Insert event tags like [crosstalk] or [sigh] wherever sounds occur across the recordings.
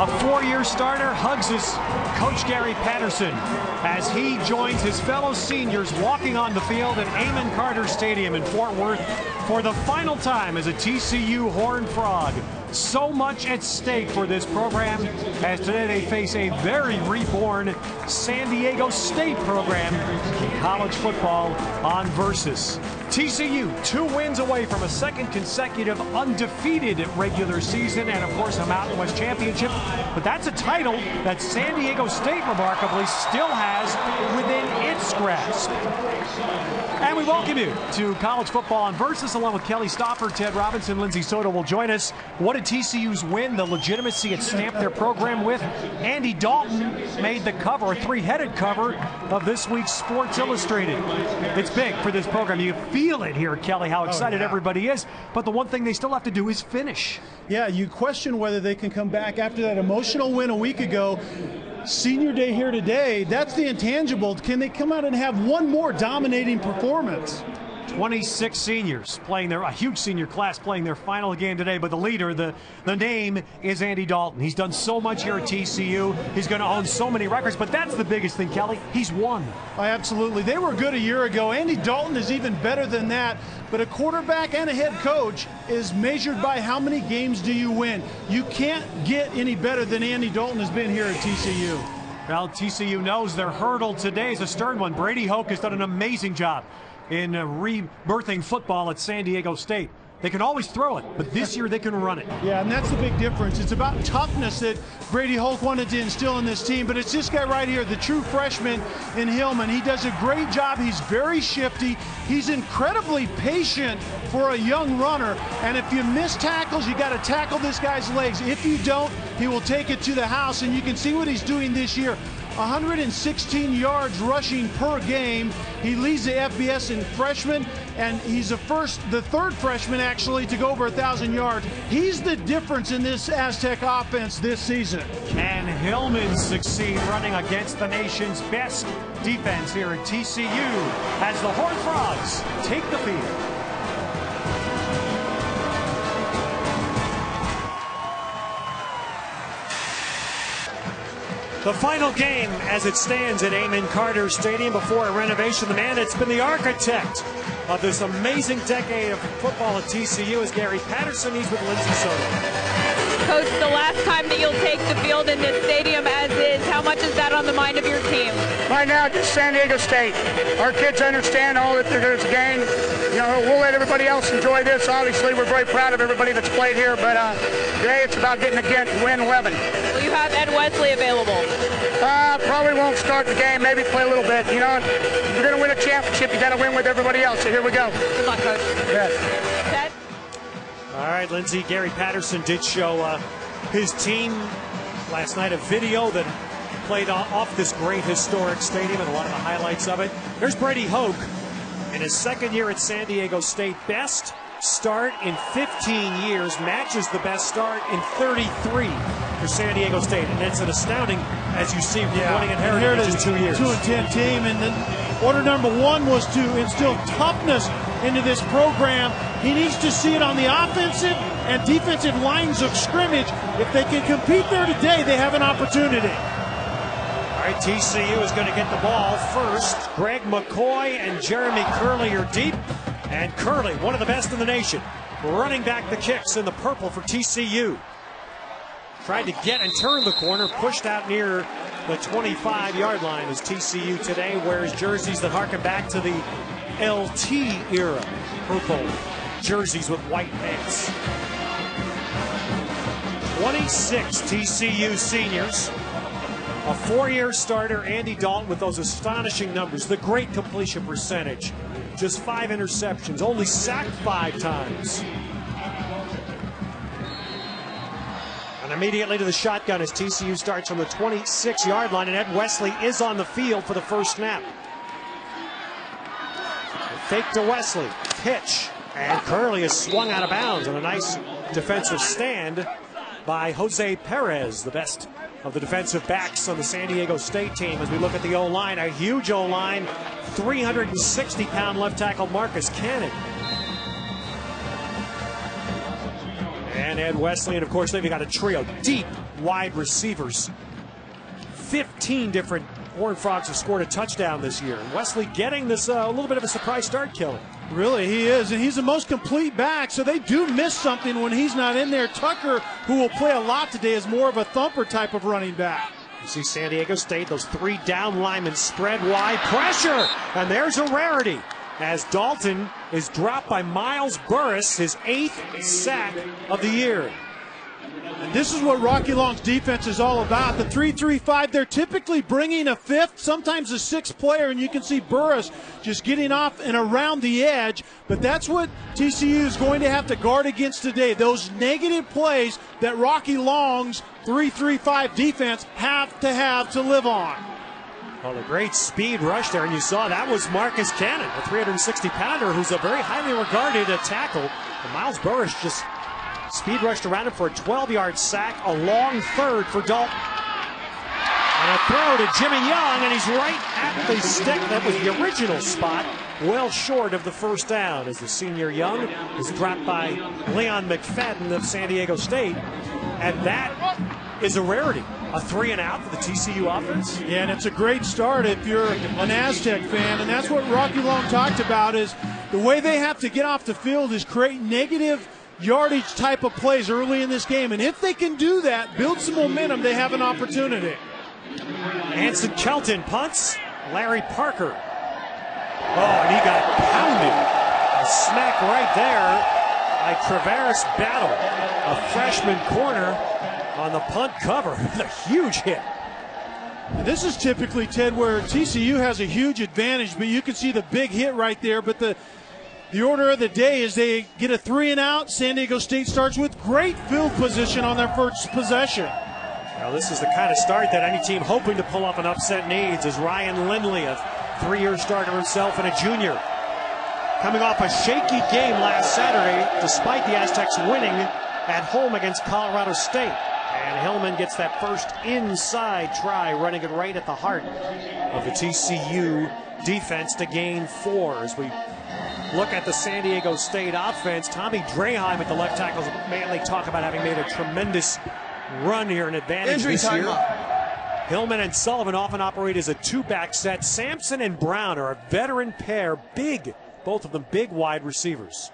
A four-year starter, hugs his coach Gary Patterson as he joins his fellow seniors walking on the field at Amon Carter Stadium in Fort Worth for the final time as a TCU Horned Frog. So much at stake for this program as today they face a very reborn San Diego State program in college football on Versus. TCU, two wins away from a second consecutive undefeated regular season and, of course, a Mountain West championship. But that's a title that San Diego State, remarkably, still has within its grasp. And we welcome you to College Football on Versus, along with Kelly Stouffer, Ted Robinson, Lindsey Soto will join us. What did TCU's win, the legitimacy it stamped their program with? Andy Dalton made the cover, a three-headed cover of this week's Sports Illustrated. It's big for this program. You feel it here, Kelly, how oh, excited oh, yeah. everybody is. But the one thing they still have to do is finish. Yeah, you question whether they can come back after that emotional win a week ago senior day here today, that's the intangible. Can they come out and have one more dominating performance? 26 seniors playing their a huge senior class playing their final game today. But the leader, the the name is Andy Dalton. He's done so much here at TCU. He's going to own so many records. But that's the biggest thing, Kelly. He's won. Oh, absolutely. They were good a year ago. Andy Dalton is even better than that. But a quarterback and a head coach is measured by how many games do you win. You can't get any better than Andy Dalton has been here at TCU. Well, TCU knows their hurdle today is a stern one. Brady Hoke has done an amazing job in uh, rebirthing football at San Diego State. They can always throw it, but this year they can run it. Yeah, and that's the big difference. It's about toughness that Brady Hoke wanted to instill in this team, but it's this guy right here, the true freshman in Hillman. He does a great job. He's very shifty. He's incredibly patient for a young runner, and if you miss tackles, you got to tackle this guy's legs. If you don't, he will take it to the house, and you can see what he's doing this year. 116 yards rushing per game. He leads the FBS in freshmen, and he's the first, the third freshman actually to go over a thousand yards. He's the difference in this Aztec offense this season. Can Hillman succeed running against the nation's best defense here at TCU as the Horned Frogs take the field? The final game as it stands at Amon Carter Stadium before a renovation. The man that's been the architect of this amazing decade of football at TCU is Gary Patterson. He's with Lindsey Soto. Coach, the last time that you'll take the field in this stadium as is, how much is that on the mind of your team? Right now, just San Diego State. Our kids understand all that there's a game. You know, we'll let everybody else enjoy this. Obviously, we're very proud of everybody that's played here, but uh, today it's about getting a win 11. Will you have Ed Wesley available? Uh, probably won't start the game, maybe play a little bit. You know, if you're going to win a championship, you got to win with everybody else. So here we go. Good luck, Coach. Yes. All right, Lindsey, Gary Patterson did show uh, his team last night a video that played off this great historic stadium and lot of the highlights of it. There's Brady Hoke in his second year at San Diego State. Best start in 15 years, matches the best start in 33 for San Diego State. And it's an astounding, as you see, yeah. winning inherited in two years. 2 and 10 team. And then order number one was to instill toughness into this program. He needs to see it on the offensive and defensive lines of scrimmage. If they can compete there today, they have an opportunity. All right, TCU is going to get the ball first. Greg McCoy and Jeremy Kerley are deep. And Kerley, one of the best in the nation, running back the kicks in the purple for TCU. Tried to get and turn the corner, pushed out near the 25 yard line as TCU today wears jerseys that harken back to the LT era. Purple jerseys with white pants. 26 TCU seniors. A four-year starter, Andy Dalton, with those astonishing numbers. The great completion percentage. Just five interceptions, only sacked five times. And immediately to the shotgun as TCU starts from the 26-yard line, and Ed Wesley is on the field for the first snap. Fake to Wesley. Pitch. And Kerley is swung out of bounds on a nice defensive stand by Jose Perez, the best of the defensive backs on the San Diego State team. As we look at the O-line, a huge O-line, 360-pound left tackle Marcus Cannon. And Ed Wesley, and of course, they've got a trio, deep wide receivers. 15 different Horned Frogs have scored a touchdown this year. Wesley getting this uh, a little bit of a surprise start killing. Really, he is. And he's the most complete back, so they do miss something when he's not in there. Tucker, who will play a lot today, is more of a thumper type of running back. You see San Diego State, those three down linemen spread wide pressure. And there's a rarity as Dalton is dropped by Miles Burris, his eighth sack of the year. And this is what Rocky Long's defense is all about. The 3 3 5, they're typically bringing a fifth, sometimes a sixth player, and you can see Burris just getting off and around the edge. But that's what TCU is going to have to guard against today. Those negative plays that Rocky Long's 3 3 5 defense have to have to live on. Well, a great speed rush there, and you saw that was Marcus Cannon, a 360 pounder who's a very highly regarded tackle. And Miles Burris just Speed rushed around him for a 12 yard sack, a long third for Dalton. And a throw to Jimmy Young, and he's right at the stick. That was the original spot, well short of the first down, as the senior Young is dropped by Leon McFadden of San Diego State. And that is a rarity. A three and out for the TCU offense. Yeah, and it's a great start if you're an Aztec fan. And that's what Rocky Long talked about is the way they have to get off the field is create negative – yardage type of plays early in this game. And if they can do that, build some momentum, they have an opportunity. Anson Kelton punts. Larry Parker. Oh, and he got pounded. A smack right there by Travaris Battle, a freshman corner on the punt cover. [laughs] a huge hit. This is typically, Ted, where TCU has a huge advantage, but you can see the big hit right there. But the the order of the day is they get a three and out. San Diego State starts with great field position on their first possession. Now, this is the kind of start that any team hoping to pull off an upset needs. As Ryan Lindley, a three-year starter himself and a junior, coming off a shaky game last Saturday, despite the Aztecs winning at home against Colorado State. And Hillman gets that first inside try, running it right at the heart of the TCU defense to gain four as we look at the San Diego State offense. Tommy Draheim at the left tackle. Man, they talk about having made a tremendous run here, an advantage Injury this year. Up. Hillman and Sullivan often operate as a two-back set. Sampson and Brown are a veteran pair, big, both of them big wide receivers.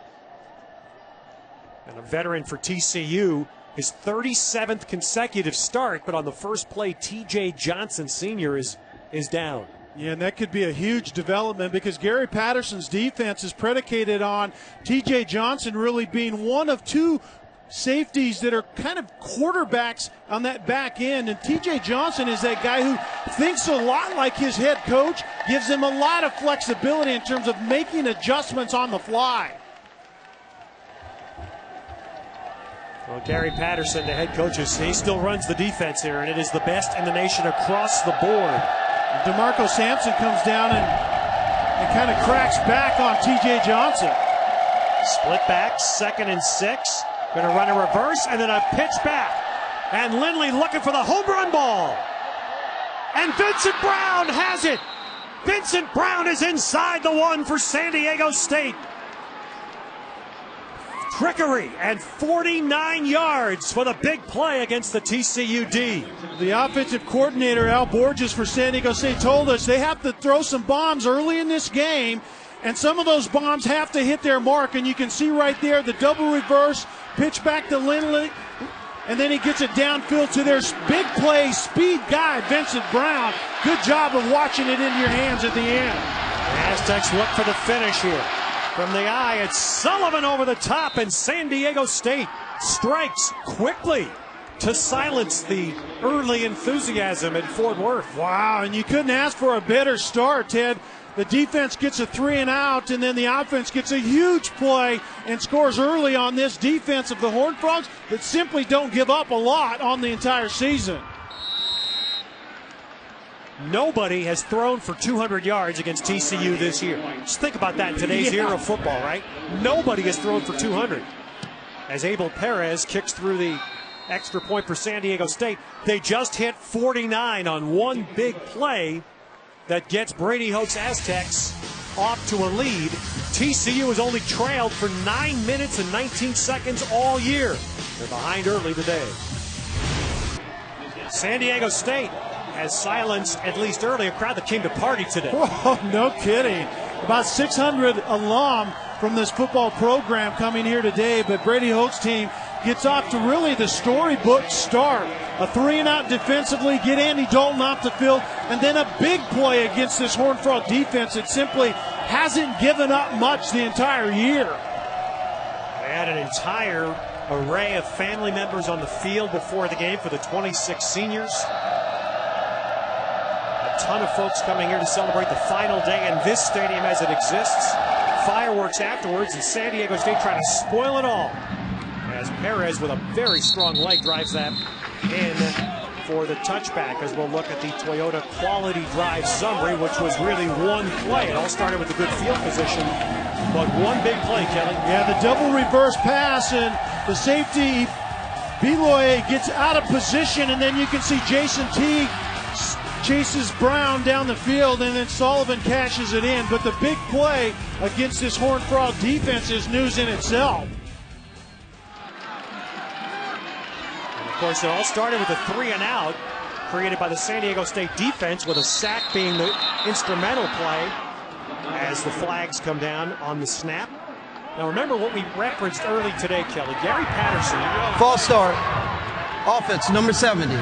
And a veteran for TCU, his 37th consecutive start, but on the first play, Tejay Johnson Sr. is is down. Yeah, and that could be a huge development because Gary Patterson's defense is predicated on Tejay Johnson really being one of two safeties that are kind of quarterbacks on that back end. And Tejay Johnson is that guy who thinks a lot like his head coach, gives him a lot of flexibility in terms of making adjustments on the fly. Well, Gary Patterson, the head coach, he still runs the defense here, and it is the best in the nation across the board. DeMarco Sampson comes down and, and kind of cracks back on Tejay Johnson. Split back, second and six. Going to run a reverse and then a pitch back. And Lindley looking for the home run ball. And Vincent Brown has it. Vincent Brown is inside the one for San Diego State trickery and 49 yards for the big play against the TCUD. The offensive coordinator, Al Borges for San Diego State, told us they have to throw some bombs early in this game, and some of those bombs have to hit their mark. And you can see right there the double reverse, pitch back to Lindley, and then he gets it downfield to their big play speed guy, Vincent Brown. Good job of watching it into your hands at the end. The Aztecs look for the finish here. From the eye, it's Sullivan over the top, and San Diego State strikes quickly to silence the early enthusiasm in Fort Worth. Wow, and you couldn't ask for a better start, Ted. The defense gets a three and out, and then the offense gets a huge play and scores early on this defense of the Horned Frogs that simply don't give up a lot on the entire season. Nobody has thrown for 200 yards against TCU this year. Just think about that in today's yeah. era of football, right? Nobody has thrown for 200. As Abel Perez kicks through the extra point for San Diego State, they just hit 49 on one big play that gets Brady Hoke's Aztecs off to a lead. TCU has only trailed for 9 minutes and 19 seconds all year. They're behind early today. San Diego State has silenced, at least early, a crowd that came to party today. [laughs] Oh, no kidding. About 600 alum from this football program coming here today, but Brady Hoke's team gets off to really the storybook start. A three and out defensively, get Andy Dalton off the field, and then a big play against this Horn Frog defense that simply hasn't given up much the entire year. They had an entire array of family members on the field before the game for the 26 seniors. Ton of folks coming here to celebrate the final day in this stadium as it exists. Fireworks afterwards, and San Diego State trying to spoil it all. As Perez, with a very strong leg, drives that in for the touchback as we'll look at the Toyota quality drive summary, which was really one play. It all started with a good field position, but one big play, Kelly. Yeah, the double reverse pass and the safety, Beloy gets out of position, and then you can see Jason Teague chases Brown down the field, and then Sullivan cashes it in. But the big play against this Horn Frog defense is news in itself. And of course, it all started with a three and out created by the San Diego State defense, with a sack being the instrumental play as the flags come down on the snap. Now, remember what we referenced early today, Kelly. Gary Patterson. False start. Offense, number 70.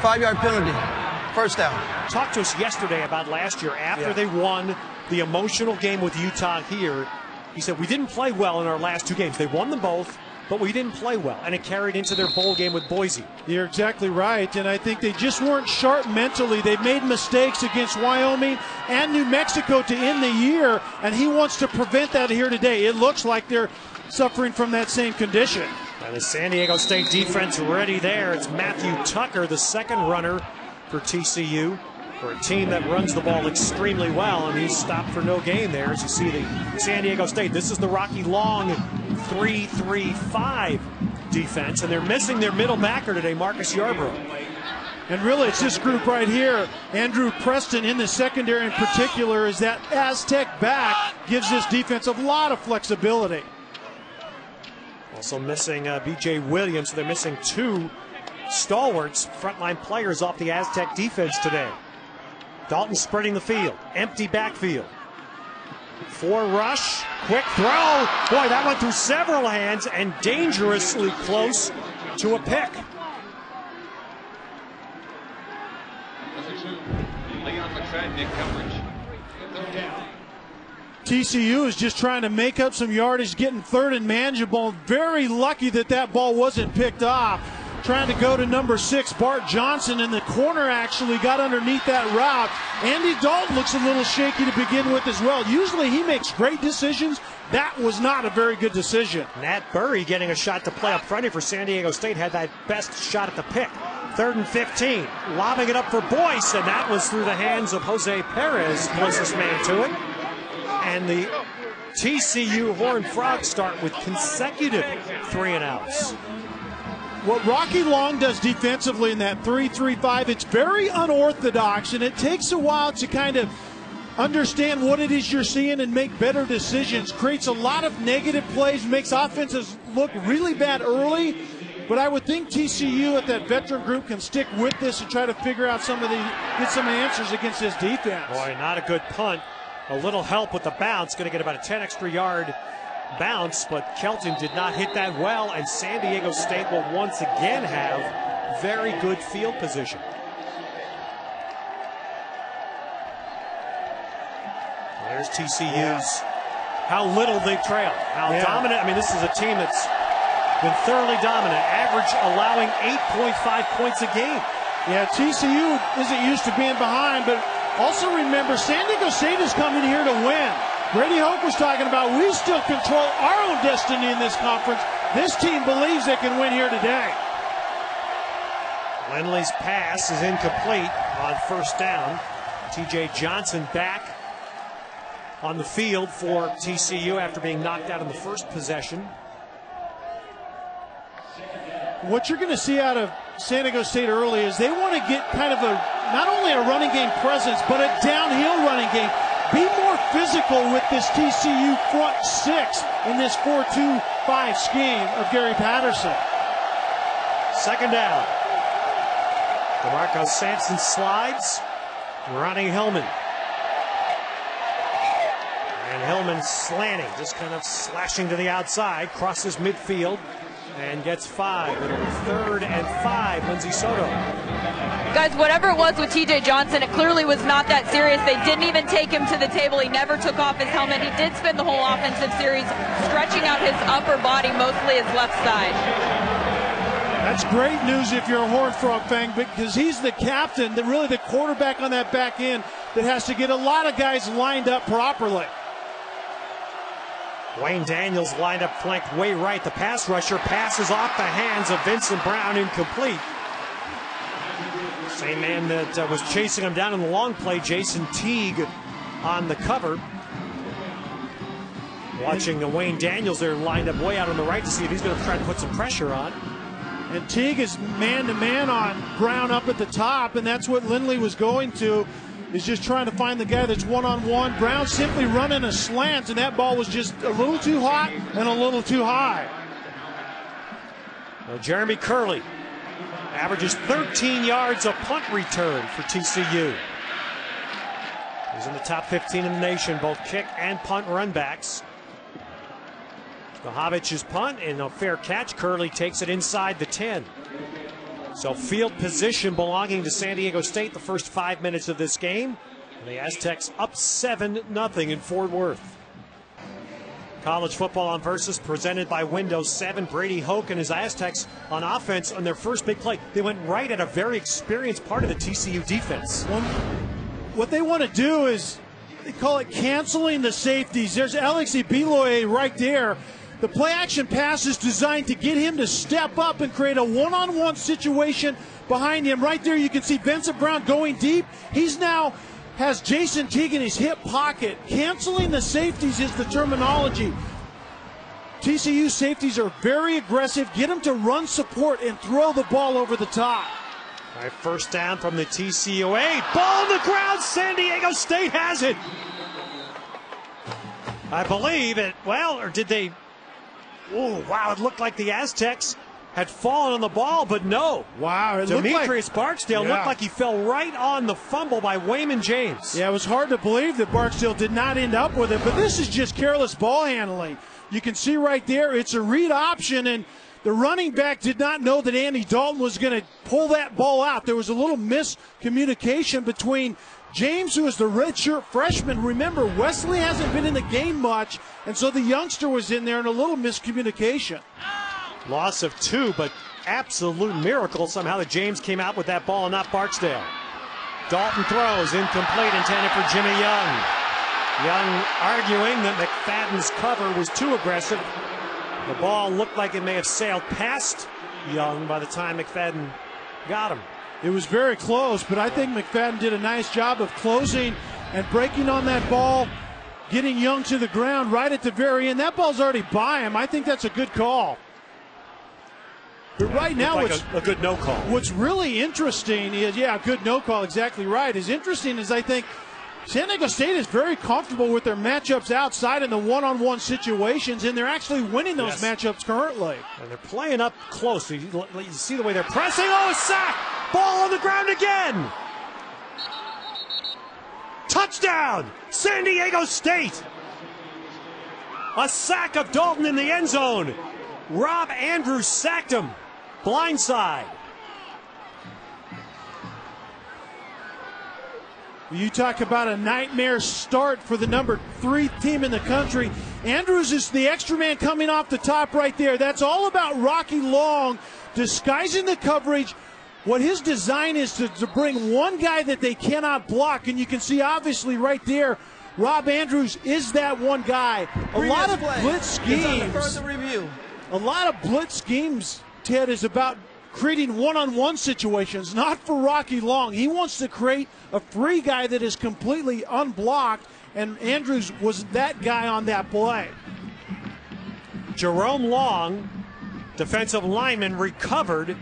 Five yard penalty. First down. Talked to us yesterday about last year after yeah. they won the emotional game with Utah here. He said, We didn't play well in our last two games. They won them both but we didn't play well, and it carried into their bowl game with Boise. You're exactly right, and I think they just weren't sharp mentally. They made mistakes against Wyoming and New Mexico to end the year, and he wants to prevent that here today. It looks like they're suffering from that same condition. And the San Diego State defense ready there. It's Matthew Tucker, the second runner for TCU for a team that runs the ball extremely well, and he's stopped for no gain there. As you see, the San Diego State. This is the Rocky Long 3-3-5 defense, and they're missing their middle backer today, Marcus Yarbrough. And really, it's this group right here. Andrew Preston in the secondary in particular is that Aztec back gives this defense a lot of flexibility. Also missing uh, B.J. Williams. So they're missing two stalwarts, frontline players off the Aztec defense today. Dalton spreading the field, empty backfield. Four rush, quick throw. Boy, that went through several hands and dangerously close to a pick. TCU is just trying to make up some yardage, getting third and manageable. Very lucky that that ball wasn't picked off trying to go to number six, Bart Johnson, in the corner actually got underneath that route. Andy Dalton looks a little shaky to begin with as well. Usually he makes great decisions. That was not a very good decision. Nat Berhe getting a shot to play up front for San Diego State had that best shot at the pick. Third and 15, lobbing it up for Boyce, and that was through the hands of Jose Perez, closest man to it. And the TCU Horned Frogs start with consecutive three and outs what Rocky Long does defensively in that 3 3 5, it's very unorthodox, and it takes a while to kind of understand what it is you're seeing and make better decisions. Creates a lot of negative plays, makes offenses look really bad early. But I would think TCU at that veteran group can stick with this and try to figure out some of the get some answers against this defense. Boy, not a good punt. A little help with the bounce, going to get about a 10 extra yard bounce, but Kelton did not hit that well, and San Diego State will once again have very good field position. There's TCU's. How little they trail. How yeah. dominant. I mean, this is a team that's been thoroughly dominant, average allowing 8.5 points a game. Yeah, TCU isn't used to being behind, but also remember, San Diego State is coming here to win. Brady Hoke was talking about we still control our own destiny in this conference. This team believes they can win here today. Lindley's pass is incomplete on first down. Tejay Johnson back on the field for TCU after being knocked out in the first possession. What you're going to see out of San Diego State early is they want to get kind of a not only a running game presence, but a downhill running game physical with this TCU front six in this 4-2-5 scheme of Gary Patterson. Second down. DeMarco Sampson slides. Ronnie Hillman. And Hillman slanting, just kind of slashing to the outside, crosses midfield, and gets five. It'll third and five, Lindsay Soto. Guys, whatever it was with Tejay Johnson, it clearly was not that serious. They didn't even take him to the table. He never took off his helmet. He did spend the whole offensive series stretching out his upper body, mostly his left side. That's great news if you're a Horn Frog fan because he's the captain, the, really the quarterback on that back end that has to get a lot of guys lined up properly. Wayne Daniels lined up flanked way right. The pass rusher passes off the hands of Vincent Brown, incomplete. Same man that uh, was chasing him down in the long play, Jason Teague, on the cover. Watching the Wayne Daniels there lined up way out on the right to see if he's going to try to put some pressure on. And Teague is man to man on Brown up at the top, and that's what Lindley was going to is just trying to find the guy that's one on one. Brown simply running a slant, and that ball was just a little too hot and a little too high. Jeremy Kerley averages 13 yards a punt return for TCU. He's in the top 15 in the nation, both kick and punt run backs. Stahovich's punt and a fair catch. Kerley takes it inside the 10. So field position belonging to San Diego State the first five minutes of this game. And the Aztecs up 7 nothing in Fort Worth. College football on Versus presented by Windows 7. Brady Hoke and his Aztecs on offense on their first big play. They went right at a very experienced part of the TCU defense. What they want to do is they call it canceling the safeties. There's Alex Ebiloye right there the play action pass is designed to get him to step up and create a one on one situation behind him. Right there, you can see Vincent Brown going deep. He's now has Jason Teague in his hip pocket. Canceling the safeties is the terminology. TCU safeties are very aggressive. Get them to run support and throw the ball over the top. All right, first down from the TCU. Ball in the ground. San Diego State has it. I believe it. Well, or did they Oh, wow. It looked like the Aztecs had fallen on the ball, but no. Wow. Demetrius like, Barksdale yeah. looked like he fell right on the fumble by Waymon James. Yeah, it was hard to believe that Barksdale did not end up with it, but this is just careless ball handling. You can see right there, it's a read option, and the running back did not know that Andy Dalton was going to pull that ball out. There was a little miscommunication between James, who is the redshirt freshman, remember, Wesley hasn't been in the game much, and so the youngster was in there and a little miscommunication. Loss of two, but absolute miracle somehow that James came out with that ball and not Barksdale. Dalton throws, incomplete, intended for Jimmy Young. Young arguing that McFadden's cover was too aggressive. The ball looked like it may have sailed past Young by the time McFadden got him. It was very close, but I think McFadden did a nice job of closing and breaking on that ball, getting Young to the ground right at the very end. That ball's already by him. I think that's a good call. But right now, like a, a, good no call. What's really interesting is, yeah, good no call, exactly right. Is interesting is I think San Diego State is very comfortable with their matchups outside in the one-on-one situations, and they're actually winning those yes. matchups currently. And they're playing up close. You, you see the way they're pressing. Oh, sack! Ball on the ground again. Touchdown, San Diego State. A sack of Dalton in the end zone. Rob Andrews sacked him. Blindside. You talk about a nightmare start for the number three team in the country. Andrews is the extra man coming off the top right there. That's all about Rocky Long disguising the coverage. What his design is to, to bring one guy that they cannot block, and you can see obviously right there, Rob Andrews is that one guy. A Previous lot of play. blitz schemes. Further review. A lot of blitz schemes, Ted, is about creating one-on-one situations, not for Rocky Long. He wants to create a free guy that is completely unblocked, and Andrews was that guy on that play. Jerome Long, defensive lineman, recovered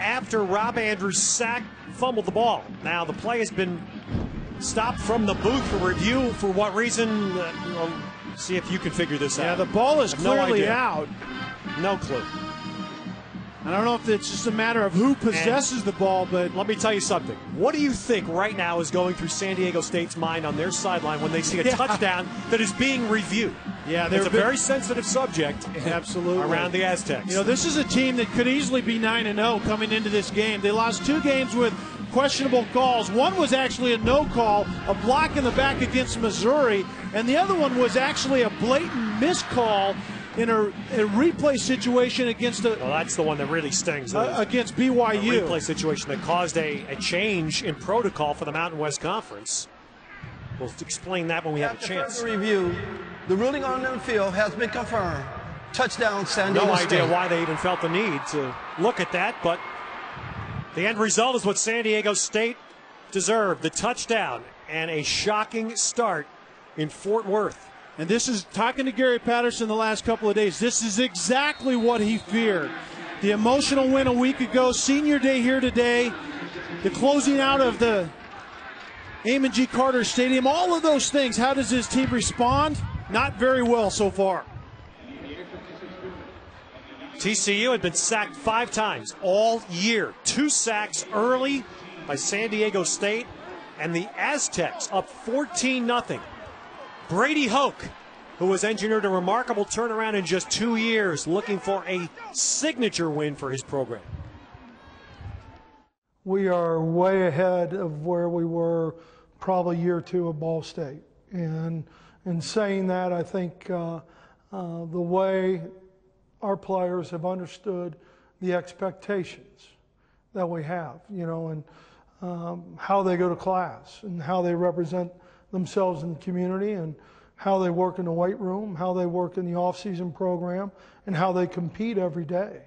after Rob Andrews sacked, fumbled the ball. Now the play has been stopped from the booth for review. For what reason? Uh, we'll see if you can figure this yeah, out. Yeah, the ball is clearly no out. No clue. I don't know if it's just a matter of who possesses and the ball, but let me tell you something. What do you think right now is going through San Diego State's mind on their sideline when they see a yeah. touchdown that is being reviewed? Yeah, it's a been, very sensitive subject. [laughs] Absolutely. Around the Aztecs. You know, this is a team that could easily be 9 and 0 coming into this game. They lost two games with questionable calls. One was actually a no call, a block in the back against Missouri, and the other one was actually a blatant miscall in a, a replay situation against a. Well, that's the one that really stings. Uh, against BYU. A replay situation that caused a, a change in protocol for the Mountain West Conference. We'll explain that when we After have a chance. review, the ruling on the field has been confirmed. Touchdown, San Diego No State. idea why they even felt the need to look at that, but the end result is what San Diego State deserved the touchdown and a shocking start in Fort Worth. And this is talking to Gary Patterson the last couple of days. This is exactly what he feared. The emotional win a week ago, senior day here today, the closing out of the Amon G. Carter Stadium, all of those things. How does his team respond? Not very well so far. TCU had been sacked five times all year. Two sacks early by San Diego State, and the Aztecs up 14 0. Brady Hoke, who has engineered a remarkable turnaround in just two years, looking for a signature win for his program. We are way ahead of where we were probably year two of Ball State. And in saying that, I think uh, uh, the way our players have understood the expectations that we have, you know, and um, how they go to class and how they represent themselves in the community and how they work in the weight room, how they work in the off-season program, and how they compete every day.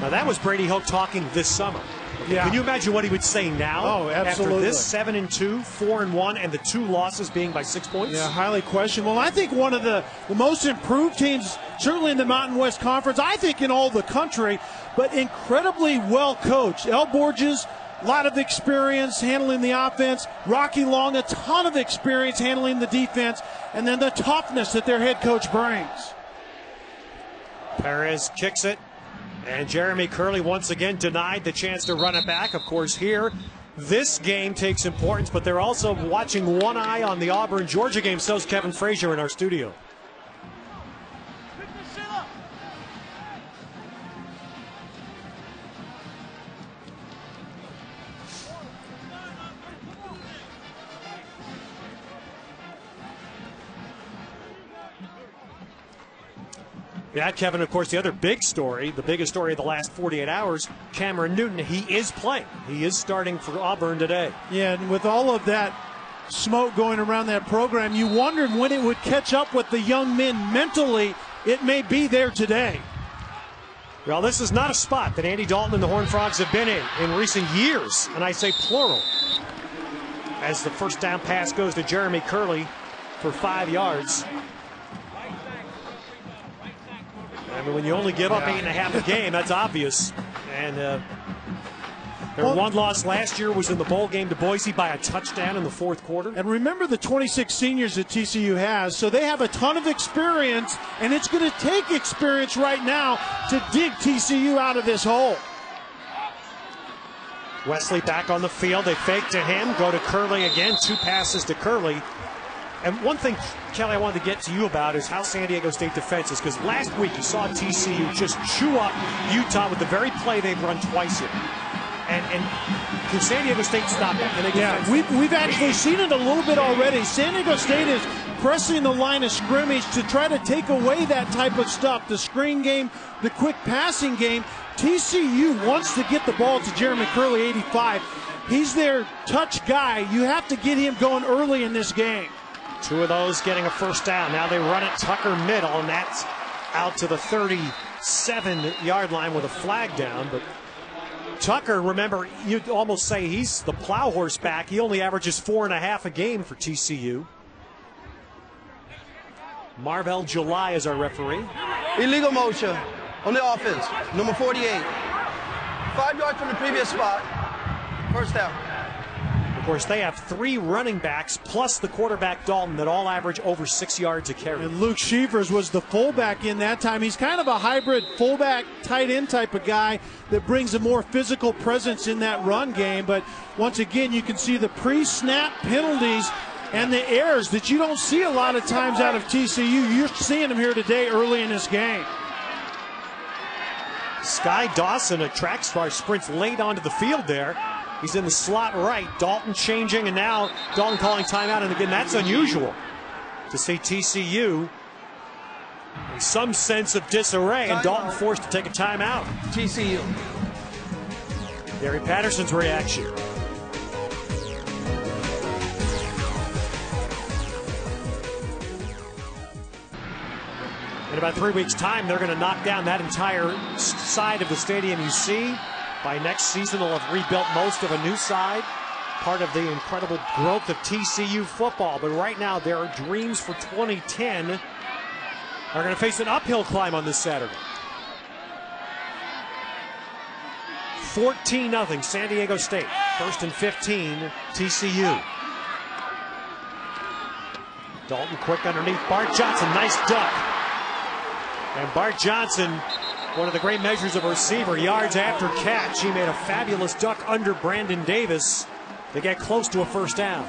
Now that was Brady Hoke talking this summer. Yeah. Can you imagine what he would say now? Oh, absolutely. After this seven and two, four and one, and the two losses being by six points. Yeah, highly questionable. I think one of the, the most improved teams, certainly in the Mountain West Conference. I think in all the country, but incredibly well coached. Al Borges a lot of experience handling the offense. Rocky Long, a ton of experience handling the defense. And then the toughness that their head coach brings. Perez kicks it. And Jeremy Kerley once again denied the chance to run it back. Of course, here, this game takes importance, but they're also watching one eye on the Auburn Georgia game. So's Kevin Frazier in our studio. Yeah, Kevin, of course, the other big story, the biggest story of the last 48 hours, Cameron Newton, he is playing. He is starting for Auburn today. Yeah, and with all of that smoke going around that program, you wondered when it would catch up with the young men mentally. It may be there today. Well, this is not a spot that Andy Dalton and the Horned Frogs have been in in recent years, and I say plural. As the first down pass goes to Jeremy Kerley for five yards. I mean, when you only give up eight and a half a game, that's obvious. And uh, their well, one loss last year was in the bowl game to Boise by a touchdown in the fourth quarter. And remember the 26 seniors that TCU has, so they have a ton of experience, and it's going to take experience right now to dig TCU out of this hole. Wesley back on the field. They fake to him, go to Kerley again. Two passes to Kerley. And one thing, Kelly, I wanted to get to you about is how San Diego State defense is, because last week you saw TCU just chew up Utah with the very play they've run twice here. And, and can San Diego State stop that? Can they yeah, we've, we've actually seen it a little bit already. San Diego State is pressing the line of scrimmage to try to take away that type of stuff, the screen game, the quick passing game. TCU wants to get the ball to Jeremy Kerley, 85. He's their touch guy. You have to get him going early in this game. Two of those getting a first down. Now they run it Tucker middle, and that's out to the 37 yard line with a flag down. But Tucker, remember, you'd almost say he's the plow horse back. He only averages four and a half a game for TCU. Marvell July is our referee. Illegal motion on the offense, number 48. Five yards from the previous spot. First down. Of course, they have three running backs plus the quarterback Dalton that all average over six yards a carry. And Luke Shivers was the fullback in that time. He's kind of a hybrid fullback, tight end type of guy that brings a more physical presence in that run game. But once again, you can see the pre snap penalties and the errors that you don't see a lot of times out of TCU. You're seeing them here today early in this game. Skye Dawson, a track star, sprints late onto the field there. He's in the slot right. Dalton changing, and now Dalton calling timeout. And again, that's unusual to see TCU in some sense of disarray, and Dalton forced to take a timeout. TCU. Gary Patterson's reaction. In about three weeks' time, they're going to knock down that entire side of the stadium you see. By next season, they'll have rebuilt most of a new side, part of the incredible growth of TCU football. But right now, their dreams for 2010 are going to face an uphill climb on this Saturday. 14 0 San Diego State. First and 15, TCU. Dalton quick underneath Bart Johnson. Nice duck. And Bart Johnson one of the great measures of a receiver, yards after catch. He made a fabulous duck under Brandon Davis to get close to a first down.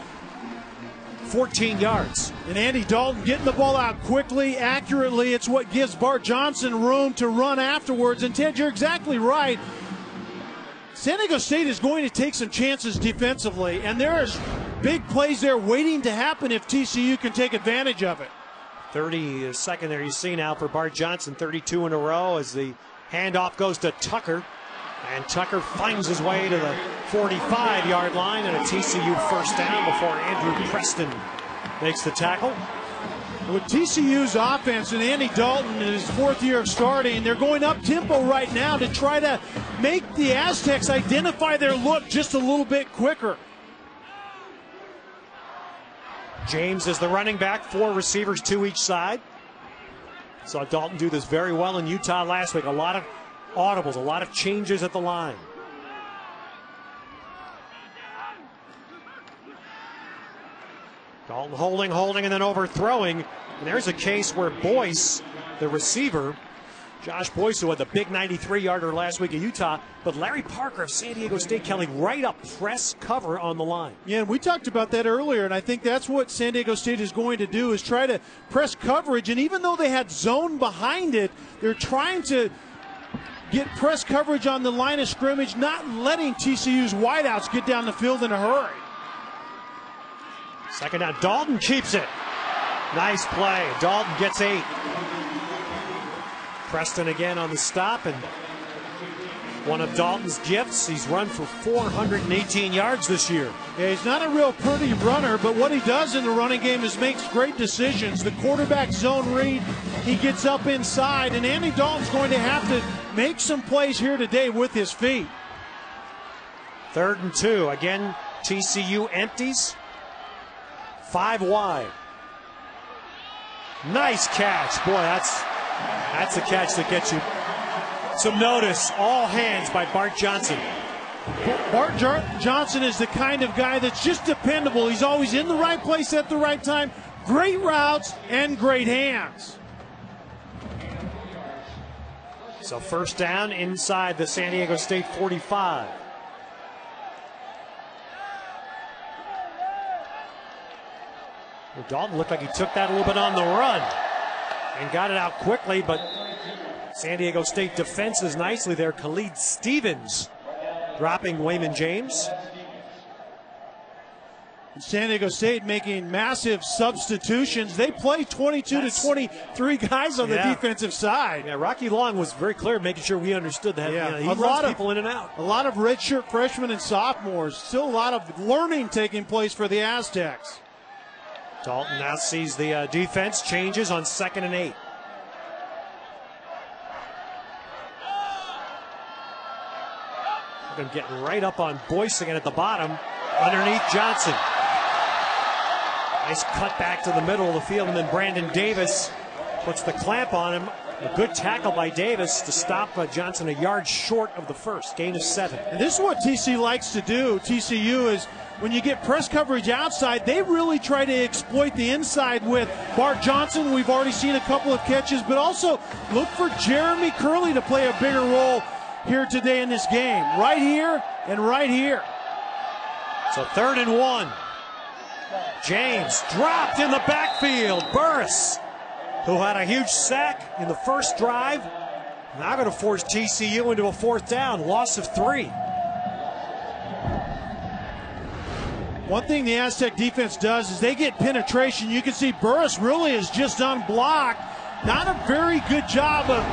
14 yards. And Andy Dalton getting the ball out quickly, accurately. It's what gives Bart Johnson room to run afterwards. And Ted, you're exactly right. San Diego State is going to take some chances defensively, and there's big plays there waiting to happen if TCU can take advantage of it. 32nd there you see now for Bart Johnson, 32 in a row as the handoff goes to Tucker. And Tucker finds his way to the 45 yard line and a TCU first down before Andrew Preston makes the tackle. With TCU's offense and Andy Dalton in his fourth year of starting, they're going up tempo right now to try to make the Aztecs identify their look just a little bit quicker. James is the running back, four receivers, two each side. Saw Dalton do this very well in Utah last week. A lot of audibles, a lot of changes at the line. Dalton holding, holding, and then overthrowing. And there's a case where Boyce, the receiver, Josh Boyce, who had the big 93 yarder last week in Utah, but Larry Parker of San Diego State Kelly right up press cover on the line. Yeah, and we talked about that earlier, and I think that's what San Diego State is going to do is try to press coverage. And even though they had zone behind it, they're trying to get press coverage on the line of scrimmage, not letting TCU's wideouts get down the field in a hurry. Second down, Dalton keeps it. Nice play. Dalton gets eight. Preston again on the stop, and one of Dalton's gifts. He's run for 418 yards this year. Yeah, he's not a real pretty runner, but what he does in the running game is makes great decisions. The quarterback zone read, he gets up inside, and Andy Dalton's going to have to make some plays here today with his feet. Third and two. Again, TCU empties. Five wide. Nice catch. Boy, that's that's a catch that gets you some notice. All hands by Bart Johnson. Bart Johnson is the kind of guy that's just dependable. He's always in the right place at the right time. Great routes and great hands. So first down inside the San Diego State 45. Well, Dalton looked like he took that a little bit on the run and got it out quickly, but San Diego State defenses nicely there. Khalid Stevens dropping Waymon James. San Diego State making massive substitutions. They play 22 That's, to 23 guys on yeah. the defensive side. Yeah, Rocky Long was very clear making sure we understood that. Yeah, you know, a lot of people in and out. A lot of redshirt freshmen and sophomores. Still a lot of learning taking place for the Aztecs. Dalton now sees the uh, defense changes on second and eight. They're getting right up on Boyce again at the bottom, underneath Johnson. Nice cut back to the middle of the field, and then Brandon Davis puts the clamp on him. A good tackle by Davis to stop uh, Johnson a yard short of the first. Gain of seven. And this is what TC likes to do. TCU is when you get press coverage outside, they really try to exploit the inside with Bart Johnson. We've already seen a couple of catches, but also look for Jeremy Kerley to play a bigger role here today in this game. Right here and right here. So third and one. James dropped in the backfield. Burris, who had a huge sack in the first drive, now going to force TCU into a fourth down. Loss of three. One thing the Aztec defense does is they get penetration. You can see Burris really is just unblocked. Not a very good job of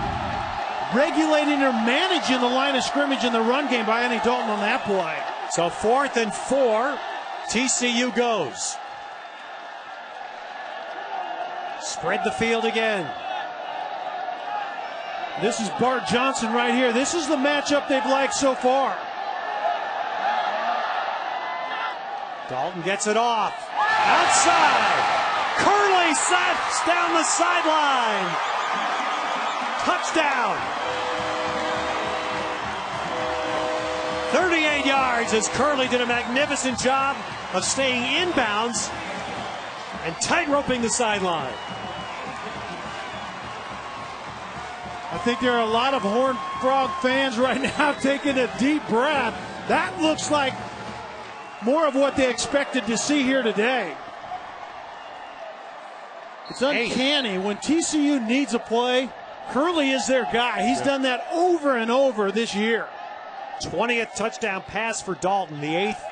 regulating or managing the line of scrimmage in the run game by Andy Dalton on that play. So fourth and four, TCU goes. Spread the field again. This is Bart Johnson right here. This is the matchup they've liked so far. Dalton gets it off. Outside. Kerley sets down the sideline. Touchdown. 38 yards as Kerley did a magnificent job of staying inbounds and tight roping the sideline. I think there are a lot of Horned Frog fans right [laughs] now taking a deep breath. That looks like more of what they expected to see here today. It's uncanny when TCU needs a play. Kerley is their guy. He's done that over and over this year. 20th touchdown pass for Dalton, the eighth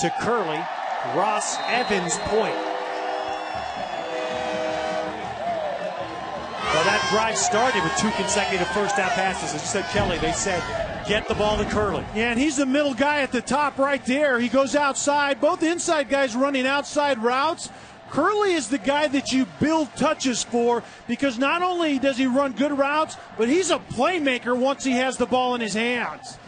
to Kerley. Ross Evans point. Well, that drive started with two consecutive first down passes. As you said, Kelly, they said, get the ball to Kerley. Yeah, and he's the middle guy at the top right there. He goes outside. Both inside guys running outside routes. Kerley is the guy that you build touches for because not only does he run good routes, but he's a playmaker once he has the ball in his hands.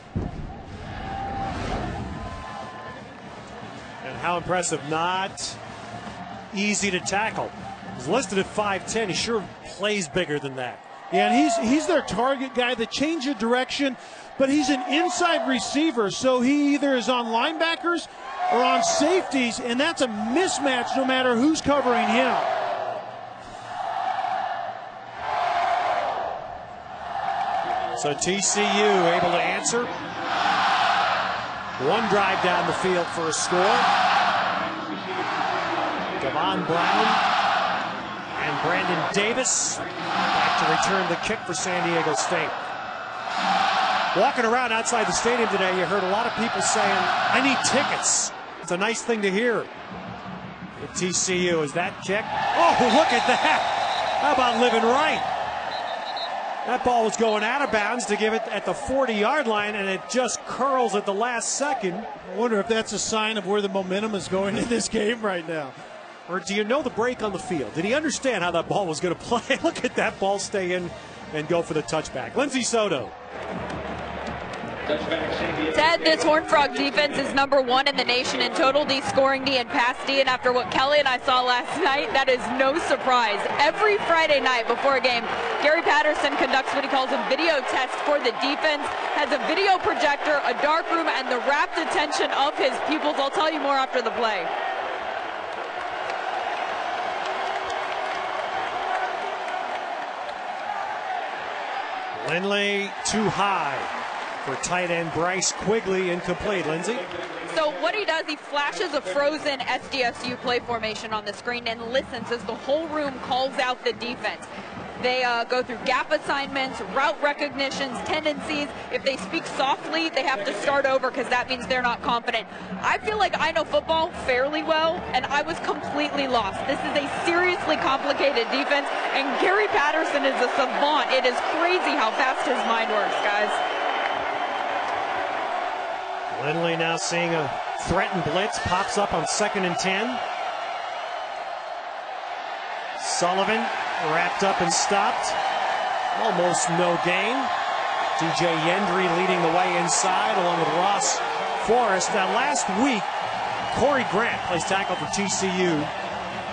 And how impressive. Not easy to tackle. He's listed at 5'10. He sure plays bigger than that. Yeah, and he's he's their target guy, the change of direction, but he's an inside receiver, so he either is on linebackers or on safeties, and that's a mismatch no matter who's covering him. So TCU able to answer. One drive down the field for a score. Devon Brown and Brandon Davis back to return the kick for San Diego State. Walking around outside the stadium today, you heard a lot of people saying, I need tickets. It's a nice thing to hear. At TCU, is that kick? Oh, look at that. How about living right? That ball was going out of bounds to give it at the 40 yard line, and it just curls at the last second. I wonder if that's a sign of where the momentum is going in this game right now. Or do you know the break on the field? Did he understand how that ball was going [laughs] to play? Look at that ball stay in and go for the touchback. Lindsay Soto. Ted, this Horned Frog defense is number one in the nation in total D scoring D and pass D. And after what Kelly and I saw last [laughs] night, that is no surprise. Every Friday night before a game, Gary Patterson conducts what he calls a video test for the defense, has a video projector, a dark room, and the rapt attention of his pupils. I'll tell you more after the play. Lindley too high for tight end Bryce Quigley, incomplete. Lindsay? So what he does, he flashes a frozen SDSU play formation on the screen and listens as the whole room calls out the defense. They uh, go through gap assignments, route recognitions, tendencies. If they speak softly, they have to start over because that means they're not confident. I feel like I know football fairly well, and I was completely lost. This is a seriously complicated defense, and Gary Patterson is a savant. It is crazy how fast his mind works, guys. Lindley now seeing a threatened blitz, pops up on second and 10. Sullivan wrapped up and stopped. Almost no gain. DJ Yendry leading the way inside along with Ross Forrest. Now, last week, Corey Grant plays tackle for TCU,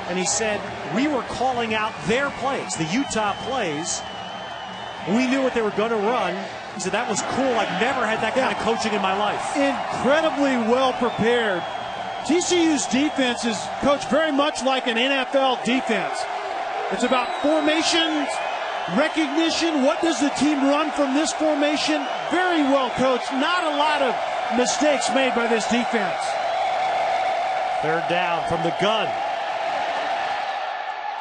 and he said, We were calling out their plays, the Utah plays. We knew what they were going to run. He said, That was cool. I've never had that kind of coaching in my life. Incredibly well prepared TCU's defense is coached very much like an NFL defense. It's about formations, recognition. What does the team run from this formation? Very well coached. Not a lot of mistakes made by this defense. Third down from the gun.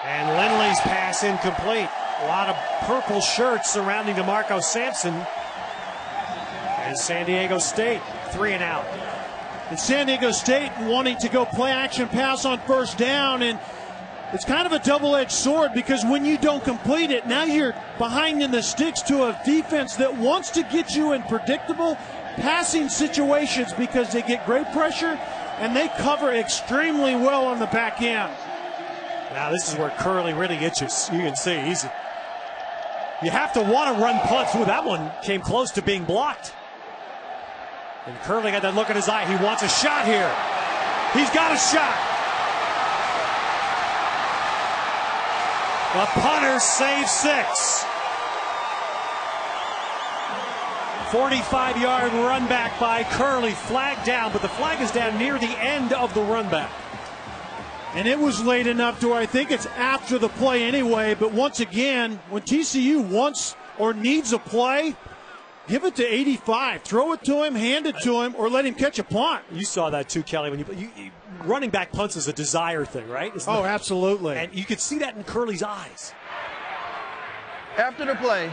And Lindley's pass incomplete. A lot of purple shirts surrounding DeMarco Sampson. And San Diego State, three and out. And San Diego State wanting to go play action pass on first down. And it's kind of a double edged sword because when you don't complete it, now you're behind in the sticks to a defense that wants to get you in predictable passing situations because they get great pressure and they cover extremely well on the back end. Now this is where Kerley really gets you. You can see he's. You have to want to run punts. Ooh, that one came close to being blocked. And Kerley got that look in his eye. He wants a shot here. He's got a shot. The punter saves six. 45 yard run back by Kerley. Flag down, but the flag is down near the end of the run back. And it was late enough to I think it's after the play anyway. But once again, when TCU wants or needs a play, give it to 85. Throw it to him, hand it to him, or let him catch a punt. You saw that too, Kelly. When you, you, you running back punts is a desire thing, right? Isn't oh, it? absolutely. And you could see that in Kerley's eyes. After the play,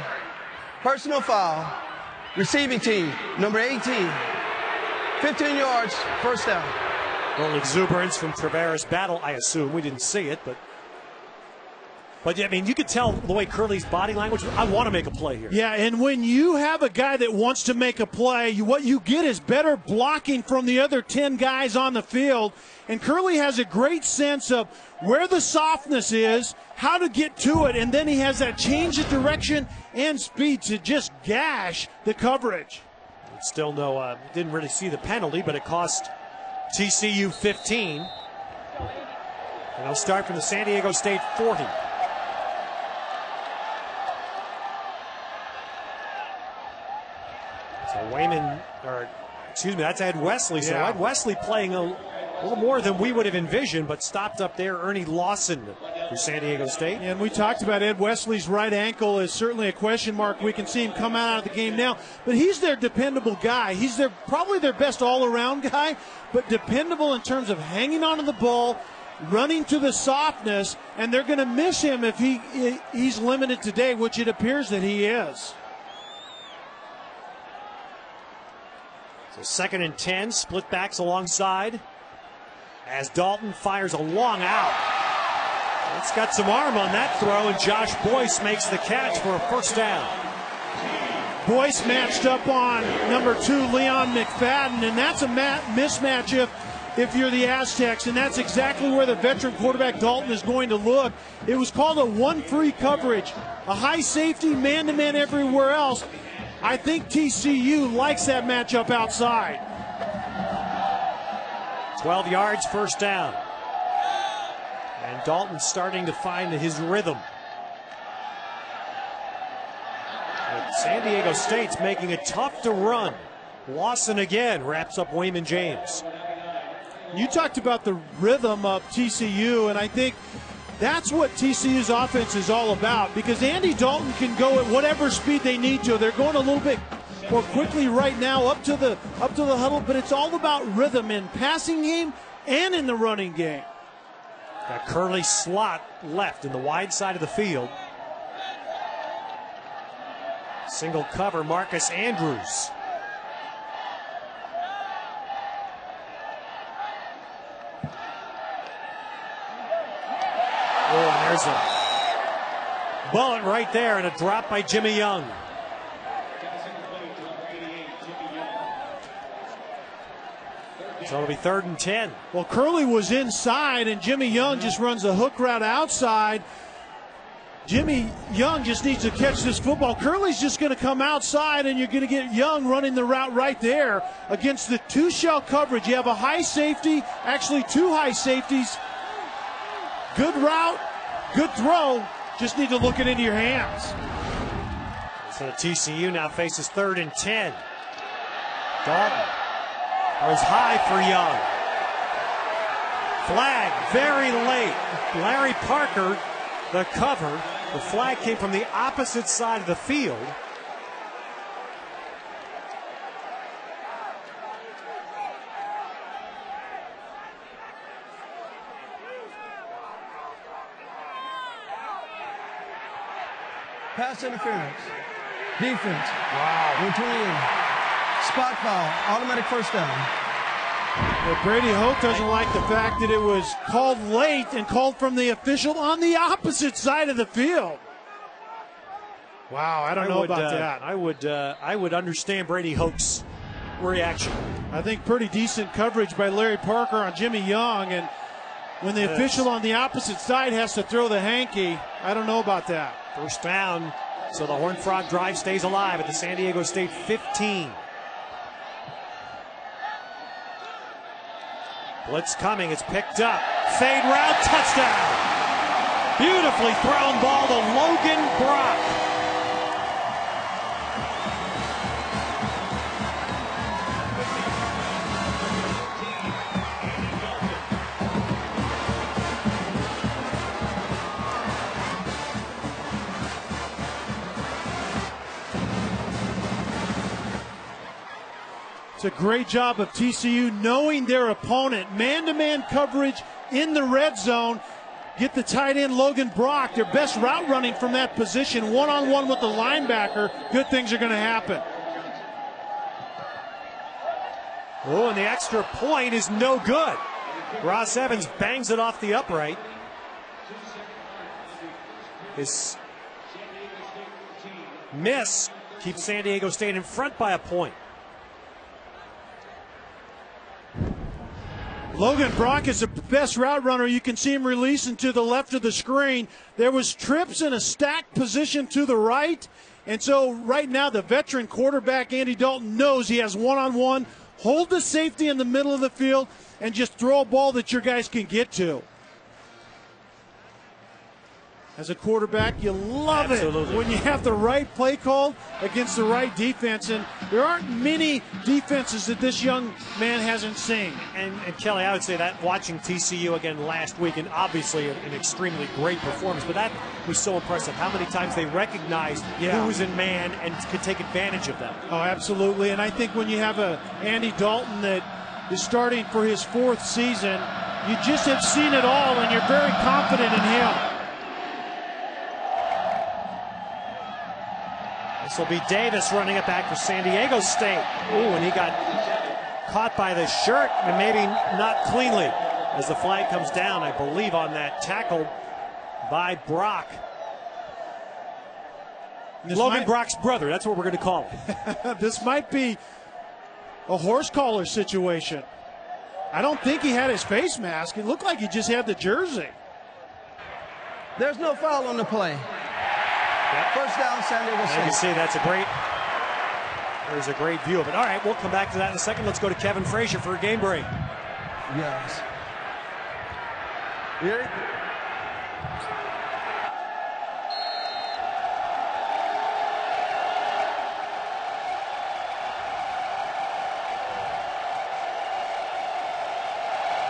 personal foul, receiving team, number 18, 15 yards, first down. A little exuberance from Travaris Battle, I assume. We didn't see it, but. But yeah, I mean, you could tell the way Kerley's body language. I want to make a play here. Yeah, and when you have a guy that wants to make a play, you, what you get is better blocking from the other 10 guys on the field. And Curley has a great sense of where the softness is, how to get to it, and then he has that change of direction and speed to just gash the coverage. Still no, uh, didn't really see the penalty, but it cost TCU 15. And they'll start from the San Diego State 40. So Waymon, or excuse me, that's Ed Wesley. So Yeah. Ed Wesley playing a little more than we would have envisioned, but stopped up there. Ernie Lawson for San Diego State. And we talked about Ed Wesley's right ankle is certainly a question mark. We can see him come out of the game now, but he's their dependable guy. He's their probably their best all-around guy, but dependable in terms of hanging onto the ball, running to the softness, and they're going to miss him if he he's limited today, which it appears that he is. So second and 10, split backs alongside. As Dalton fires a long out. It's got some arm on that throw, and Josh Boyce makes the catch for a first down. Boyce matched up on number two, Leon McFadden, and that's a mat- mismatch if, if you're the Aztecs, and that's exactly where the veteran quarterback Dalton is going to look. It was called a one free coverage, a high safety, man to man everywhere else. I think TCU likes that matchup outside. 12 yards, first down. And Dalton starting to find his rhythm. But San Diego State's making it tough to run. Lawson again wraps up Waymon James. You talked about the rhythm of TCU, and I think that's what TCU's offense is all about because Andy Dalton can go at whatever speed they need to. They're going a little bit more quickly right now up to the up to the huddle, but it's all about rhythm in passing game and in the running game. Got Kerley slot left in the wide side of the field. Single cover, Marcus Andrews. Oh, and bullet right there and a drop by Jimmy Young. So it'll be third and 10. Well, Kerley was inside, and Jimmy Young just runs a hook route outside. Jimmy Young just needs to catch this football. Kerley's just going to come outside, and you're going to get Young running the route right there against the two shell coverage. You have a high safety, actually, two high safeties. Good route, good throw. Just need to look it into your hands. So the TCU now faces third and 10. Dalton goes high for Young. Flag very late. Larry Parker, the cover. The flag came from the opposite side of the field. Pass interference. Defense. Wow. Between. Spot foul. Automatic first down. Well, Brady Hoke doesn't like the fact that it was called late and called from the official on the opposite side of the field. Wow, I don't I know would, about uh, that. I would uh, I would understand Brady Hoke's reaction. I think pretty decent coverage by Larry Parker on Jimmy Young, and when the Yes. official on the opposite side has to throw the hanky, I don't know about that. First down. So the Horned Frog drive stays alive at the San Diego State 15. Blitz coming. It's picked up. Fade route. Touchdown. Beautifully thrown ball to Logan Brock. It's a great job of TCU knowing their opponent, man to man coverage in the red zone. Get the tight end Logan Brock, their best route running from that position, one on one with the linebacker. Good things are going to happen. Oh, and the extra point is no good. Ross Evans bangs it off the upright. His miss keeps San Diego State in front by a point. Logan Brock is the best route runner. You can see him releasing to the left of the screen. There was trips in a stacked position to the right. And so right now the veteran quarterback Andy Dalton knows he has one-on-one. Hold the safety in the middle of the field and just throw a ball that your guys can get to. As a quarterback, you love Absolutely. it when you have the right play called against the right defense. And there aren't many defenses that this young man hasn't seen. And, and Kelly, I would say that watching TCU again last week, and obviously an, an extremely great performance, but that was so impressive. How many times they recognized Yeah. who was in man and could take advantage of them. Oh, absolutely. And I think when you have a Andy Dalton that is starting for his fourth season, you just have seen it all, and you're very confident in him. This will be Davis running it back for San Diego State. Ooh, and he got caught by the shirt, and maybe not cleanly. As the flag comes down, I believe, on that tackle by Brock. This Logan might, Brock's brother. That's what we're going to call him. [laughs] This might be a horse collar situation. I don't think he had his face mask. It looked like he just had the jersey. There's no foul on the play. First down, San Diego As you can see, that's a great. There's a great view of it. All right, we'll come back to that in a second. Let's go to Kevin Frazier for a game break. Yes. You ready?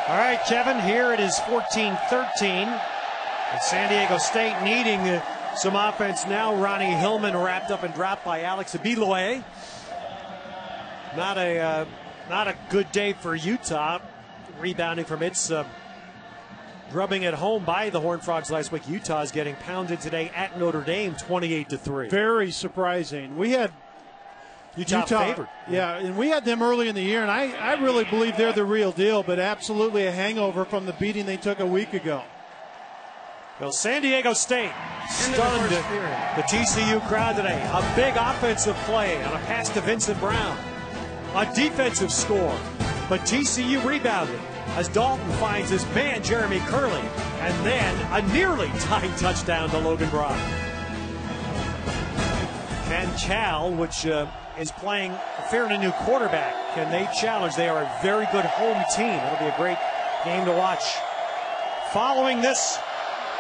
All right, Kevin, here it is 14 13. And San Diego State needing some offense now. Ronnie Hillman wrapped up and dropped by Alex Abiloye. Not a uh, not a good day for Utah. Rebounding from its uh, drubbing at home by the Horned Frogs last week. Utah is getting pounded today at Notre Dame, 28 to three. Very surprising. We had Utah, favored. Yeah, and we had them early in the year, and I, I really believe they're the real deal, but absolutely a hangover from the beating they took a week ago. Well, San Diego State Into the stunned the TCU crowd today. A big offensive play on a pass to Vincent Brown. A defensive score. But TCU rebounded as Dalton finds his man, Jeremy Kerley. And then a nearly tying touchdown to Logan Brock. Can Cal, which uh, is playing a fairly new quarterback, can they challenge? They are a very good home team. It'll be a great game to watch. Following this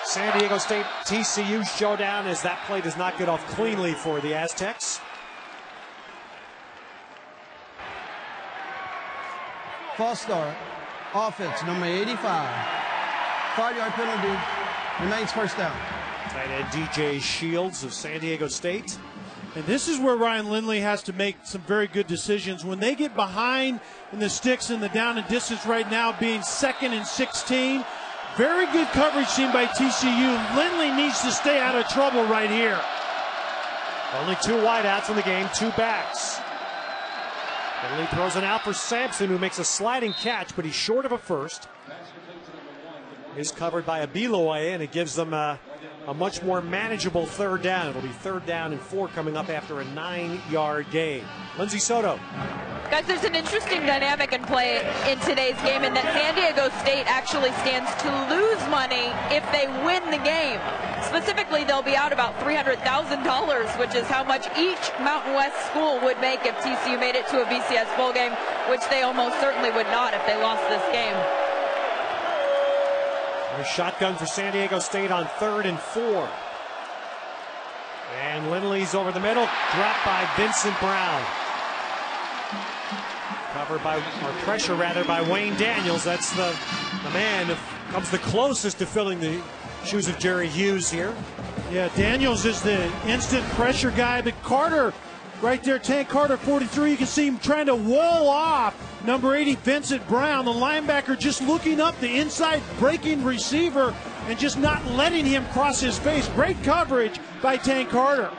San Diego State TCU showdown as that play does not get off cleanly for the Aztecs. False start. Offense, number 85. Five yard penalty. Remains first down. Tight end DJ Shields of San Diego State. And this is where Ryan Lindley has to make some very good decisions. When they get behind in the sticks in the down and distance right now, being second and 16, very good coverage seen by TCU. Lindley needs to stay out of trouble right here. Only two wideouts in the game, two backs. Lindley throws it out for Sampson, who makes a sliding catch, but he's short of a first. Is covered by Abiloye, and it gives them a, a much more manageable third down. It'll be third down and four coming up after a nine-yard gain. Lindsay Soto. Guys, there's an interesting dynamic in play in today's game in that San Diego State actually stands to lose money if they win the game. Specifically, they'll be out about $300,000, which is how much each Mountain West school would make if TCU made it to a BCS bowl game, which they almost certainly would not if they lost this game. A shotgun for San Diego State on third and four. And Lindley's over the middle, dropped by Vincent Brown. Covered by, or pressure rather, by Wayne Daniels. That's the, the man who comes the closest to filling the shoes of Jerry Hughes here. Yeah, Daniels is the instant pressure guy, but Carter, right there, Tank Carter, 43, you can see him trying to wall off number 80, Vincent Brown, the linebacker just looking up the inside breaking receiver and just not letting him cross his face. Great coverage by Tank Carter.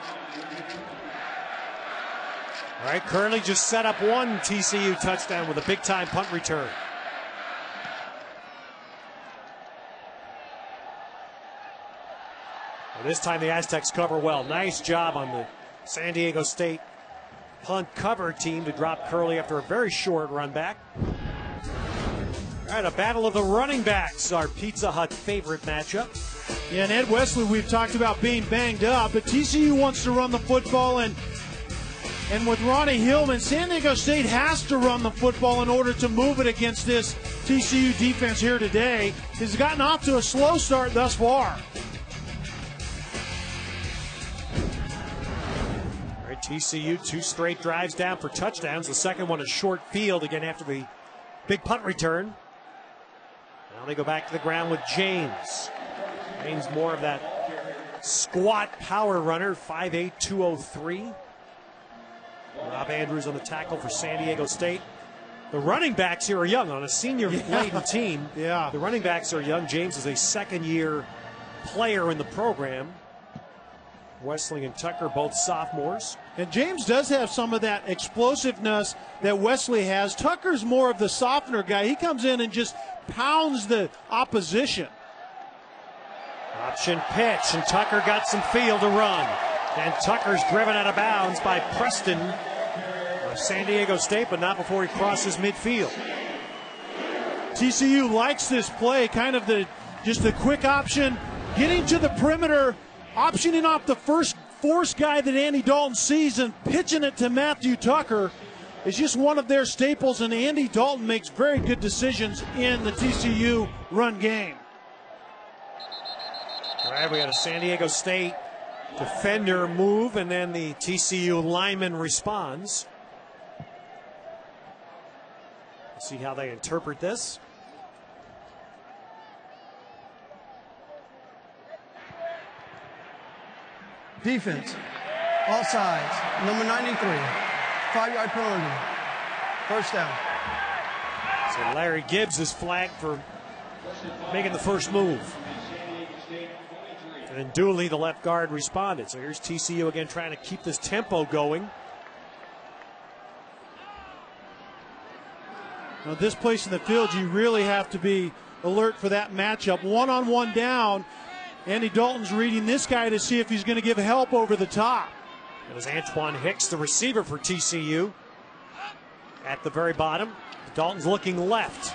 All right, Kerley just set up one TCU touchdown with a big time punt return. This time the Aztecs cover well. Nice job on the San Diego State punt cover team to drop Kerley after a very short run back. All right, a battle of the running backs, our Pizza Hut favorite matchup. Yeah, and Ed Wesley, we've talked about being banged up, but TCU wants to run the football, and and with Ronnie Hillman, San Diego State has to run the football in order to move it against this TCU defense here today. Has gotten off to a slow start thus far. TCU two straight drives down for touchdowns. The second one a short field again after the big punt return. Now they go back to the ground with James. James more of that squat power runner, 5'8", 203. Rob Andrews on the tackle for San Diego State. The running backs here are young on a senior [laughs] laden team. Yeah. The running backs are young. James is a second year player in the program. Wesley and Tucker, both sophomores. And James does have some of that explosiveness that Wesley has. Tucker's more of the softener guy. He comes in and just pounds the opposition. Option pitch, and Tucker got some field to run. And Tucker's driven out of bounds by Preston of San Diego State, but not before he crosses midfield. TCU likes this play, kind of the just the quick option, getting to the perimeter, optioning off the first force guy that Andy Dalton sees and pitching it to Matthew Tucker is just one of their staples, and Andy Dalton makes very good decisions in the TCU run game. All right, we got a San Diego State defender move, and then the TCU lineman responds. See how they interpret this. Defense, all sides, number 93. Five yard penalty. First down. So Larry Gibbs is flagged for making the first move. And Dooley, the left guard, responded. So here's TCU again trying to keep this tempo going. Now, this place in the field, you really have to be alert for that matchup. One on one down. Andy Dalton's reading this guy to see if he's going to give help over the top. It was Antoine Hicks, the receiver for TCU, at the very bottom. Dalton's looking left.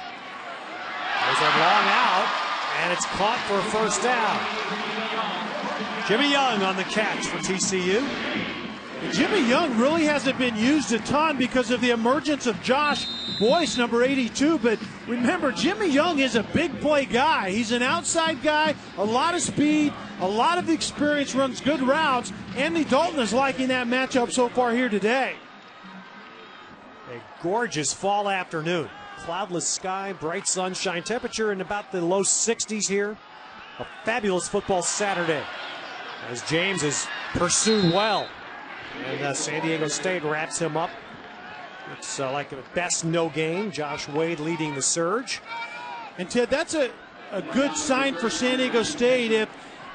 There's a long out, and it's caught for a first down. Jimmy Young on the catch for TCU. Jimmy Young really hasn't been used a ton because of the emergence of Josh Boyce, number 82. But remember, Jimmy Young is a big play guy. He's an outside guy, a lot of speed, a lot of experience, runs good routes. Andy Dalton is liking that matchup so far here today. A gorgeous fall afternoon. cloudless sky, bright sunshine, temperature in about the low 60s here. A fabulous football Saturday as James is pursued well. And uh, San Diego State wraps him up. It's uh, like a best no game. Josh Wade leading the surge. And Ted, that's a, a good sign for San Diego State. If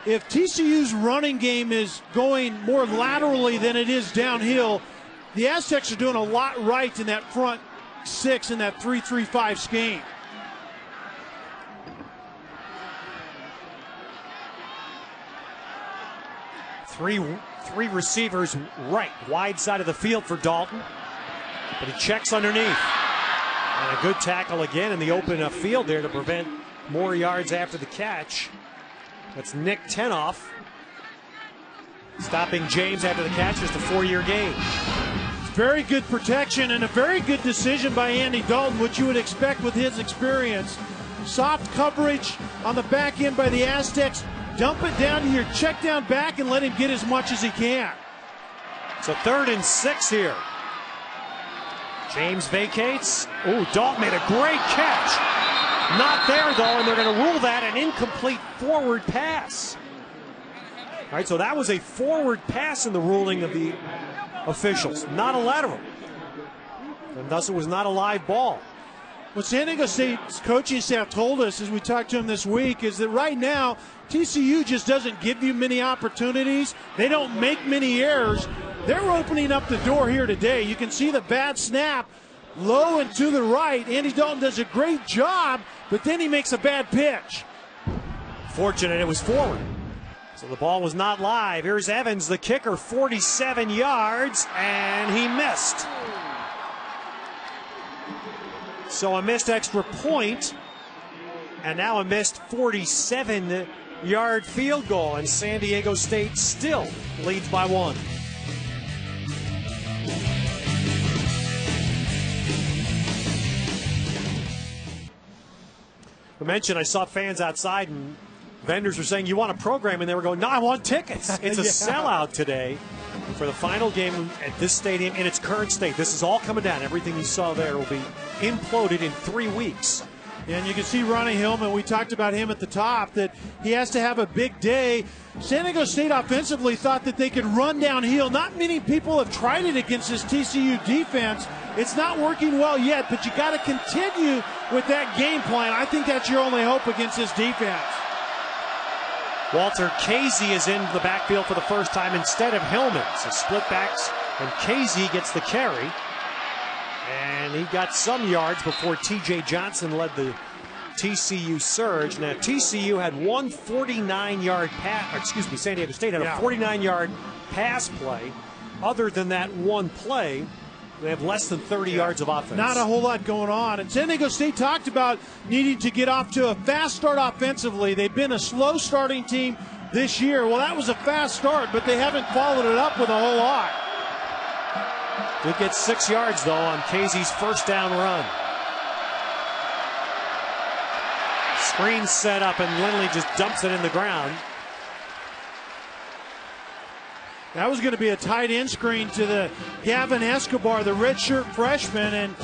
if TCU's running game is going more laterally than it is downhill, the Aztecs are doing a lot right in that front six in that 3-3-5 scheme. Three three receivers right, wide side of the field for Dalton. But he checks underneath. And a good tackle again in the open field there to prevent more yards after the catch. That's Nick Tenoff. Stopping James after the catch, just a four year gain. Very good protection and a very good decision by Andy Dalton, which you would expect with his experience. Soft coverage on the back end by the Aztecs. Dump it down here, check down back and let him get as much as he can. So third and six here. James vacates. Ooh, Dalton made a great catch. Not there though, and they're going to rule that an incomplete forward pass. All right, so that was a forward pass in the ruling of the officials, not a lateral. And thus it was not a live ball. What San Diego State's coaching staff told us as we talked to him this week is that right now TCU just doesn't give you many opportunities. They don't make many errors. They're opening up the door here today. You can see the bad snap low and to the right. Andy Dalton does a great job, but then he makes a bad pitch. Fortunate it was forward. So the ball was not live. Here's Evans, the kicker, 47 yards, and he missed. So a missed extra point, and now a missed 47 yard field goal, and San Diego State still leads by one. I mentioned I saw fans outside and vendors were saying, You want a program? And they were going, No, I want tickets. [laughs] It's a yeah. sellout today for the final game at this stadium in its current state. This is all coming down. Everything you saw there will be imploded in three weeks. And you can see Ronnie Hillman. We talked about him at the top that he has to have a big day. San Diego State offensively thought that they could run downhill. Not many people have tried it against this TCU defense. It's not working well yet, but you got to continue with that game plan. I think that's your only hope against this defense. Walter Kazee is in the backfield for the first time instead of Hillman. So split backs, and Kazee gets the carry. And he got some yards before Tejay Johnson led the TCU surge. Now, TCU had one 49 yard pass, excuse me, San Diego State had a 49 yard pass play. Other than that one play, they have less than 30 yeah. yards of offense. Not a whole lot going on. And San Diego State talked about needing to get off to a fast start offensively. They've been a slow starting team this year. Well, that was a fast start, but they haven't followed it up with a whole lot. Did get six yards, though, on Kazee's first down run. Screen set up, and Lindley just dumps it in the ground. That was going to be a tight end screen to the Gavin Escobar, the redshirt freshman, and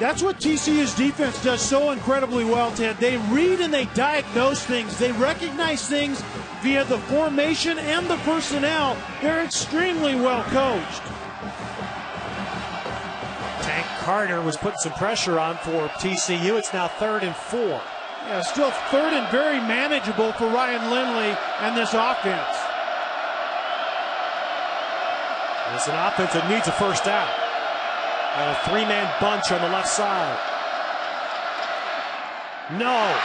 that's what TCU's defense does so incredibly well, Ted. They read and they diagnose things. They recognize things via the formation and the personnel. They're extremely well coached. Tank Carter was putting some pressure on for TCU. It's now third and four. Yeah, still third and very manageable for Ryan Lindley and this offense. It's an offense that needs a first down. And a three-man bunch on the left side. No.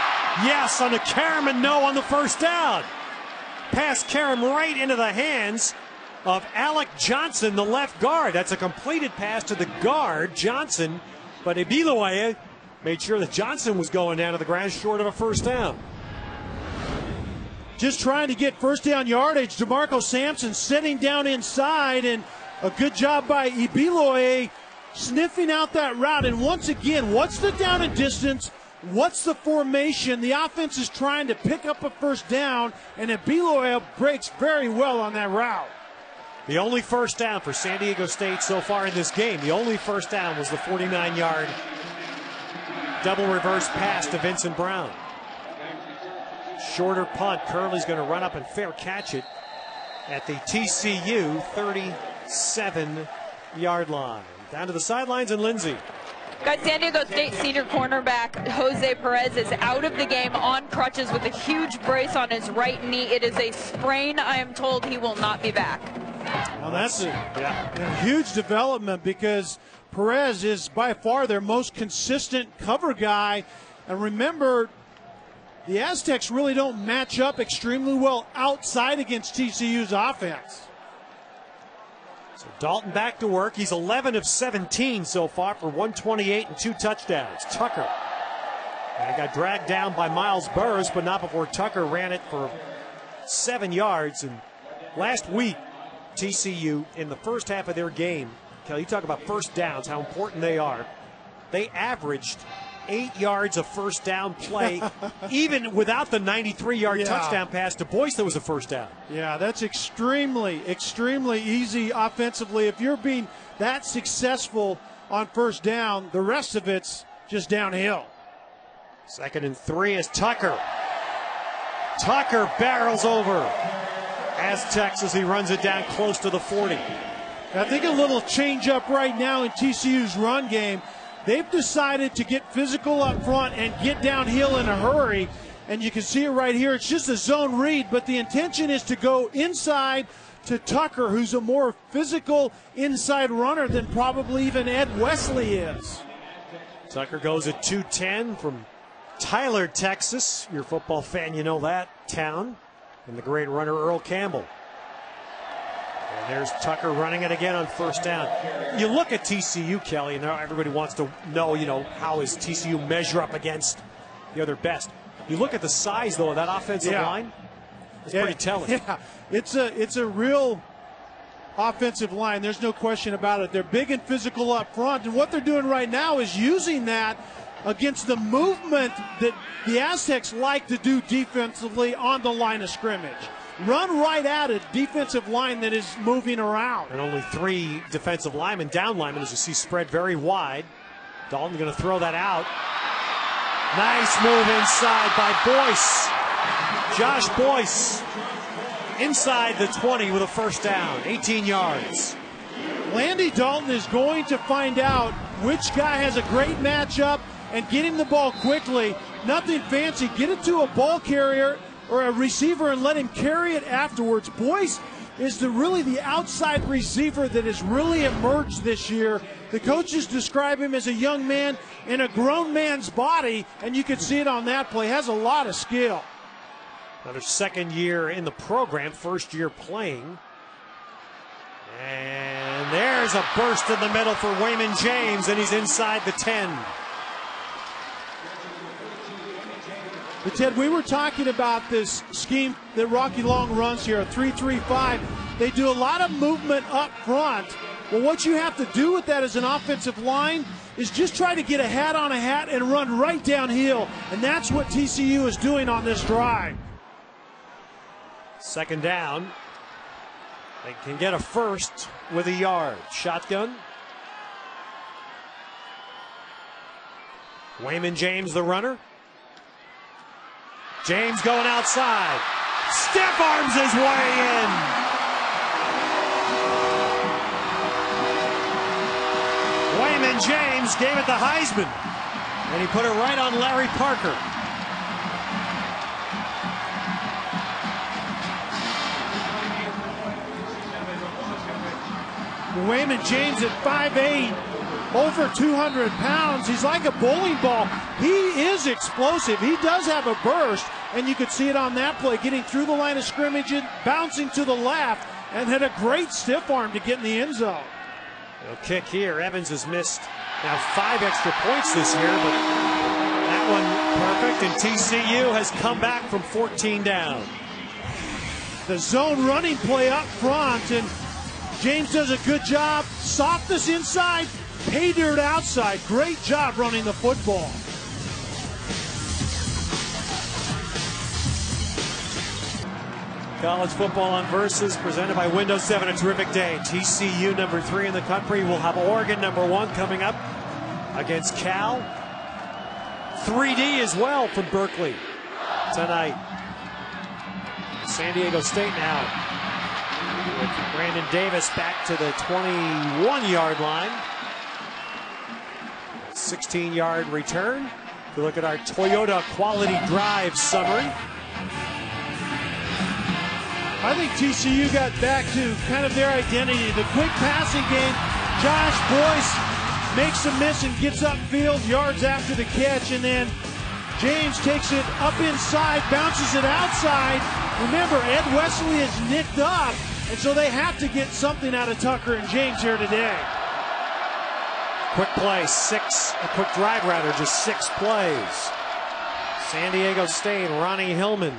Yes on the Karam and no on the first down. Pass Karam right into the hands of Alec Johnson, the left guard. That's a completed pass to the guard, Johnson. But Ibiloe made sure that Johnson was going down to the ground short of a first down. Just trying to get first down yardage. DeMarco Sampson sitting down inside and a good job by Ibiloe sniffing out that route. And once again, what's the down and distance? What's the formation? The offense is trying to pick up a first down, and Ibiloe breaks very well on that route. The only first down for San Diego State so far in this game, the only first down was the 49 yard double reverse pass to Vincent Brown. Shorter punt. Kerley's going to run up and fair catch it at the TCU 37 yard line. Down to the sidelines and Lindsay. Guys, San Diego State senior cornerback Jose Perez is out of the game on crutches with a huge brace on his right knee. It is a sprain. I am told he will not be back. Well, that's a, yeah. a huge development because Perez is by far their most consistent cover guy. And remember, the Aztecs really don't match up extremely well outside against TCU's offense. So Dalton back to work. He's 11 of 17 so far for 128 and two touchdowns. Tucker. And got dragged down by Miles Burris, but not before Tucker ran it for seven yards. And last week, TCU, in the first half of their game, Kelly, you talk about first downs, how important they are. They averaged eight yards of first down play, [laughs] even without the 93 yard yeah. touchdown pass to Boyce that was a first down. Yeah, that's extremely, extremely easy offensively. If you're being that successful on first down, the rest of it's just downhill. Second and three is Tucker. Tucker barrels over Aztecs as he runs it down close to the 40. I think a little change up right now in TCU's run game They've decided to get physical up front and get downhill in a hurry. And you can see it right here. It's just a zone read, but the intention is to go inside to Tucker, who's a more physical inside runner than probably even Ed Wesley is. Tucker goes at 210 from Tyler, Texas. You're football fan, you know that town. And the great runner Earl Campbell. There's Tucker running it again on first down. You look at TCU, Kelly, and everybody wants to know, you know, how is TCU measure up against the other best. You look at the size, though, of that offensive yeah. line. It's yeah, pretty telling. Yeah, it's a it's a real offensive line. There's no question about it. They're big and physical up front, and what they're doing right now is using that against the movement that the Aztecs like to do defensively on the line of scrimmage run right at a defensive line that is moving around. And only three defensive linemen, down linemen, as you see spread very wide. Dalton going to throw that out. Nice move inside by Boyce. Josh Boyce inside the 20 with a first down, 18 yards. Landy Dalton is going to find out which guy has a great matchup and get him the ball quickly. Nothing fancy. Get it to a ball carrier or a receiver and let him carry it afterwards. Boyce is the really the outside receiver that has really emerged this year. The coaches describe him as a young man in a grown man's body, and you can see it on that play. Has a lot of skill. Another second year in the program, first year playing. And there's a burst in the middle for Waymon James, and he's inside the 10. But Ted, we were talking about this scheme that Rocky Long runs here, a 3-3-5. They do a lot of movement up front. Well, what you have to do with that as an offensive line is just try to get a hat on a hat and run right downhill. And that's what TCU is doing on this drive. Second down. They can get a first with a yard. Shotgun. Waymon James, the runner. James going outside. Stiff arms his way in. Waymon James gave it the Heisman. And he put it right on Larry Parker. Waymon James at 5'8", over 200 pounds. He's like a bowling ball. He is explosive. He does have a burst, and you could see it on that play, getting through the line of scrimmage and bouncing to the left, and had a great stiff arm to get in the end zone. A kick here. Evans has missed now five extra points this year, but that one perfect, and TCU has come back from 14 down. The zone running play up front, and James does a good job. Softness inside, pay dirt outside. Great job running the football. College football on Versus, presented by Windows 7. A terrific day. TCU number three in the country. We'll have Oregon number one coming up against Cal. 3D as well from Berkeley tonight. San Diego State now with Brandon Davis back to the 21 yard line. 16 yard return. If you look at our Toyota quality drive summary. I think TCU got back to kind of their identity. The quick passing game. Josh Boyce makes a miss and gets upfield yards after the catch, and then James takes it up inside, bounces it outside. Remember, Ed Wesley is nicked up, and so they have to get something out of Tucker and James here today. Quick play, six, a quick drive rather, just six plays. San Diego State, Ronnie Hillman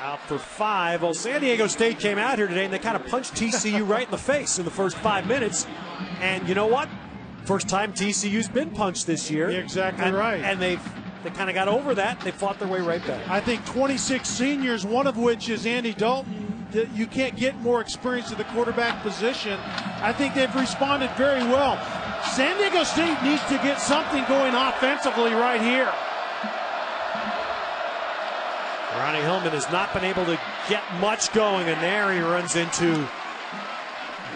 out for five. Well, San Diego State came out here today and they kind of punched TCU [laughs] right in the face in the first five minutes. And you know what? First time TCU's been punched this year. You're exactly and, right. And they've they kind of got over that. They fought their way right back. I think 26 seniors, one of which is Andy Dalton. You can't get more experience at the quarterback position. I think they've responded very well. San Diego State needs to get something going offensively right here. Ronnie Hillman has not been able to get much going, and there he runs into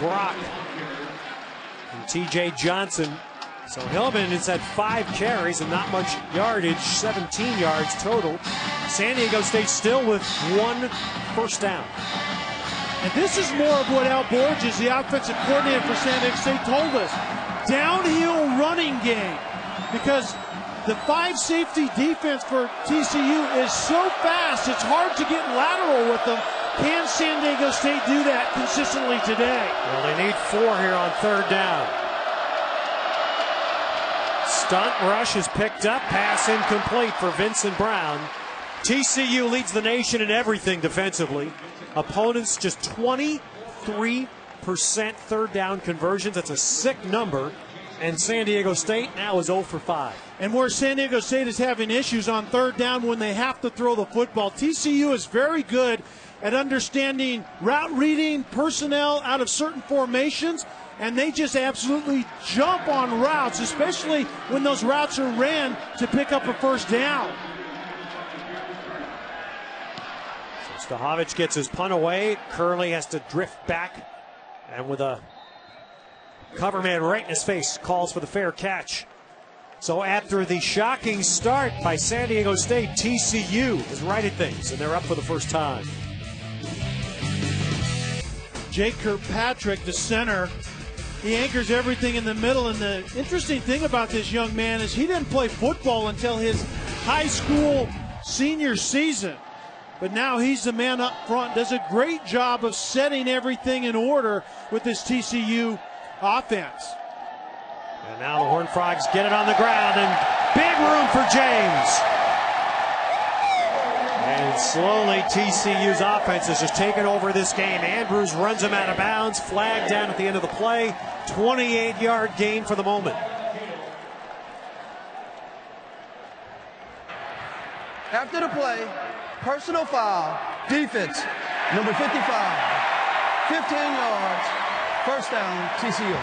Brock and Tejay Johnson. So Hillman has had five carries and not much yardage, 17 yards total. San Diego State still with one first down. And this is more of what Al Borges, the offensive coordinator for San Diego State, told us. Downhill running game. Because the five safety defense for TCU is so fast, it's hard to get lateral with them. Can San Diego State do that consistently today? Well, they need four here on third down. Stunt rush is picked up, pass incomplete for Vincent Brown. TCU leads the nation in everything defensively. Opponents just 23% third down conversions. That's a sick number. And San Diego State now is 0 for 5. And where San Diego State is having issues on third down when they have to throw the football, TCU is very good at understanding route reading, personnel out of certain formations, and they just absolutely jump on routes, especially when those routes are ran to pick up a first down. So gets his punt away. Kerley has to drift back, and with a cover man right in his face, calls for the fair catch. So after the shocking start by San Diego State, TCU is righted things, and they're up for the first time. Jake Kirkpatrick, the center, he anchors everything in the middle. And the interesting thing about this young man is he didn't play football until his high school senior season. But now he's the man up front, does a great job of setting everything in order with this TCU offense. And now the Horned Frogs get it on the ground, and big room for James. And slowly TCU's offense is just taking over this game. Andrews runs him out of bounds, flag down at the end of the play. 28 yard gain for the moment. After the play, personal foul, defense, number 55, 15 yards, first down, TCU.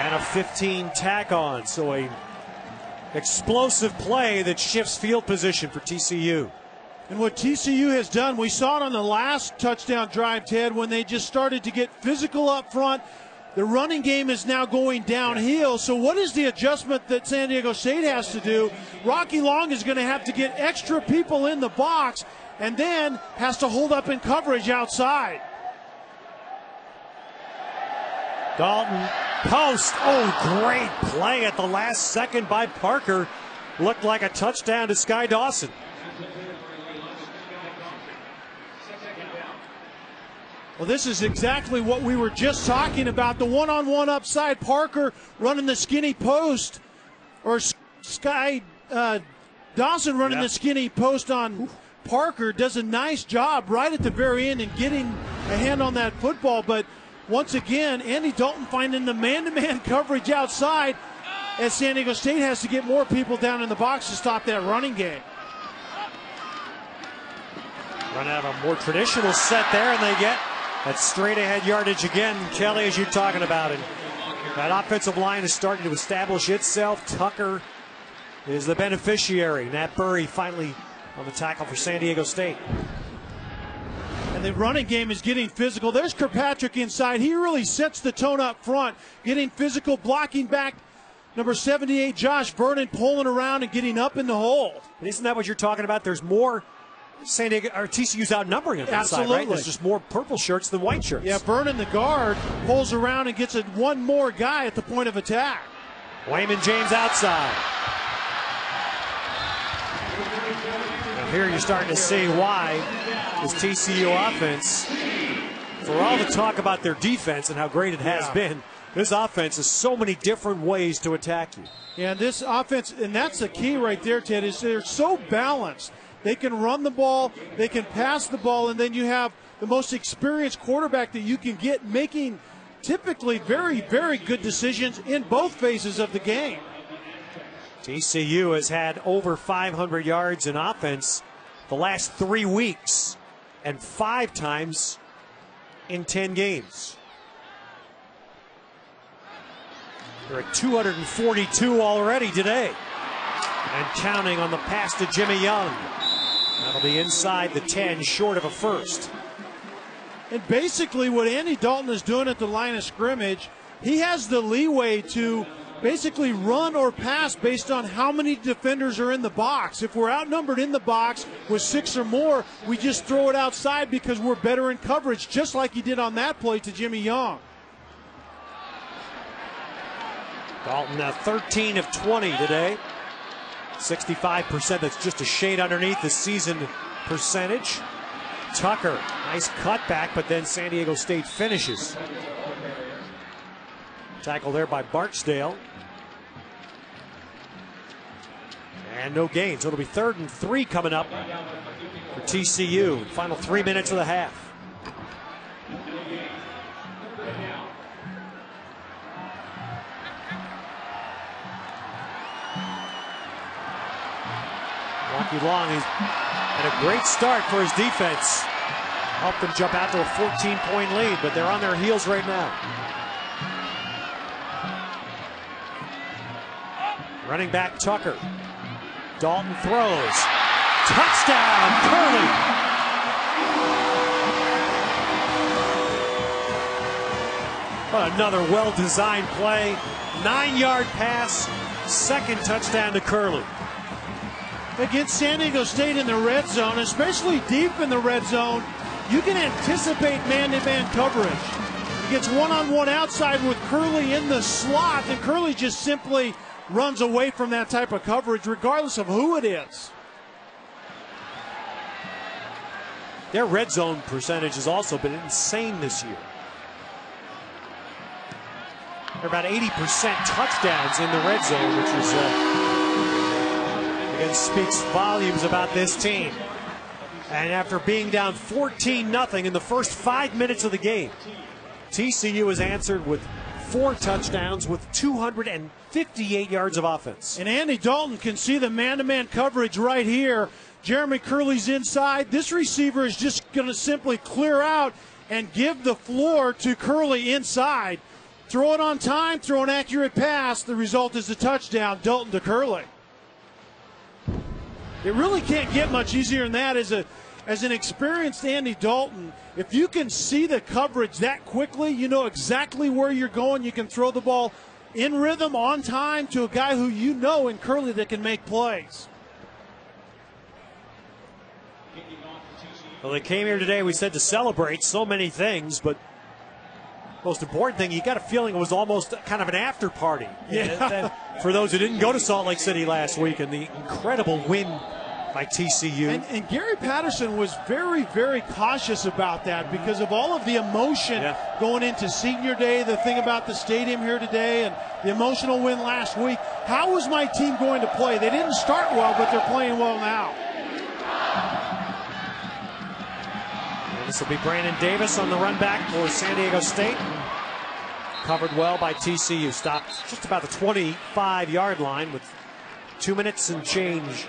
And a 15 tack on, so a explosive play that shifts field position for TCU. And what TCU has done, we saw it on the last touchdown drive, Ted, when they just started to get physical up front. The running game is now going downhill. So, what is the adjustment that San Diego State has to do? Rocky Long is going to have to get extra people in the box and then has to hold up in coverage outside. Dalton post. Oh, great play at the last second by Parker. Looked like a touchdown to Skye Dawson. Well, this is exactly what we were just talking about. The one on one upside, Parker running the skinny post, or Skye uh, Dawson running the skinny post on Parker does a nice job right at the very end and getting a hand on that football. But once again, Andy Dalton finding the man to man coverage outside as San Diego State has to get more people down in the box to stop that running game. Run out of a more traditional set there, and they get that straight ahead yardage again. Kelly, as you're talking about it, that offensive line is starting to establish itself. Tucker is the beneficiary. Nat Berhe finally on the tackle for San Diego State. And the running game is getting physical. There's Kirkpatrick inside. He really sets the tone up front, getting physical, blocking back. Number 78, Josh Vernon, pulling around and getting up in the hole. And isn't that what you're talking about? There's more San Diego or TCU's outnumbering them inside, Absolutely. right? There's just more purple shirts than white shirts. Yeah, Vernon, the guard, pulls around and gets it one more guy at the point of attack. Waymon James outside. Now here you're starting to see why this TCU offense, for all the talk about their defense and how great it has Yeah. been, this offense has so many different ways to attack you. Yeah, this offense, and that's the key right there, Ted, is they're so balanced. They can run the ball, they can pass the ball, and then you have the most experienced quarterback that you can get making typically very, very good decisions in both phases of the game. TCU has had over 500 yards in offense the last three weeks and five times in 10 games. They're at 242 already today. And counting on the pass to Jimmy Young. That'll be inside the 10, short of a first. And basically, what Andy Dalton is doing at the line of scrimmage, he has the leeway to basically run or pass based on how many defenders are in the box. If we're outnumbered in the box with six or more, we just throw it outside because we're better in coverage, just like he did on that play to Jimmy Young. Dalton now 13 of 20 today. 65%. That's just a shade underneath the season percentage. Tucker, nice cutback, but then San Diego State finishes. Tackle there by Barksdale. And no gain. So it'll be third and three coming up for TCU. Final three minutes of the half. Rocky Long has had a great start for his defense. Helped them jump out to a 14 point lead, but they're on their heels right now. Running back Tucker. Dalton throws. Touchdown, Kerley. Another well designed play. Nine yard pass. Second touchdown to Kerley. Against San Diego State in the red zone, especially deep in the red zone, you can anticipate man to man coverage. He gets one on one outside with Kerley in the slot, and Kerley just simply runs away from that type of coverage, regardless of who it is. Their red zone percentage has also been insane this year. They're about 80% touchdowns in the red zone, which is uh, again speaks volumes about this team. And after being down 14 0 in the first five minutes of the game, TCU has answered with four touchdowns with 258 yards of offense. And Andy Dalton can see the man to man coverage right here. Jeremy Kerley's inside. This receiver is just going to simply clear out and give the floor to Kerley inside. Throw it on time, throw an accurate pass. The result is a touchdown. Dalton to Kerley. It really can't get much easier than that as a as an experienced Andy Dalton. If you can see the coverage that quickly, you know exactly where you're going. You can throw the ball in rhythm on time to a guy who you know in Kerley that can make plays. Well, they came here today, we said, to celebrate so many things, but most important thing, you got a feeling it was almost kind of an after party. Yeah. For those who didn't go to Salt Lake City last week and the incredible win by TCU. And, and Gary Patterson was very, very cautious about that because of all of the emotion Yeah. going into senior day, the thing about the stadium here today, and the emotional win last week. How was my team going to play? They didn't start well, but they're playing well now. This will be Brandon Davis on the run back for San Diego State. Covered well by TCU. Stopped just about the 25 yard line with two minutes and change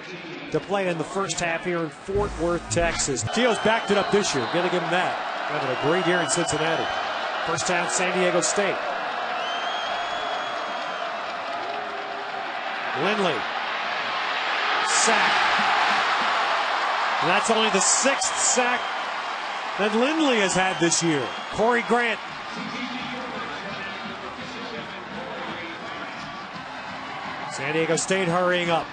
to play in the first half here in Fort Worth, Texas. Teo's backed it up this year. To give him that. Having a great year in Cincinnati. First down, San Diego State. Lindley sack. And that's only the sixth sack that Lindley has had this year. Corey Grant. San Diego State hurrying up.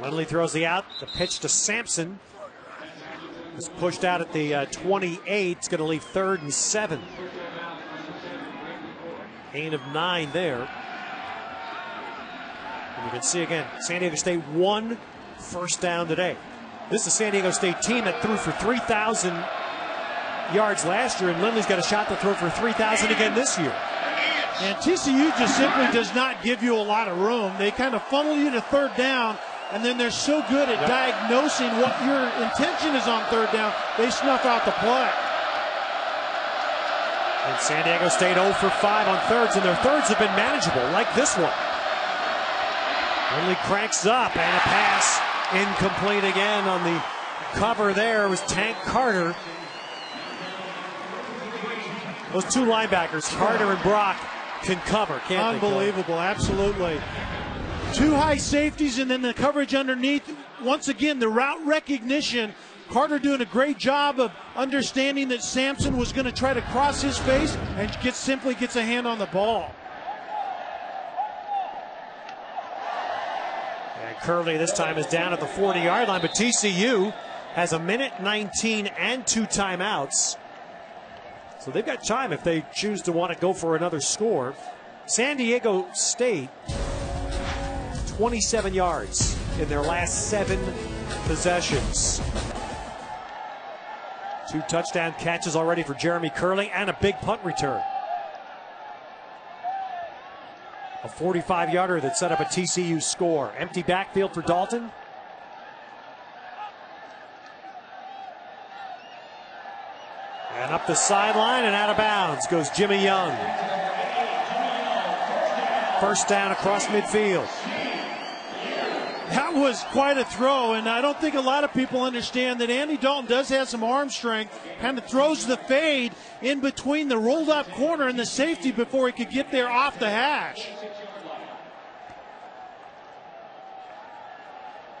Lindley throws the out. The pitch to Sampson is pushed out at the uh, 28. It's going to leave third and seven. Gain of nine there. And you can see again, San Diego State one first down today. This is San Diego State team that threw for 3,000 yards last year, and Lindley's got a shot to throw for 3,000 again this year. And TCU just simply does not give you a lot of room. They kind of funnel you to third down, and then they're so good at yep. diagnosing what your intention is on third down, they snuff out the play. And San Diego State 0 for 5 on thirds, and their thirds have been manageable, like this one. Lindley cranks up, and a pass incomplete again on the cover there was Tank Carter. Those two linebackers, Carter and Brock, can cover, can't Unbelievable, absolutely. Two high safeties and then the coverage underneath. Once again, the route recognition. Carter doing a great job of understanding that Sampson was going to try to cross his face and get, simply gets a hand on the ball. And Kerley this time is down at the 40 yard line, but TCU has a minute 19 and two timeouts. So they've got time if they choose to want to go for another score. San Diego State, 27 yards in their last seven possessions. Two touchdown catches already for Jeremy Kerley and a big punt return. A 45 yarder that set up a TCU score. Empty backfield for Dalton. And up the sideline and out of bounds goes Jimmy Young. First down across midfield. That was quite a throw, and I don't think a lot of people understand that Andy Dalton does have some arm strength. Kind of throws the fade in between the rolled up corner and the safety before he could get there off the hash.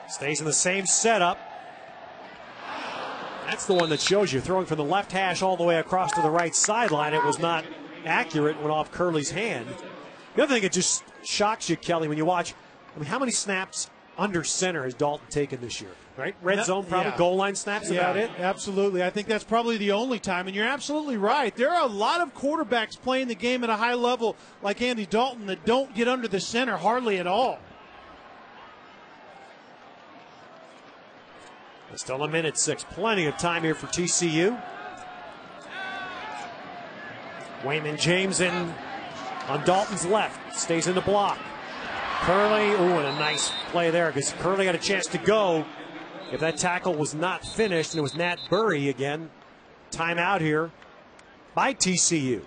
Stays in the same setup. That's the one that shows you throwing from the left hash all the way across to the right sideline. It was not accurate, went off Kerley's hand. The other thing that just shocks you, Kelly, when you watch, I mean, how many snaps under center has Dalton taken this year? Right? Red zone, probably yeah. goal line snaps yeah, about it. Absolutely. I think that's probably the only time. And you're absolutely right. There are a lot of quarterbacks playing the game at a high level, like Andy Dalton, that don't get under the center hardly at all. Still a minute six. Plenty of time here for TCU. Waymon James in on Dalton's left. Stays in the block. Kerley, ooh, and a nice play there because Kerley had a chance to go. If that tackle was not finished, and it was Nat Berhe again, timeout here by TCU.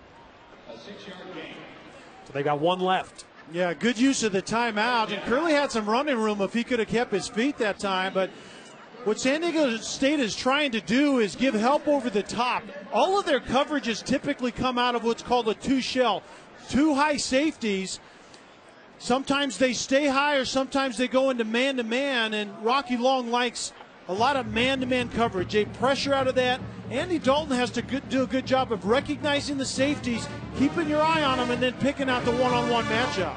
So they got one left. Yeah, good use of the timeout. And Kerley had some running room if he could have kept his feet that time, but what San Diego State is trying to do is give help over the top. All of their coverages typically come out of what's called a two shell, two high safeties. Sometimes they stay high, or sometimes they go into man to man. And Rocky Long likes a lot of man to man coverage. They pressure out of that. Andy Dalton has to do a good job of recognizing the safeties, keeping your eye on them, and then picking out the one on one matchup.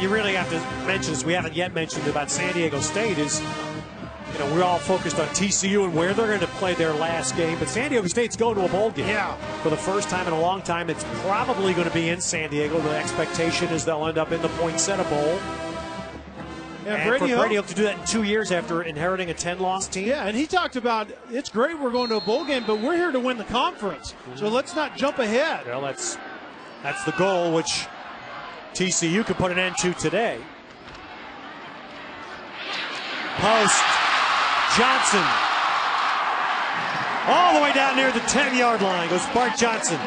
You really have to mention this. We haven't yet mentioned about San Diego State is you know, we're all focused on TCU and where they're going to play their last game. But San Diego State's going to a bowl game. Yeah. For the first time in a long time, it's probably going to be in San Diego. The expectation is they'll end up in the Poinsettia Bowl. Yeah, and Brady for Brady Hoke to do that in two years after inheriting a 10-loss team. Yeah, and he talked about it's great we're going to a bowl game, but we're here to win the conference. Mm-hmm. So let's not jump ahead. Well, that's that's the goal, which TCU could put an end to today. Post Johnson. All the way down near the 10 yard line goes Bart Johnson.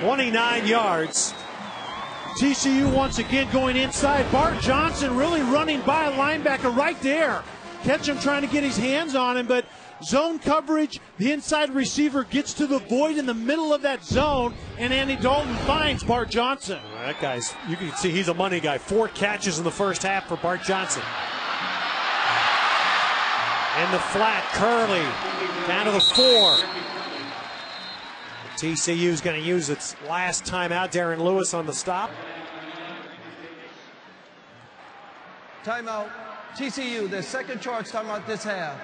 29 yards. TCU once again going inside. Bart Johnson really running by a linebacker right there. Ketchum trying to get his hands on him, but zone coverage, the inside receiver gets to the void in the middle of that zone, and Andy Dalton finds Bart Johnson. That guy's, you can see he's a money guy. Four catches in the first half for Bart Johnson. In the flat, Kerley down to the four. TCU is going to use its last timeout. Darren Lewis on the stop. Timeout. TCU, their second charge timeout this half.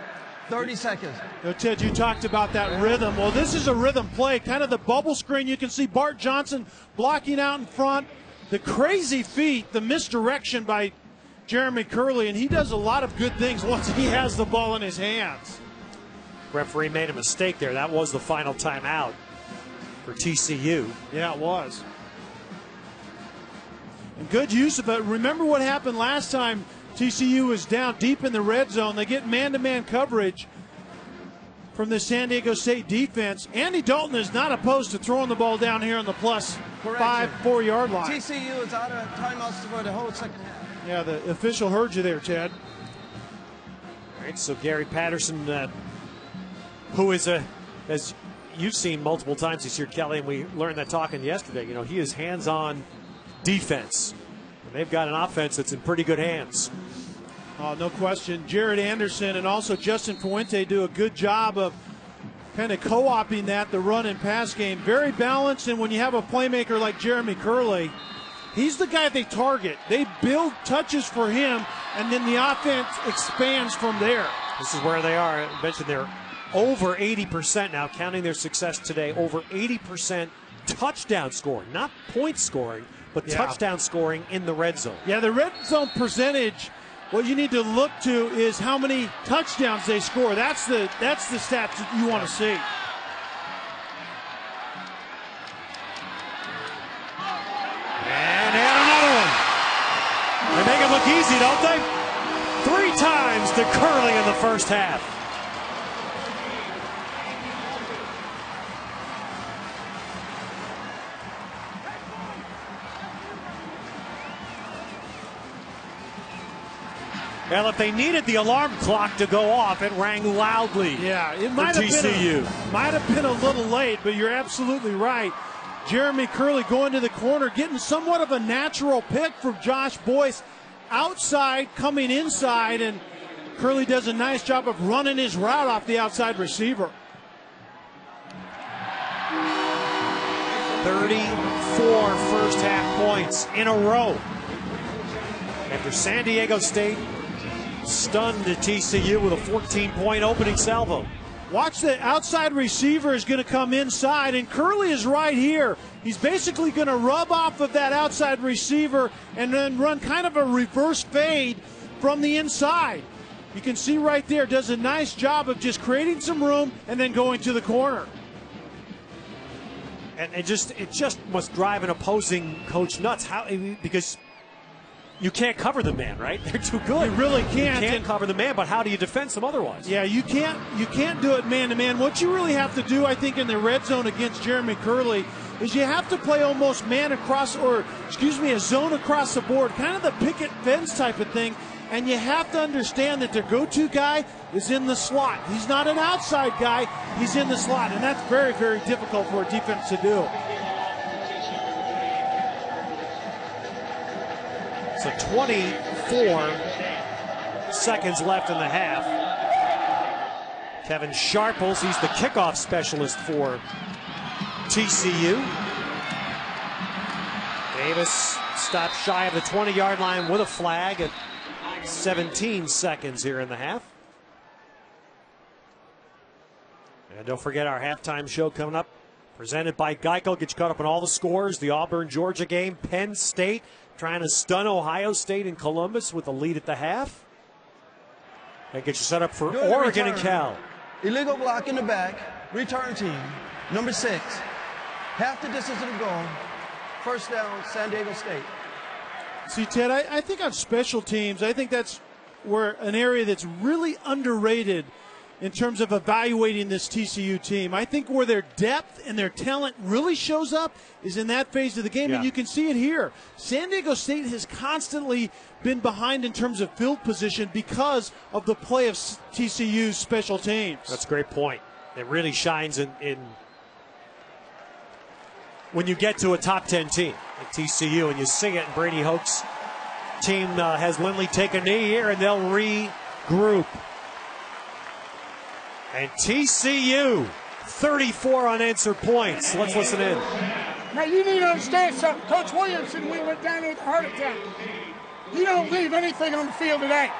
30 seconds. Know, Ted, you talked about that rhythm. Well, this is a rhythm play, kind of the bubble screen. You can see Bart Johnson blocking out in front. The crazy feet, the misdirection by Jeremy Kerley, and he does a lot of good things once he has the ball in his hands. Referee made a mistake there. That was the final timeout for TCU. Yeah, it was. And good use of it. Remember what happened last time TCU was down deep in the red zone. They get man to man coverage from the San Diego State defense. Andy Dalton is not opposed to throwing the ball down here on the plus Correction. five, four yard line. TCU is out of timeouts for the whole second half. Yeah, the official heard you there, Ted. All right, so Gary Patterson, uh, who is a, as you've seen multiple times this year, Kelly, and we learned that talking yesterday. You know, he is hands-on defense, and they've got an offense that's in pretty good hands. Oh, no question. Jarrett Anderson and also Justin Fuente do a good job of kind of co-opting that, the run and pass game. Very balanced, and when you have a playmaker like Jeremy Kerley, he's the guy they target. They build touches for him, and then the offense expands from there. This is where they are. I mentioned they're over 80% now, counting their success today. Over 80% touchdown scoring, not point scoring, but Yeah. touchdown scoring in the red zone. Yeah, the red zone percentage. What you need to look to is how many touchdowns they score. That's the that's the stats that you want to see. Look easy, don't they? Three times to Kerley in the first half. Well, if they needed the alarm clock to go off, it rang loudly. Yeah, it might have TCU. been a, might have been a little late, but you're absolutely right. Jeremy Kerley going to the corner, getting somewhat of a natural pick from Josh Boyce outside, coming inside, and Kerley does a nice job of running his route off the outside receiver. 34 first half points in a row. After San Diego State stunned the TCU with a 14 point opening salvo. Watch the outside receiver is going to come inside, and Kerley is right here. He's basically going to rub off of that outside receiver and then run kind of a reverse fade from the inside. You can see right there, does a nice job of just creating some room and then going to the corner. And it just it just must drive an opposing coach nuts. How because you can't cover the man, right? [laughs] They're too good. You really can't. You can't And- cover the man, but how do you defend them otherwise? Yeah, you can't you can't do it man to man. What you really have to do, I think, in the red zone against Jeremy Kerley is you have to play almost man across or excuse me, a zone across the board, kind of the picket fence type of thing. And you have to understand that their go-to guy is in the slot. He's not an outside guy, he's in the slot. And that's very, very difficult for a defense to do. So 24 seconds left in the half. Kevin Sharples, he's the kickoff specialist for TCU. Davis stopped shy of the 20 yard line with a flag at 17 seconds here in the half. And don't forget our halftime show coming up, presented by Geico. Get you caught up on all the scores. The Auburn Georgia game, Penn State trying to stun Ohio State in Columbus with a lead at the half. And get you set up for Good Oregon and. Cal. Illegal block in the back. Return team. Number six. Half the distance of the goal. First down, San Diego State. See, Ted, I, I think on special teams, I think that's where an area that's really underrated in terms of evaluating this TCU team. I think where their depth and their talent really shows up is in that phase of the game, Yeah. and you can see it here. San Diego State has constantly been behind in terms of field position because of the play of TCU's special teams. That's a great point. It really shines in, in when you get to a top 10 team like TCU and you see it, and Brady Hoke's team uh, has Lindley take a knee here and they'll regroup. And TCU, 34 unanswered points. Let's listen in. Now you need to understand something. Coach Williamson, we went down there with a heart attack. You don't leave anything on the field today.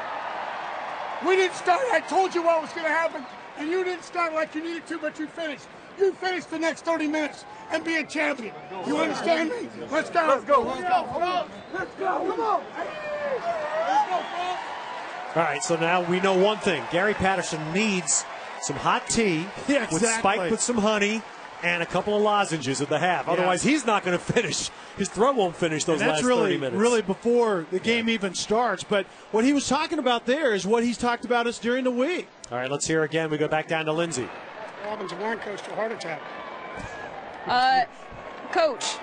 We didn't start. I told you what was going to happen, and you didn't start like you needed to, but you finished. You finished the next 30 minutes and be a champion. You understand me? Let's go. Let's go. Let's go. Come on. Let's go. Come on. Let's go, All right, so now we know one thing. Gary Patterson needs some hot tea [laughs] Yeah, with exactly. spiked with some honey and a couple of lozenges at the half. Otherwise, he's not going to finish. His throat won't finish those And that's last really, 30 minutes. really before the game even starts. But what he was talking about there is what he's talked about us during the week. All right, let's hear again. We go back down to Lindsay. Offensive line coach to a heart attack. Uh, Coach,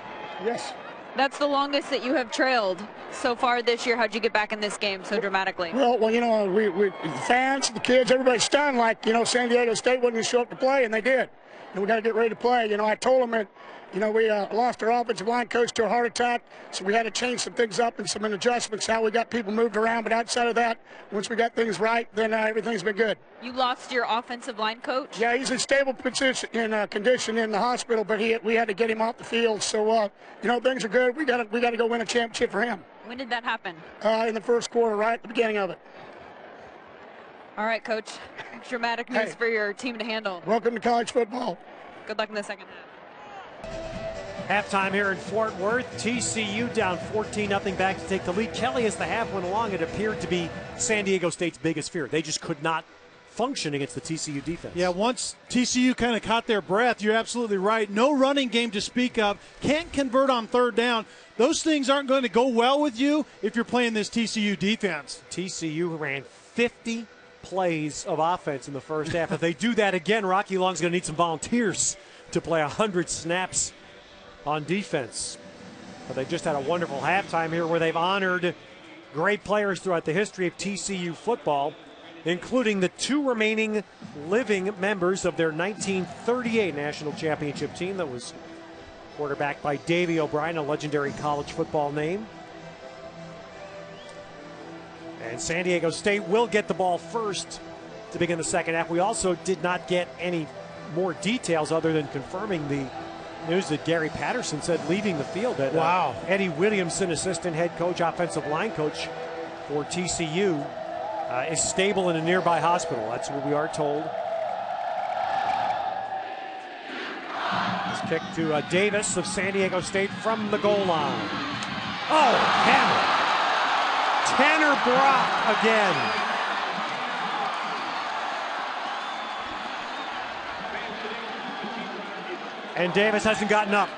Yes. that's the longest that you have trailed so far this year. How'd you get back in this game so dramatically? Well, well, you know, we, we fans, the kids, everybody's stunned. Like, you know, San Diego State to show up to play, and they did. And we got to get ready to play. You know, I told them that, you know, we uh, lost our offensive line coach to a heart attack, so we had to change some things up and some adjustments how we got people moved around. But outside of that, once we got things right, then uh, everything's been good. You lost your offensive line coach. Yeah, he's in stable position in uh, condition in the hospital, but he we had to get him off the field. So, uh, you know, things are good. We got to we got to go win a championship for him When did that happen? uh, in the first quarter, right at the beginning of it. All right, Coach. Dramatic news Hey. for your team to handle. Welcome to college football. Good luck in the second half. Halftime here in Fort Worth. TCU down 14 0 back to take the lead. Kelly, as the half went along, it appeared to be San Diego State's biggest fear. They just could not function against the TCU defense. Yeah, once TCU kind of caught their breath, you're absolutely right. No running game to speak of. Can't convert on third down. Those things aren't going to go well with you if you're playing this TCU defense. TCU ran 50 plays of offense in the first half. if they do that again, Rocky Long's going to need some volunteers to play 100 snaps on defense. But they just had a wonderful halftime here where they've honored great players throughout the history of TCU football, including the two remaining living members of their 1938 national championship team that was quarterbacked by Davey O'Brien, a legendary college football name. And San Diego State will get the ball first to begin the second half. We also did not get any more details other than confirming the news that Gary Patterson said leaving the field. That uh, Wow. Eddie Williamson, assistant head coach, offensive line coach for TCU, uh, is stable in a nearby hospital. That's what we are told. This kick to uh, Davis of San Diego State from the goal line. Oh, hammer. Tanner Brock again. And Davis hasn't gotten up.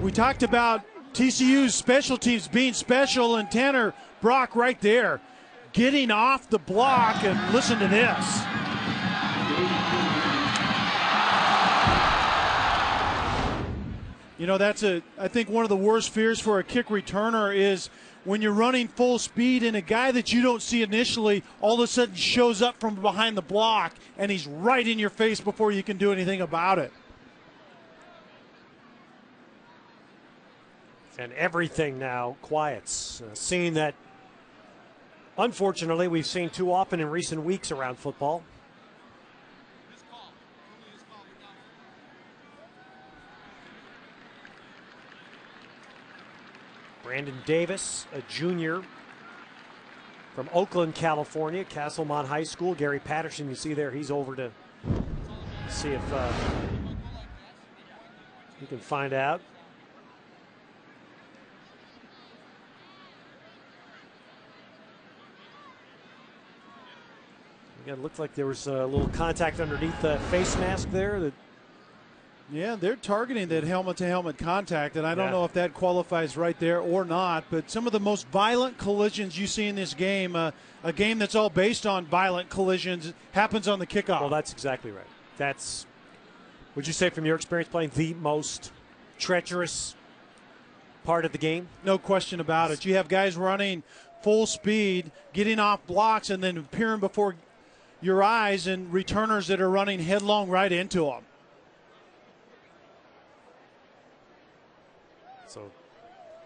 We talked about TCU's special teams being special, and Tanner Brock right there getting off the block. And listen to this. You know, that's a, I think one of the worst fears for a kick returner is when you're running full speed and a guy that you don't see initially all of a sudden shows up from behind the block and he's right in your face before you can do anything about it. and everything now quiets. A scene that, unfortunately, we've seen too often in recent weeks around football. Brandon Davis, a junior from Oakland, California, Castlemont High School. Gary Patterson, you see there, he's over to see if uh, he can find out. Again, it looked like there was a little contact underneath the face mask there that Yeah, they're targeting that helmet to helmet contact, and I don't Yeah. know if that qualifies right there or not. But some of the most violent collisions you see in this game, uh, a game that's all based on violent collisions, happens on the kickoff. Well, that's exactly right. That's, would you say from your experience playing, the most treacherous part of the game? No question about it. You have guys running full speed, getting off blocks, and then appearing before your eyes, and returners that are running headlong right into them. So,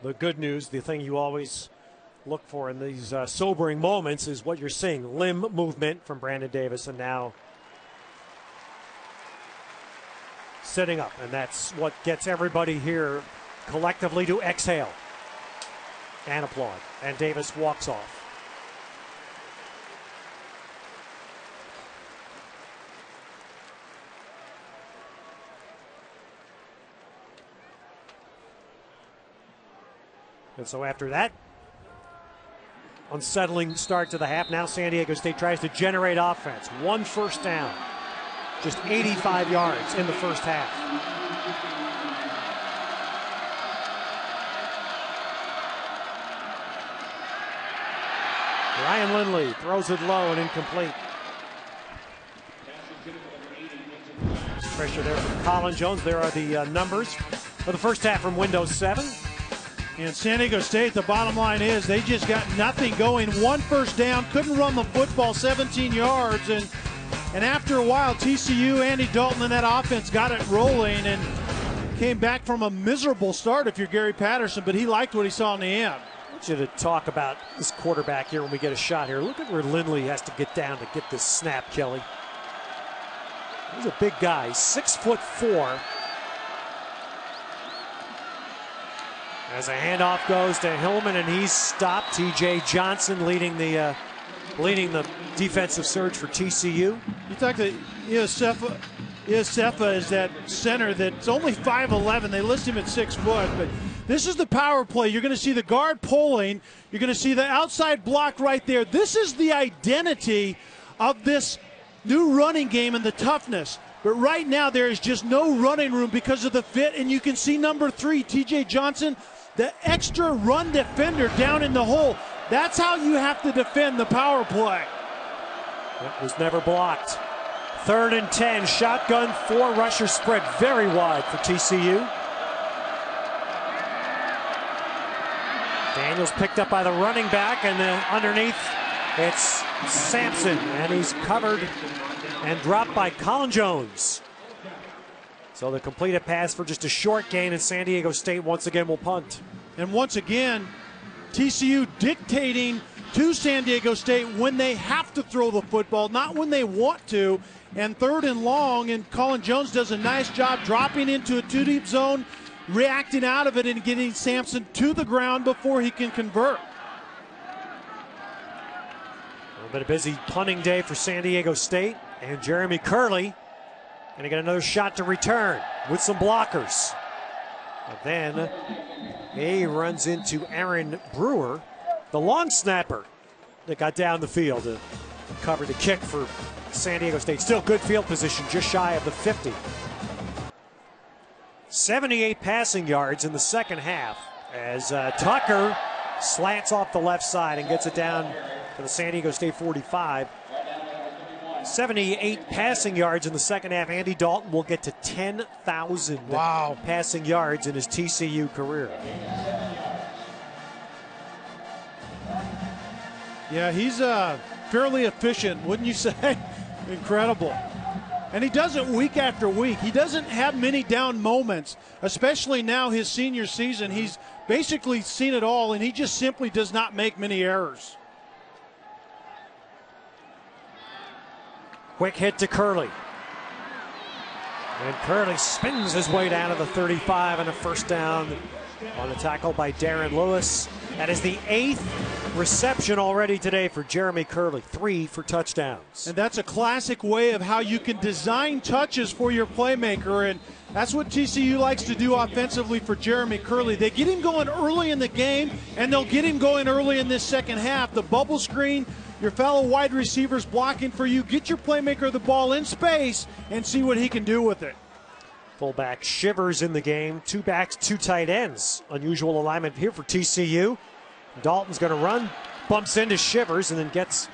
the good news, the thing you always look for in these uh, sobering moments is what you're seeing limb movement from Brandon Davis, and now sitting up. And that's what gets everybody here collectively to exhale and applaud. And Davis walks off. And so after that unsettling start to the half, now San Diego State tries to generate offense. One first down, just 85 yards in the first half. Ryan Lindley throws it low and incomplete. Pressure there from Colin Jones. There are the uh, numbers for the first half from Windows 7. And San Diego State, the bottom line is they just got nothing going. One first down, couldn't run the football 17 yards. And and after a while, TCU, Andy Dalton, and that offense got it rolling and came back from a miserable start if you're Gary Patterson, but he liked what he saw in the end. I want you to talk about this quarterback here when we get a shot here. Look at where Lindley has to get down to get this snap, Kelly. He's a big guy, six foot four. As a handoff goes to Hillman, and he's stopped. Tejay Johnson leading the uh, leading the defensive surge for TCU. You talk to Iosefa. Iosefa is that center that's only 5'11. They list him at six foot, but this is the power play. You're going to see the guard pulling. You're going to see the outside block right there. This is the identity of this new running game and the toughness. But right now, there is just no running room because of the fit. And you can see number three, Tejay Johnson, the extra run defender down in the hole. That's how you have to defend the power play. It was never blocked. Third and 10, shotgun, four rusher spread very wide for TCU. Daniels picked up by the running back, and then underneath it's Sampson, and he's covered and dropped by Colin Jones. So the completed pass for just a short gain, and San Diego State once again will punt. And once again, TCU dictating to San Diego State when they have to throw the football, not when they want to. And third and long, and Colin Jones does a nice job dropping into a two deep zone, reacting out of it, and getting Sampson to the ground before he can convert. A little bit of busy punting day for San Diego State, and Jeremy Kerley going to get another shot to return with some blockers. But then he runs into Aaron Brewer, the long snapper that got down the field to cover the kick for San Diego State. Still good field position, just shy of the 50. 78 passing yards in the second half as uh, Tucker slants off the left side and gets it down to the San Diego State 45. 78 passing yards in the second half. Andy Dalton will get to 10,000 Wow. passing yards in his TCU career. Yeah, he's uh, fairly efficient, wouldn't you [laughs] say? Incredible. And he does it week after week. He doesn't have many down moments, especially now his senior season. He's basically seen it all, and he just simply does not make many errors. Quick hit to Kerley. And Kerley spins his way down to the 35 and a first down on a tackle by Darren Lewis. That is the eighth reception already today for Jeremy Kerley, three for touchdowns. And that's a classic way of how you can design touches for your playmaker. And that's what TCU likes to do offensively for Jeremy Kerley. They get him going early in the game, and they'll get him going early in this second half. The bubble screen, your fellow wide receivers blocking for you. Get your playmaker the ball in space and see what he can do with it. Fullback Shivers in the game. Two backs, two tight ends. Unusual alignment here for TCU. Dalton's going to run, bumps into Shivers, and then gets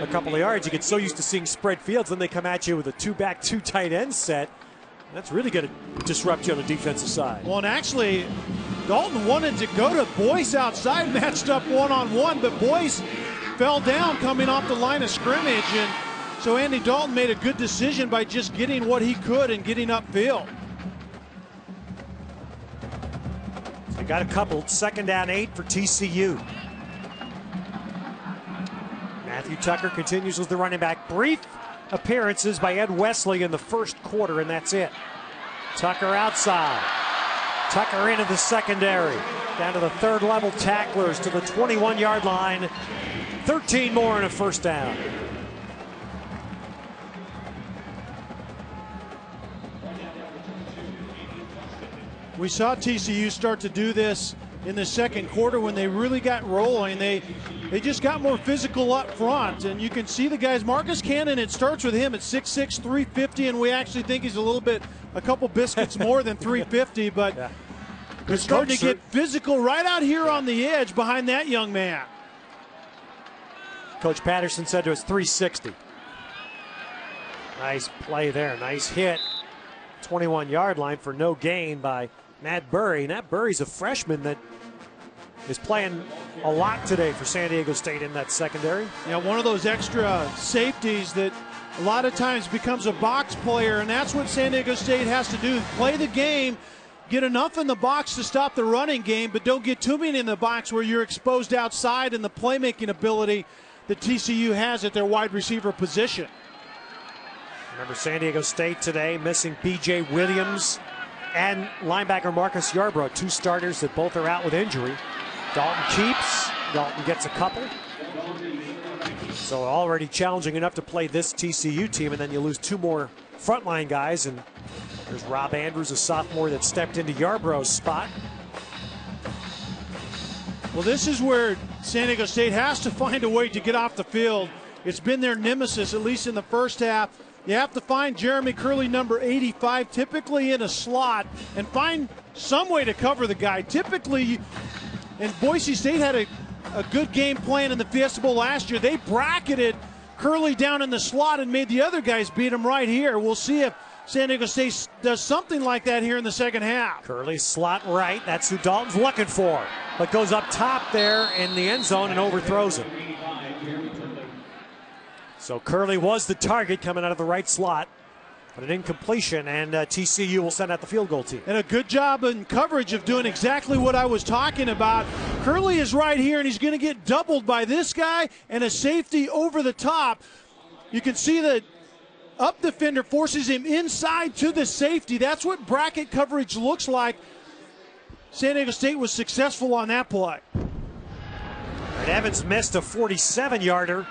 a couple of yards. You get so used to seeing spread fields, then they come at you with a two back, two tight end set. That's really going to disrupt you on the defensive side. Well, and actually, Dalton wanted to go to Boyce outside, [laughs] matched up one on one, but Boyce fell down coming off the line of scrimmage. And so Andy Dalton made a good decision by just getting what he could and getting upfield. They got a couple. Second down eight for TCU. Matthew Tucker continues as the running back. Brief appearances by Ed Wesley in the first quarter, and that's it. Tucker outside. Tucker into the secondary. Down to the third level tacklers to the 21 yard line. 13 more and a first down. We saw TCU start to do this in the second quarter when they really got rolling. They they just got more physical up front, and you can see the guys. Marcus Cannon, it starts with him at 6'6", 350, and we actually think he's a little bit, a couple biscuits more than 350, but yeah. they're starting to get physical right out here on the edge behind that young man. Coach Patterson said to us 360. Nice play there, nice hit. 21 yard line for no gain by Nat Berhe. Nat Berhe's a freshman that is playing a lot today for San Diego State in that secondary. Yeah, one of those extra safeties that a lot of times becomes a box player, and that's what San Diego State has to do play the game. Get enough in the box to stop the running game, but don't get too many in the box where you're exposed outside and the playmaking ability that TCU has at their wide receiver position. Remember San Diego State today missing BJ Williams and linebacker Marcus Yarbrough, two starters that both are out with injury. Dalton keeps. Dalton gets a couple. So already challenging enough to play this TCU team, and then you lose two more frontline guys. And there's Rob Andrews, a sophomore that stepped into Yarbrough's spot. Well, this is where San Diego State has to find a way to get off the field. It's been their nemesis, at least in the first half. You have to find Jeremy Kerley, number 85, typically in a slot, and find some way to cover the guy. Typically, and Boise State had a, a good game plan in the Fiesta Bowl last year. They bracketed Kerley down in the slot and made the other guys beat him right here. We'll see if San Diego State does something like that here in the second half. Kerley slot right. That's who Dalton's looking for. But goes up top there in the end zone and overthrows him. So Kerley was the target coming out of the right slot. But an incompletion, and uh, TCU will send out the field goal team. And a good job in coverage of doing exactly what I was talking about. Kerley is right here, and he's going to get doubled by this guy and a safety over the top. You can see that up defender forces him inside to the safety. That's what bracket coverage looks like. San Diego State was successful on that play. And Evans missed a 47 yarder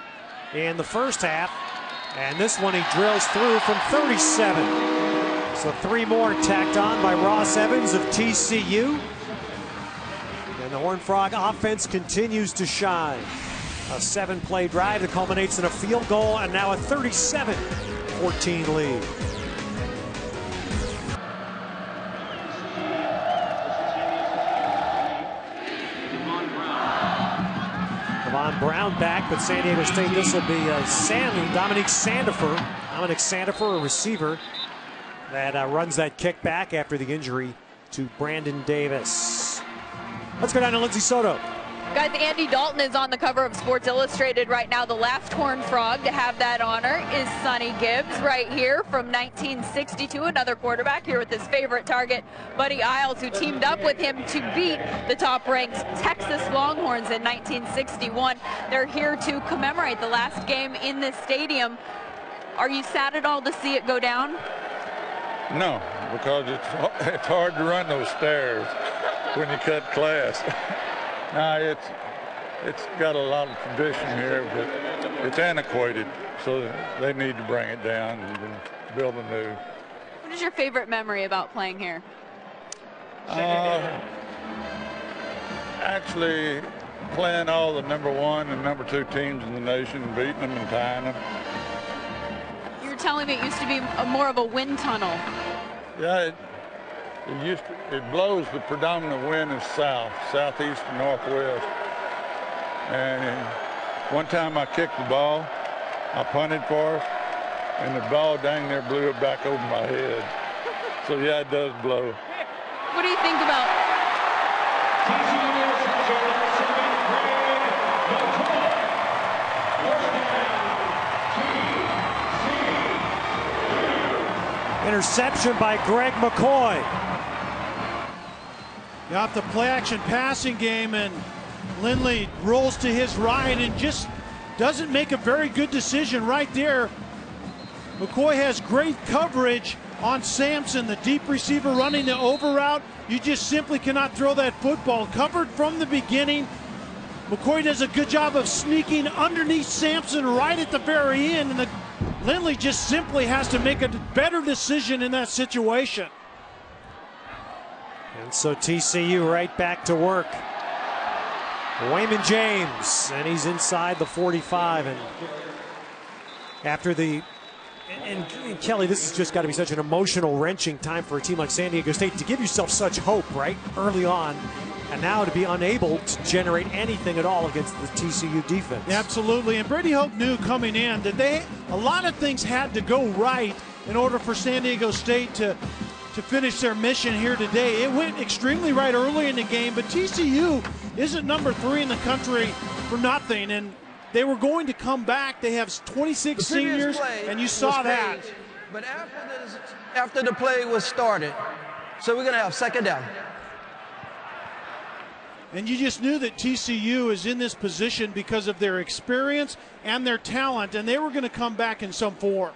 in the first half. And this one he drills through from 37. So three more tacked on by Ross Evans of TCU. And the Horned Frog offense continues to shine. A seven play drive that culminates in a field goal and now a 37 14 lead. Von Brown back, but San Diego State, this will be uh, Sam, Dominique Sandifer. Dominic Sandifer, a receiver that uh, runs that kick back after the injury to Brandon Davis. Let's go down to Lindsay Soto. Guys, Andy Dalton is on the cover of Sports Illustrated right now. The last Horned Frog to have that honor is Sonny Gibbs right here from 1962, another quarterback here with his favorite target, Buddy Iles, who teamed up with him to beat the top-ranked Texas Longhorns in 1961. They're here to commemorate the last game in this stadium. Are you sad at all to see it go down? No, because it's, [laughs] it's hard to run those stairs when you cut class. [laughs] No, it's it's got a lot of tradition here, but it's antiquated, so they need to bring it down and build a new. What is your favorite memory about playing here? Uh, actually, playing all the number one and number two teams in the nation, beating them and tying them. You were telling me it used to be a, more of a wind tunnel. Yeah, it, it used to, it blows the predominant wind is south, southeast and northwest. And one time I kicked the ball, I punted for us, and the ball dang near blew it back over my head. So yeah, it does blow. What do you think about Interception by Greg McCoy. Got the play action passing game, and Lindley rolls to his right and just doesn't make a very good decision right there. McCoy has great coverage on Sampson, the deep receiver running the over route. You just simply cannot throw that football. Covered from the beginning. McCoy does a good job of sneaking underneath Sampson right at the very end, and the Lindley just simply has to make a better decision in that situation. And so TCU right back to work. Waymon James, and he's inside the 45. And after the and, and, Kelly, this has just got to be such an emotional, wrenching time for a team like San Diego State to give yourself such hope, right, early on, and now to be unable to generate anything at all against the TCU defense. Absolutely, and Brady Hoke knew coming in that they a lot of things had to go right in order for San Diego State to to finish their mission here today. It went extremely right early in the game, but TCU isn't number three in the country for nothing, and they were going to come back. They have 26 The seniors, and you saw that. But after, this, after the play was started, so we're going to have second down. And you just knew that TCU is in this position because of their experience and their talent, and they were going to come back in some form.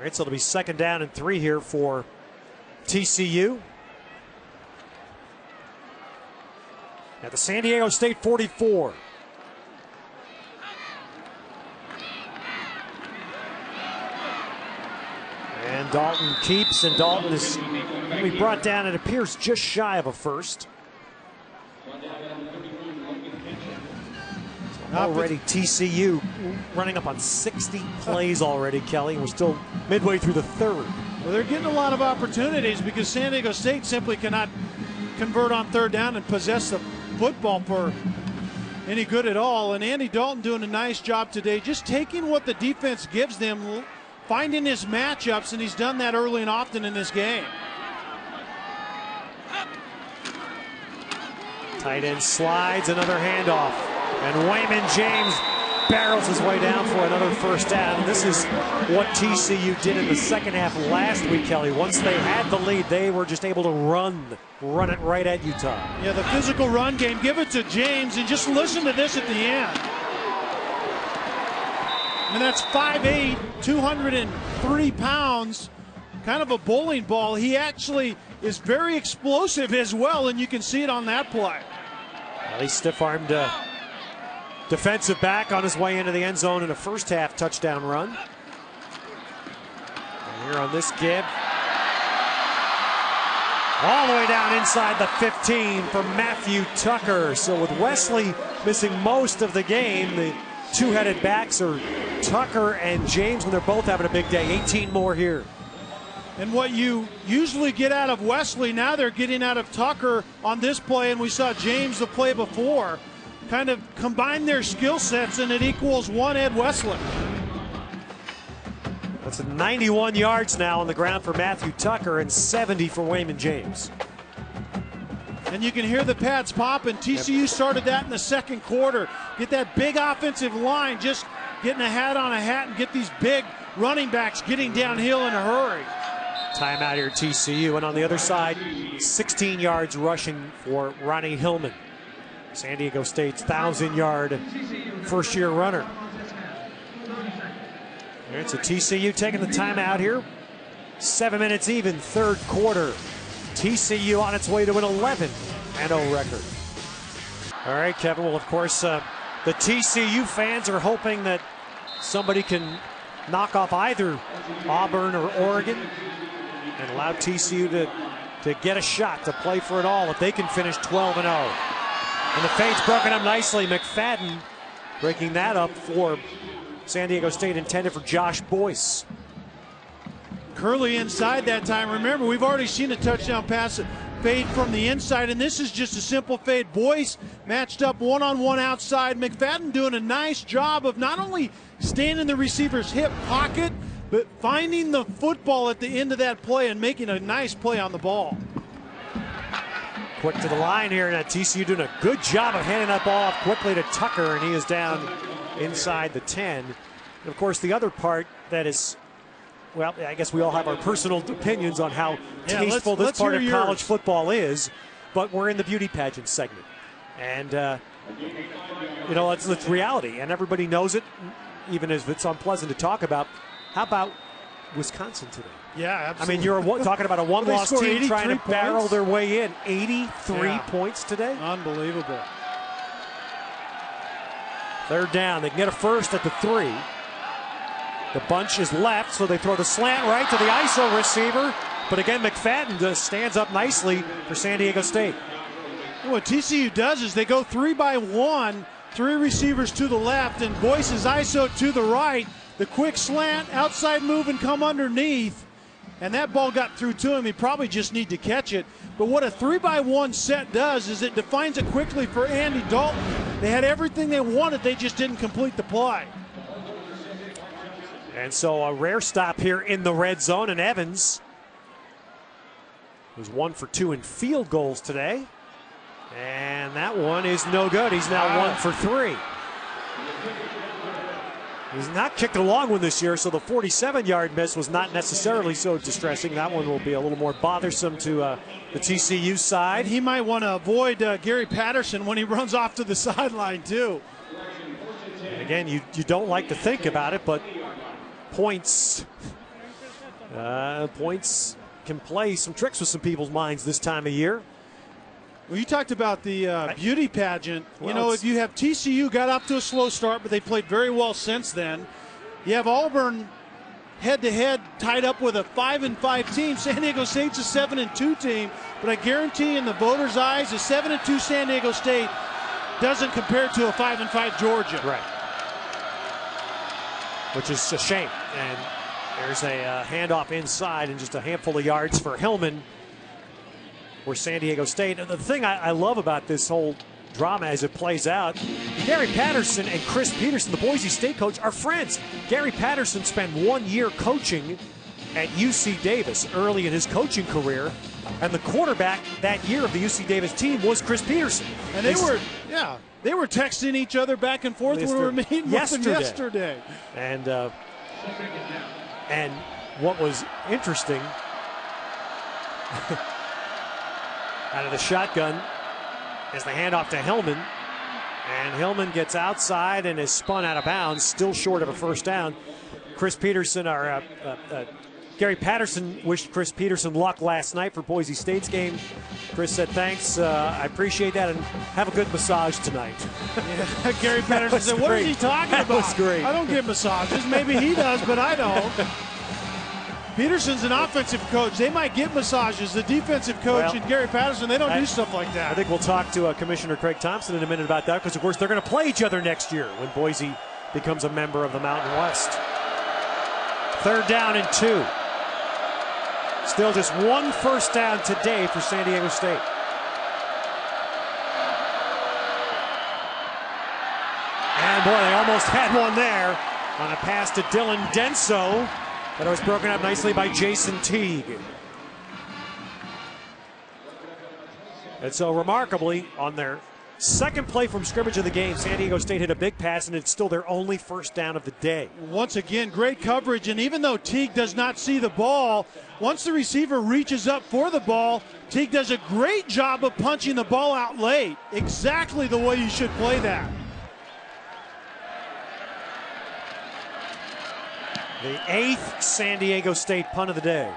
All right, so it'll be second down and three here for TCU. At the San Diego State 44. And Dalton keeps, and Dalton is we brought down, it appears, just shy of a first. Already TCU running up on 60 plays already, Kelly. We're still midway through the third. Well, they're getting a lot of opportunities because San Diego State simply cannot convert on third down and possess the football for any good at all. And Andy Dalton doing a nice job today, just taking what the defense gives them, finding his matchups, and he's done that early and often in this game. Tight end slides, another handoff. And Waymon James barrels his way down for another first down. This is what TCU did in the second half last week, Kelly. Once they had the lead, they were just able to run, run it right at Utah. Yeah, the physical run game. Give it to James, and just listen to this at the end. And that's 5'8", 203 pounds, kind of a bowling ball. He actually is very explosive as well, and you can see it on that play. Well, he stiff-armed uh, defensive back on his way into the end zone in a first half touchdown run. And here on this give, all the way down inside the 15 for Matthew Tucker. So with Wesley missing most of the game, the two-headed backs are Tucker and James when they're both having a big day. 18 more here. And what you usually get out of Wesley, now they're getting out of Tucker on this play, and we saw James the play before. Kind of combine their skill sets, and it equals one Ed Wesley. That's 91 yards now on the ground for Matthew Tucker and 70 for Waymon James. And you can hear the pads popping. TCU started that in the second quarter. Get that big offensive line, just getting a hat on a hat and get these big running backs getting downhill in a hurry. Timeout here, TCU. And on the other side, 16 yards rushing for Ronnie Hillman. San Diego State's 1,000 yard first year runner. It's a TCU taking the timeout here. Seven minutes even, third quarter. TCU on its way to an 11 0 record. All right, Kevin. Well, of course, uh, the TCU fans are hoping that somebody can knock off either Auburn or Oregon and allow TCU to, to get a shot to play for it all if they can finish 12 0. And the fade's broken up nicely. McFadden breaking that up for San Diego State intended for Josh Boyce. Kerley inside that time. Remember, we've already seen a touchdown pass fade from the inside, and this is just a simple fade. Boyce matched up one on one outside. McFadden doing a nice job of not only staying in the receiver's hip pocket, but finding the football at the end of that play and making a nice play on the ball. Quick to the line here, and TCU doing a good job of handing that ball off quickly to Tucker, and he is down inside the 10. And of course, the other part that is well, I guess we all have our personal opinions on how yeah, tasteful let's, this let's part of yours. college football is, but we're in the beauty pageant segment. And, uh, you know, it's, it's reality, and everybody knows it, even if it's unpleasant to talk about. How about Wisconsin today? Yeah, absolutely. I mean, you're talking about a one loss team trying to points? barrel their way in. 83 yeah. points today? Unbelievable. Third down. They can get a first at the three. The bunch is left, so they throw the slant right to the ISO receiver. But again, McFadden just stands up nicely for San Diego State. What TCU does is they go three by one, three receivers to the left, and Boyce is ISO to the right. The quick slant, outside move, and come underneath. And that ball got through to him. He probably just need to catch it. But what a three by one set does is it defines it quickly for Andy Dalton. They had everything they wanted, they just didn't complete the play. And so a rare stop here in the red zone. And Evans was one for two in field goals today. And that one is no good. He's now wow. one for three. He's not kicked a long one this year, so the 47 yard miss was not necessarily so distressing. That one will be a little more bothersome to uh, the TCU side. He might want to avoid uh, Gary Patterson when he [laughs] runs off to the sideline, too. And again, you, you don't like to think about it, but points. Uh, points can play some tricks with some people's minds this time of year. Well, you talked about the uh, beauty pageant. Well, you know, if you have TCU got off to a slow start, but they played very well since then. You have Auburn head to head tied up with a five and five team. San Diego State's a seven and two team, but I guarantee in the voters' eyes, a seven and two San Diego State doesn't compare to a five and five Georgia. Right which is a shame. And there's a uh, handoff inside and just a handful of yards for Hillman for San Diego State. And the thing I, I love about this whole drama as it plays out. Gary Patterson and Chris Petersen, the Boise State coach, are friends. Gary Patterson spent one year coaching at UC Davis early in his coaching career, and the quarterback that year of the UC Davis team was Chris Petersen. And they, they were, yeah, they were texting each other back and forth when we were meeting yesterday. yesterday. And uh, and what was interesting [laughs] out of the shotgun is the handoff to Hillman. And Hillman gets outside and is spun out of bounds, still short of a first down. Chris Petersen, our uh, uh, uh Gary Patterson wished Chris Petersen luck last night for Boise State's game. Chris said, thanks, uh, I appreciate that, and have a good massage tonight. Yeah, [laughs] Gary Patterson said, what great. is he talking that about? was great. I don't get massages. Maybe he does, but I don't. [laughs] Petersen's an offensive coach. They might get massages. The defensive coach well, and Gary Patterson, they don't I, do stuff like that. I think we'll talk to uh, Commissioner Craig Thompson in a minute about that because, of course, they're going to play each other next year when Boise becomes a member of the Mountain West. Third down and two. Still just one first down today for San Diego State. And boy, they almost had one there on a pass to Dylan Denso that was broken up nicely by Jason Teague. And so remarkably, on their Second play from scrimmage of the game. San Diego State hit a big pass, and it's still their only first down of the day. Once again, great coverage. And even though Teague does not see the ball, once the receiver reaches up for the ball, Teague does a great job of punching the ball out late. Exactly the way you should play that. The eighth San Diego State punt of the day.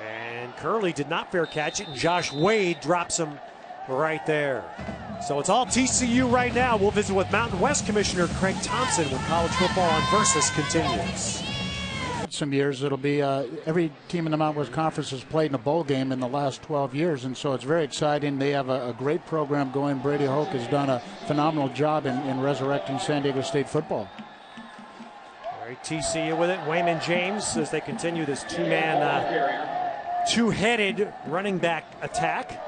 And Kerley did not fair catch it, and Josh Wade drops him right there. So it's all TCU right now. We'll visit with Mountain West Commissioner Craig Thompson when college football on Versus continues. Some years it'll be uh, every team in the Mountain West Conference has played in a bowl game in the last 12 years, and so it's very exciting. They have a, a great program going. Brady Hoke has done a phenomenal job in, in resurrecting San Diego State football. Right, TCU with it. Waymon James as they continue this two-man, uh, two-headed running back attack.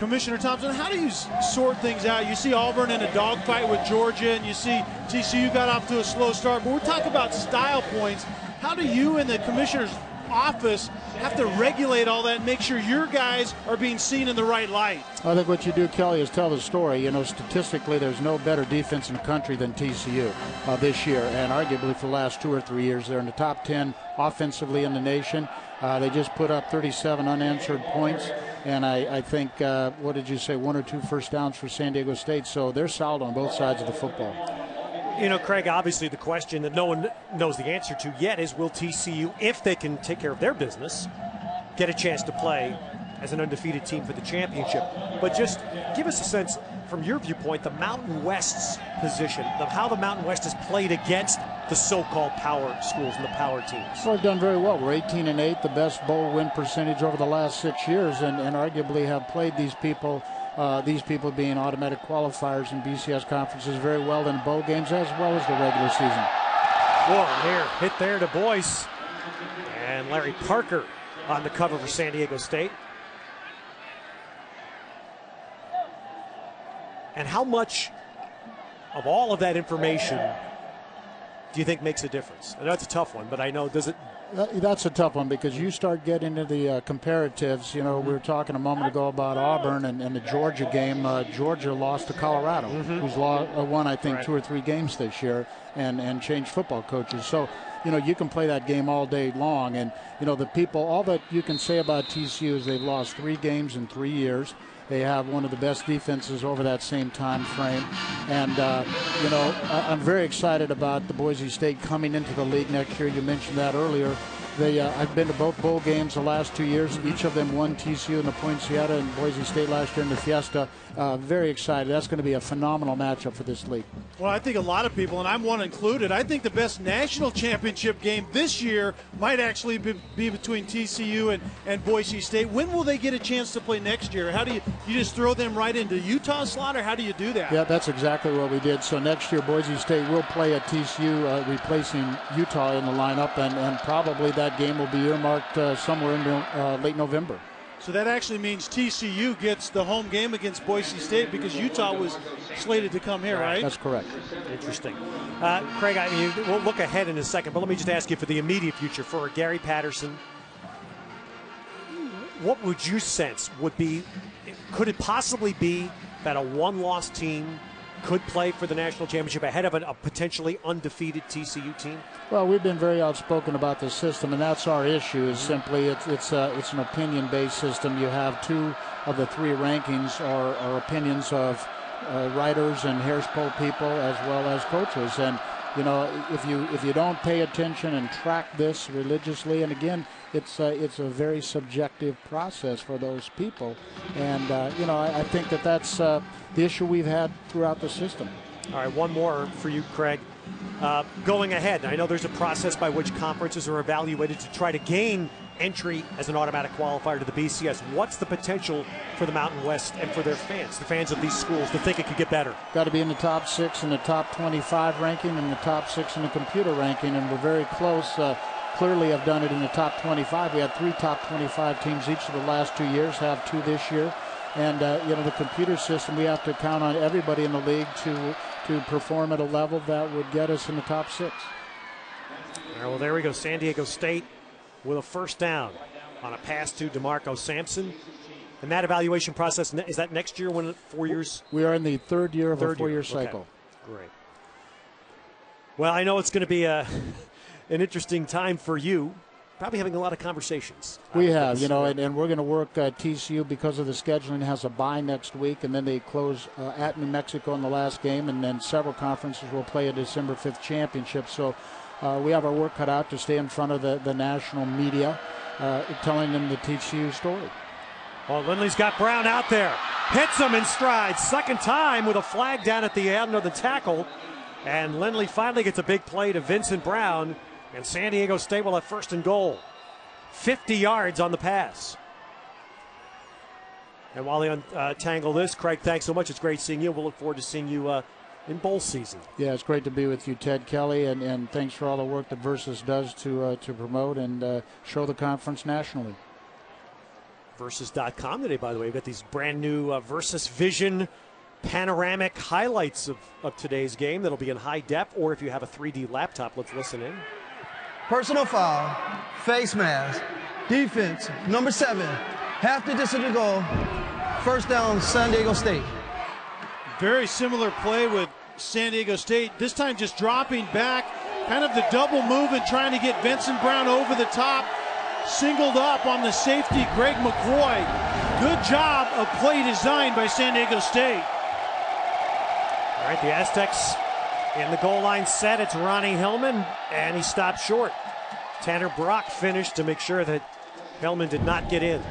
Commissioner Thompson, how do you sort things out? You see Auburn in a dogfight with Georgia, and you see TCU got off to a slow start. But we're talking about style points. How do you and the commissioner's office have to regulate all that and make sure your guys are being seen in the right light? I think what you do, Kelly, is tell the story. You know, statistically, there's no better defense in the country than TCU uh, this year, and arguably for the last two or three years, they're in the top 10 offensively in the nation. Uh, they just put up 37 unanswered points, and I, I think, uh, what did you say, one or two first downs for San Diego State. So they're solid on both sides of the football. You know, Craig, obviously the question that no one knows the answer to yet is will TCU, if they can take care of their business, get a chance to play as an undefeated team for the championship? But just give us a sense from your viewpoint, the Mountain West's position, of how the Mountain West has played against the so-called power schools and the power teams. Well, we've done very well. We're 18 and 8, the best bowl win percentage over the last six years, and, and arguably have played these people. Uh, these people being automatic qualifiers in BCS conferences very well in bowl games as well as the regular season. Warren here, hit there to Boyce. And Larry Parker on the cover for San Diego State. And how much of all of that information do you think makes a difference? I know it's a tough one, but I know does it. That's a tough one because you start getting into the uh, comparatives. You know, we were talking a moment ago about Auburn and, and the Georgia game. Uh, Georgia lost to Colorado, mm-hmm. who's lost, uh, won, I think, right. two or three games this year and, and changed football coaches. So, you know, you can play that game all day long. And, you know, the people, all that you can say about TCU is they've lost three games in three years. They have one of the best defenses over that same time frame. And, uh, you know, I'm very excited about the Boise State coming into the league next year. You mentioned that earlier. They, uh, I've been to both bowl games the last two years. Each of them won TCU in the Poinsettia and Boise State last year in the Fiesta. Uh, very excited. That's going to be a phenomenal matchup for this league. Well, I think a lot of people, and I'm one included, I think the best national championship game this year might actually be, be between TCU and, and Boise State. When will they get a chance to play next year? How do you you just throw them right into Utah slot, or how do you do that? Yeah, that's exactly what we did. So next year, Boise State will play at TCU, uh, replacing Utah in the lineup, and, and probably that game will be earmarked uh, somewhere in uh, late November. So that actually means TCU gets the home game against Boise State because Utah was slated to come here, right? That's correct. Interesting. Uh, Craig, I mean, we'll look ahead in a second, but let me just ask you for the immediate future for Gary Patterson. What would you sense would be? Could it possibly be that a one-loss team could play for the national championship ahead of a potentially undefeated TCU team? Well, we've been very outspoken about the system, and that's our issue. Is simply it's it's uh, it's an opinion-based system. You have two of the three rankings are, are opinions of uh, writers and Harris poll people as well as coaches, and you know if you if you don't pay attention and track this religiously, and again it's a, it's a very subjective process for those people. And, uh, you know, I, I, think that that's uh, the issue we've had throughout the system. All right, one more for you, Craig. Uh, going ahead, I know there's a process by which conferences are evaluated to try to gain entry as an automatic qualifier to the BCS. What's the potential for the Mountain West and for their fans, the fans of these schools, to think it could get better? Got to be in the top six in the top 25 ranking and the top six in the computer ranking, and we're very close. Uh, clearly have done it in the top 25. We had three top 25 teams each of the last two years, have two this year. And, uh, you know, the computer system, we have to count on everybody in the league to, to perform at a level that would get us in the top six. All right, well, there we go. San Diego State with a first down on a pass to DeMarco Sampson. And that evaluation process, is that next year when four years? We are in the third year of third a four year, year cycle. Okay. Great. Well, I know it's going to be a an interesting time for you. Probably having a lot of conversations. We have, you know, and, and we're going to work uh, TCU because of the scheduling has a bye next week, and then they close uh, at New Mexico in the last game, and then several conferences will play a December 5th championship. So uh, we have our work cut out to stay in front of the, the national media, uh, telling them the TCU story. Well, Lindley's got Brown out there. Hits him in stride. Second time with a flag down at the end of the tackle. And Lindley finally gets a big play to Vincent Brown. And San Diego State will have first and goal. 50 yards on the pass. And while they untangle this, Craig, thanks so much. It's great seeing you. We'll look forward to seeing you uh, in bowl season. Yeah, it's great to be with you, Ted Kelly, and, and thanks for all the work that Versus does to uh, to promote and uh, show the conference nationally. Versus.com today, by the way. We've got these brand new uh, Versus Vision panoramic highlights of, of today's game that'll be in high def, or if you have a 3D laptop, let's listen in. Personal foul, face mask, defense, number seven, half the distance to go, first down, San Diego State. Very similar play with San Diego State. This time just dropping back, kind of the double move and trying to get Vincent Brown over the top. Singled up on the safety, Greg McCoy. Good job of play design by San Diego State. All right, the Aztecs in the goal line set. It's Ronnie Hillman, and he stopped short. Tanner Brock finished to make sure that Hillman did not get in.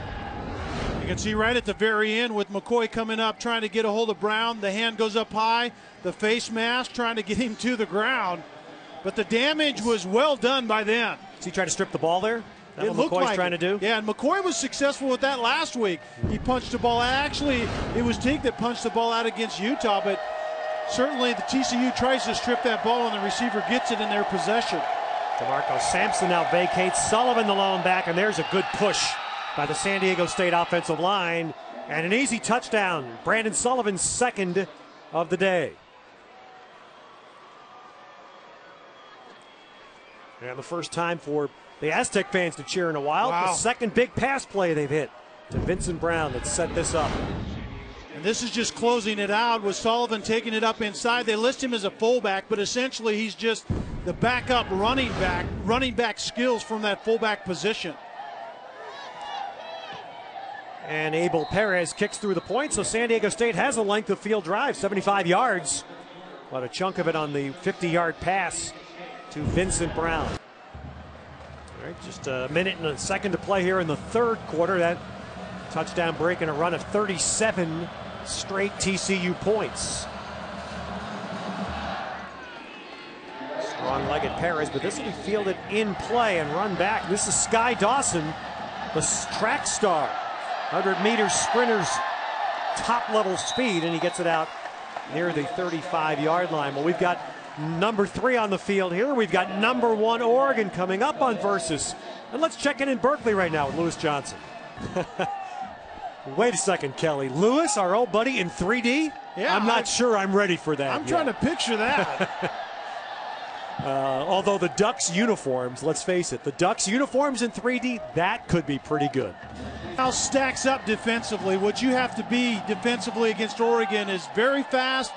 You can see right at the very end with McCoy coming up, trying to get a hold of Brown. The hand goes up high, the face mask trying to get [laughs] him to the ground. But the damage was well done by them. Is he trying to strip the ball there? That it what looked McCoy's like trying it. to do? Yeah, and McCoy was successful with that last week. He punched the ball. Actually, it was Teague that punched the ball out against Utah, but certainly the TCU tries to strip that ball and the receiver gets it in their possession. DeMarco Sampson now vacates. Sullivan the lone back, and there's a good push by the San Diego State offensive line. And an easy touchdown. Brandon Sullivan's second of the day. And the first time for the Aztec fans to cheer in a while. Wow. The second big pass play they've hit to Vincent Brown that set this up. And this is just closing it out with Sullivan taking it up inside. They list him as a fullback, but essentially he's just the backup running back, running back skills from that fullback position. And Abel Perez kicks through the point, so San Diego State has a length of field drive, 75 yards. But a chunk of it on the 50 yard pass to Vincent Brown. All right, just a minute and a second to play here in the third quarter. That touchdown break and a run of 37 straight TCU points. Strong legged Perez, but this will be fielded in play and run back. This is Skye Dawson, the track star. 100 meters sprinters, top level speed, and he gets it out near the 35 yard line. Well, we've got number three on the field here. We've got number one Oregon coming up on Versus. And let's check in in Berkeley right now with Lewis Johnson. [laughs] Wait a second, Kelly. Lewis, our old buddy in 3D? Yeah, I'm not I'm- sure I'm ready for that. I'm yet. trying to picture that. [laughs] Uh, although the Ducks uniforms, let's face it, the Ducks uniforms in 3D, that could be pretty good. How stacks up defensively. What you have to be defensively against Oregon is very fast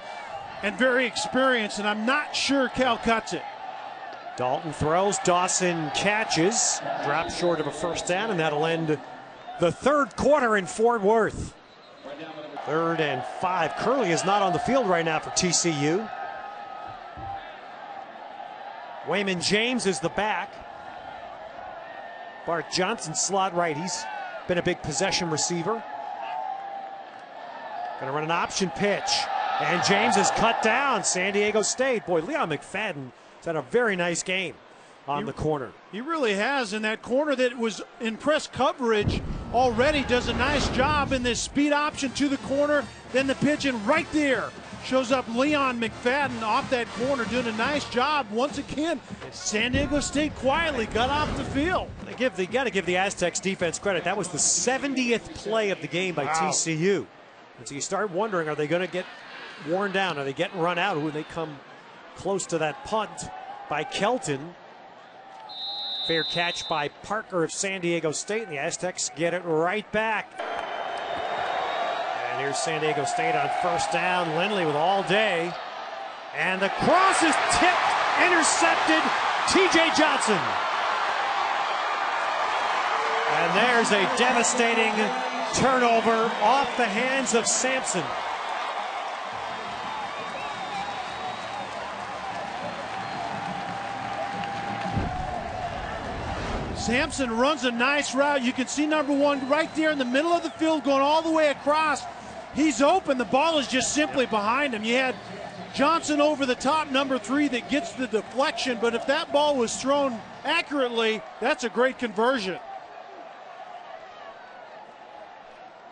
and very experienced, and I'm not sure Cal cuts it. Dalton throws, Dawson catches, drops short of a first down, and that'll end the third quarter in Fort Worth. Third and five. Kerley is not on the field right now for TCU. Waymon James is the back. Bart Johnson slot right. He's been a big possession receiver. Going to run an option pitch. And James is cut down. San Diego State. Boy, Leon McFadden has had a very nice game on the corner. He really has in that corner that was in press coverage already does a nice job in this speed option to the corner. Then the pitch and right there shows up Leon McFadden off that corner doing a nice job. Once again, San Diego State quietly got off the field. They give the got to give the Aztecs defense credit. That was the 70th play of the game by Wow. TCU. And so you start wondering, are they going to get worn down? Are they getting run out? When they come close to that punt by Kelton. Fair catch by Parker of San Diego State, and the Aztecs get it right back. And here's San Diego State on first down. Lindley with all day. And the cross is tipped, intercepted. Tejay Johnson. And there's a devastating turnover off the hands of Sampson. Sampson runs a nice route. You can see number one right there in the middle of the field going all the way across. He's open. The ball is just simply behind him. You had Johnson over the top, number three, that gets the deflection. But if that ball was thrown accurately, that's a great conversion.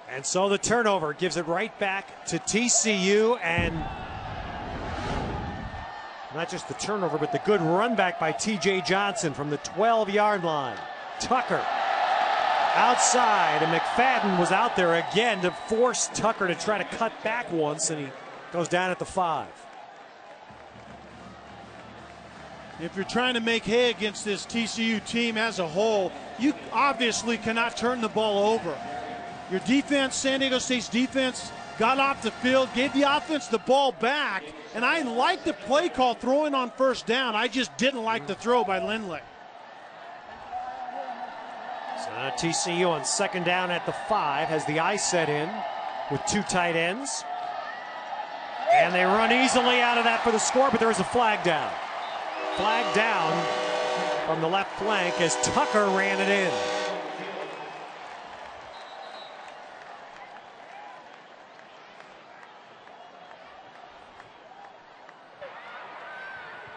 And so the turnover gives it right back to TCU. And Not just the turnover, but the good run back by Tejay Johnson from the 12 yard line. Tucker outside, and McFadden was out there again to force Tucker to try to cut back once, and he goes down at the five. If you're trying to make hay against this TCU team as a whole, you obviously cannot turn the ball over. Your defense, San Diego State's defense, got off the field, gave the offense the ball back, and I like the play call throwing on first down. I just didn't like the throw by Lindley. So TCU on second down at the five has the eye set in with two tight ends. And they run easily out of that for the score, but there is a flag down. Flag down from the left flank as Tucker ran it in.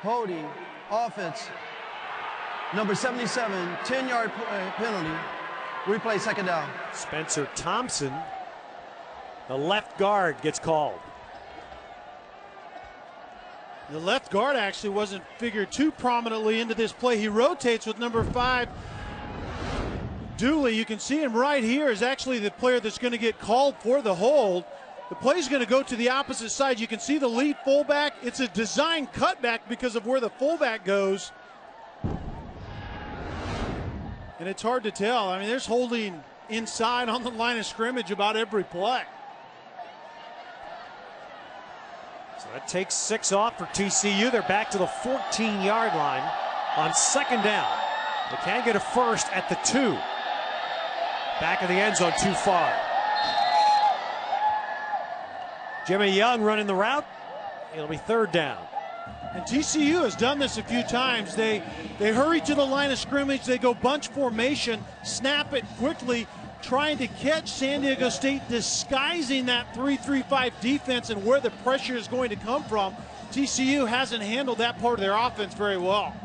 Holding, offense, number 77, 10 yard uh, penalty. Replay second down. Spencer Thompson, the left guard, gets called. The left guard actually wasn't figured too prominently into this play. He rotates with number five, Dooley. You can see him right here is actually the player that's going to get called for the hold. The play is going to go to the opposite side. You can see the lead fullback. It's a design cutback because of where the fullback goes. And it's hard to tell. I mean, there's holding inside on the line of scrimmage about every play. So that takes six off for TCU. They're back to the 14 yard line on second down. They can't get a first at the two. Back of the end zone, too far. Jimmy Young running the route. It'll be third down. And TCU has done this a few times. They they hurry to the line of scrimmage. They go bunch formation, snap it quickly, trying to catch San Diego State disguising that 3-3-5 defense and where the pressure is going to come from. TCU hasn't handled that part of their offense very well.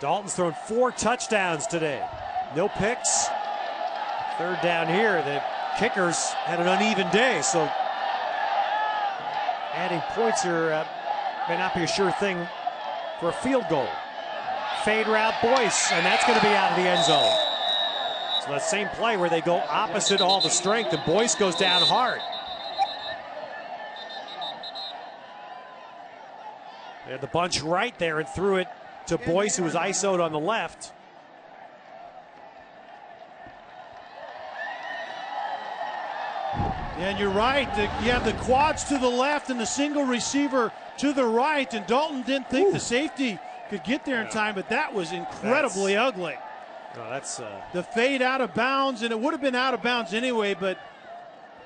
Dalton's thrown four touchdowns today. No picks. Third down here. The kickers had an uneven day, so adding points here uh, may not be a sure thing for a field goal. Fade route, Boyce, and that's going to be out of the end zone. So that same play where they go opposite all the strength, and Boyce goes down hard. They had the bunch right there and threw it to Boyce, who was ISO'd on the left. And you're right. You have the quads to the left and the single receiver to the right. And Dalton didn't think Ooh. the safety could get there in time, but that was incredibly that's, ugly. No, that's uh, the fade out of bounds, and it would have been out of bounds anyway. But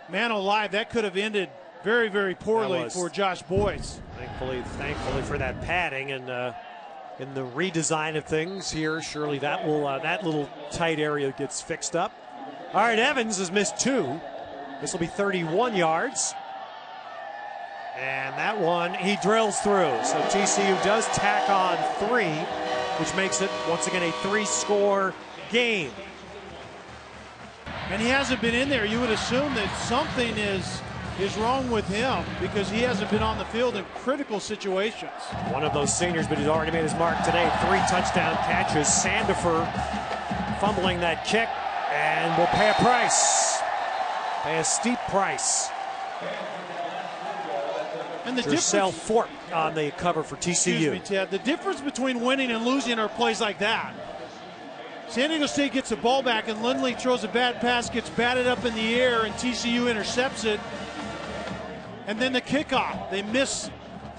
man alive, that could have ended very, very poorly for Josh Boyce. Thankfully, thankfully for that padding and uh, in the redesign of things here, surely that will uh, that little tight area gets fixed up. All right, Evans has missed two. This will be 31 yards. And that one he drills through. So TCU does tack on three, which makes it once again a three score game. And he hasn't been in there. You would assume that something is is wrong with him because he hasn't been on the field in critical situations. One of those seniors, but he's already made his mark today. Three touchdown catches. Sandifer fumbling that kick and will pay a price. Pay a steep price. And the Jercel Fort on the cover for TCU. Me, Ted. The difference between winning and losing are plays like that. San Diego State gets the ball back, and Lindley throws a bad pass, gets batted up in the air, and TCU intercepts it. And then the kickoff, they miss,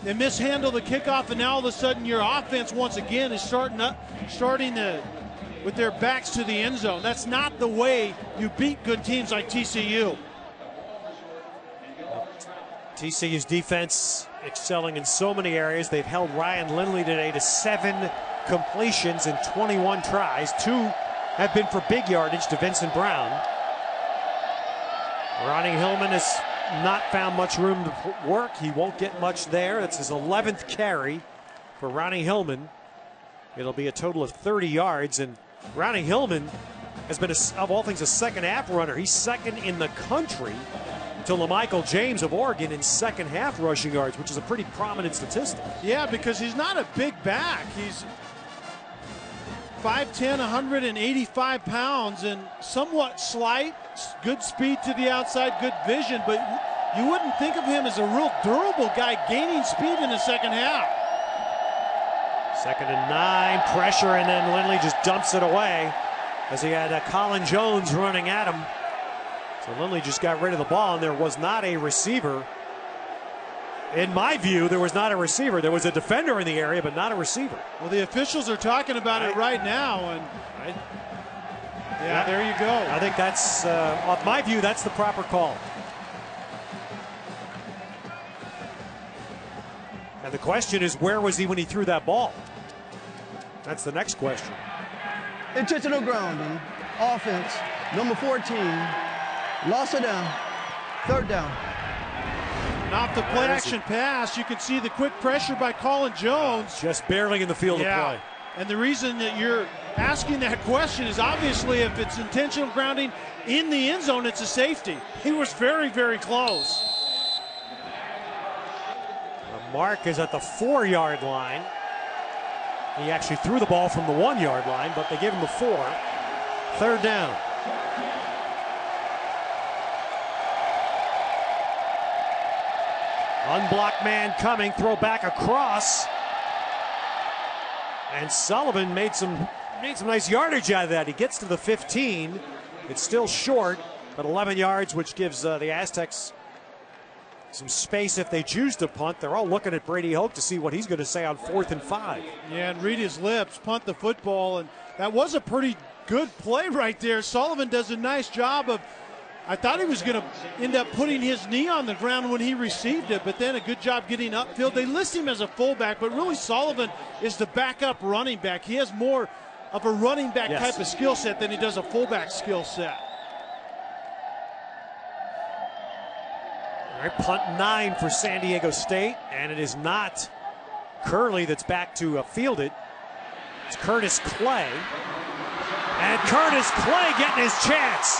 they mishandle the kickoff, and now all of a sudden your offense once again is starting up, starting to, with their backs to the end zone. That's not the way you beat good teams like TCU. TCU's defense excelling in so many areas. They've held Ryan Lindley today to seven completions and 21 tries. Two have been for big yardage to Vincent Brown. Ronnie Hillman has not found much room to work. He won't get much there. It's his 11th carry for Ronnie Hillman. It'll be a total of 30 yards. And Ronnie Hillman has been, a, of all things, a second half runner. He's second in the country to LaMichael James of Oregon in second half rushing yards, which is a pretty prominent statistic. Yeah, because he's not a big back. He's 5'10, 185 pounds, and somewhat slight, good speed to the outside, good vision, but you wouldn't think of him as a real durable guy gaining speed in the second half. Second and nine, pressure, and then Lindley just dumps it away as he had uh, Colin Jones running at him. So Lindley just got rid of the ball, and there was not a receiver. In my view, there was not a receiver. There was a defender in the area, but not a receiver. Well, the officials are talking about it right now, and I, yeah, yeah, there you go. I think that's, uh, off my view, that's the proper call. And the question is, where was he when he threw that ball? That's the next question. Intentional grounding, offense, number 14, lost it down, third down. And off the play action pass, you can see the quick pressure by Colin Jones. Just barely in the field yeah. of play. And the reason that you're asking that question is obviously if it's intentional grounding in the end zone, it's a safety. He was very, very close. The mark is at the four yard line. He actually threw the ball from the one yard line, but they gave him the four. Third down. Unblocked man coming, throw back across. And Sullivan made some made some nice yardage out of that. He gets to the 15. It's still short, but 11 yards, which gives uh, the Aztecs some space if they choose to punt. They're all looking at Brady Hoke to see what he's going to say on fourth and five. Yeah, and read his lips, punt the football, and that was a pretty good play right there. Sullivan does a nice job of. I thought he was going to end up putting his knee on the ground when he received it, but then a good job getting upfield. They list him as a fullback, but really Sullivan is the backup running back. He has more of a running back yes. type of skill set than he does a fullback skill set. Right, punt nine for San Diego State, and it is not Kerley that's back to uh, field it. It's Curtis Clay. And Curtis Clay getting his chance.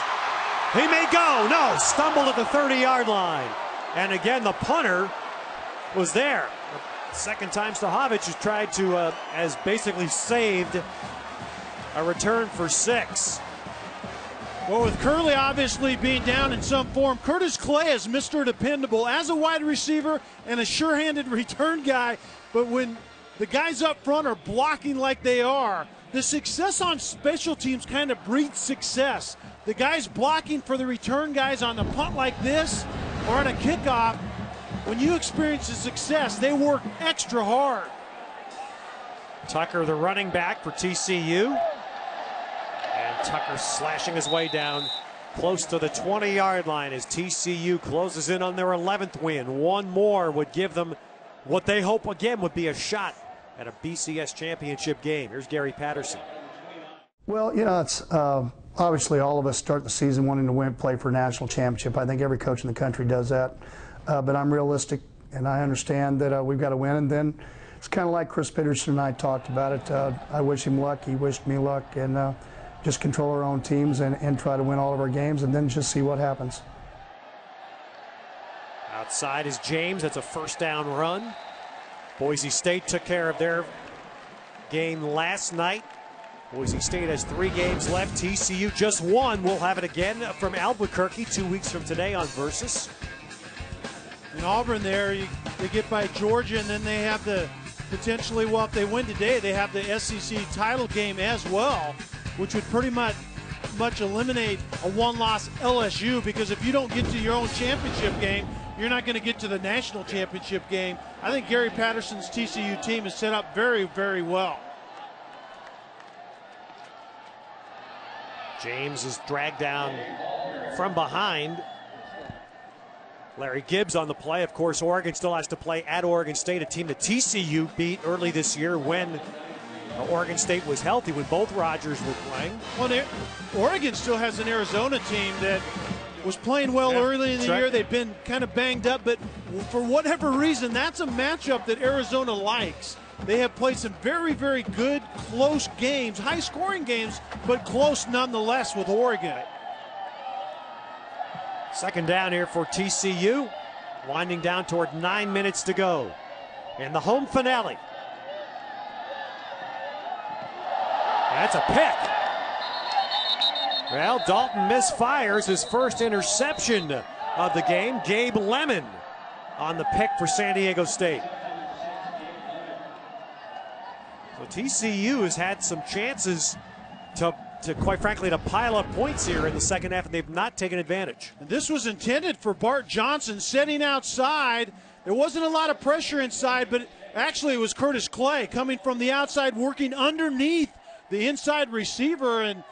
He may go. No, stumbled at the 30 yard line. And again, the punter was there. Second time Stahovich has tried to, uh, has basically saved a return for six. Well, with Kerley obviously being down in some form, Curtis Clay is Mr. Dependable as a wide receiver and a sure handed [laughs] return guy. But when the guys up front are blocking like they are, the success on special teams kind of breeds success. The guys blocking for the return guys on the punt like this or on a kickoff, when you experience the success, they work extra hard. Tucker, the running back for TCU. Tucker slashing his way down close to the 20 yard line as TCU closes in on their 11th win. One more would give them what they hope again would be a shot at a BCS championship game. Here's Gary Patterson. Well, you know, it's uh, obviously all of us start the season wanting to win, play for a national championship. I think every coach in the country does that. Uh, but I'm realistic and I understand that uh, we've got to win. And then it's kind of like Chris Petersen and I talked about it. Uh, I wish him luck. He wished me luck. And uh, just control our own teams and, and try to win all of our games and then just see what happens. Outside is James. That's a first down run. Boise State took care of their game last night. Boise State has three games left. TCU just one. We'll have it again from Albuquerque two weeks from today on Versus. In Auburn, there you, they get by Georgia, and then they have the potentially. Well, if they win today, they have the SEC title game as well which would pretty much much eliminate a one-loss LSU because if you don't get to your own championship game, you're not going to get to the national championship game. I think Gary Patterson's TCU team is set up very, very well. James is dragged down from behind. Larry Gibbs on the play. Of course, Oregon still has to play at Oregon State, a team that TCU beat early this year when Oregon State was healthy when both Rogers were playing. Well, Oregon still has an Arizona team that was playing well yeah, early in the year. Right. They've been kind of banged up, but for whatever reason, that's a matchup that Arizona likes. They have played some very, very good, close games, high scoring games, but close nonetheless with Oregon. Second down here for TCU. Winding down toward nine minutes to go. And the home finale. That's a pick. Well, Dalton misfires his first interception of the game. Gabe Lemon on the pick for San Diego State. So TCU has had some chances to, to quite frankly, to pile up points here in the second half, and they've not taken advantage. And this was intended for Bart Johnson setting outside. There wasn't a lot of pressure inside, but actually it was Curtis Clay coming from the outside, working underneath the inside receiver, and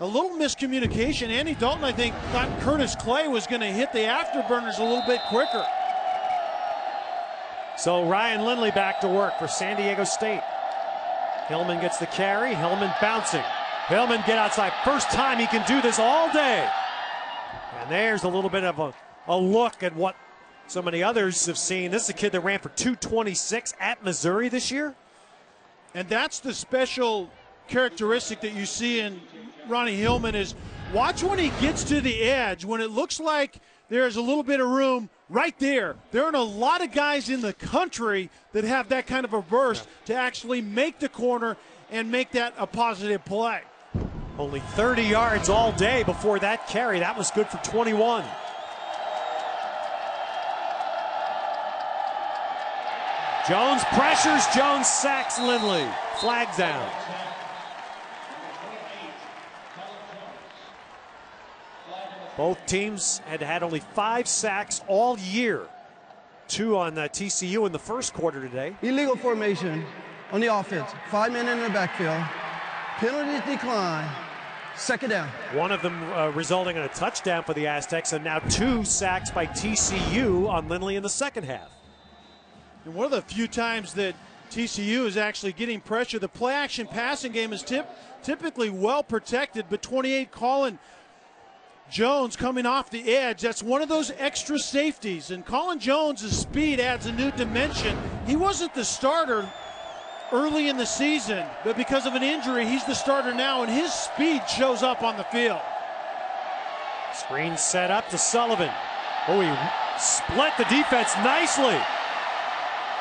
a little miscommunication. Andy Dalton, I think, thought Curtis Clay was going to hit the afterburners a little bit quicker. So Ryan Lindley back to work for San Diego State. Hillman gets the carry. Hillman bouncing. Hillman get outside. First time he can do this all day. And there's a little bit of a, a look at what so many others have seen. This is a kid that ran for 226 at Missouri this year. And that's the special characteristic that you see in Ronnie Hillman is watch when he gets to the edge, when it looks like there's a little bit of room right there. There aren't a lot of guys in the country that have that kind of a burst to actually make the corner and make that a positive play. Only 30 yards all day before that carry. That was good for 21. Jones pressures, Jones sacks Lindley. Flags down. Both teams had had only five sacks all year. Two on uh, TCU in the first quarter today. Illegal formation on the offense. Five men in the backfield. Penalties decline. Second down. One of them uh, resulting in a touchdown for the Aztecs, and now two sacks by TCU on Lindley in the second half. And one of the few times that TCU is actually getting pressure, the play action passing game is tip, typically well protected, but 28 Colin Jones coming off the edge. That's one of those extra safeties. And Colin Jones' speed adds a new dimension. He wasn't the starter early in the season, but because of an injury, he's the starter now, and his speed shows up on the field. Screen set up to Sullivan. Oh, he split the defense nicely.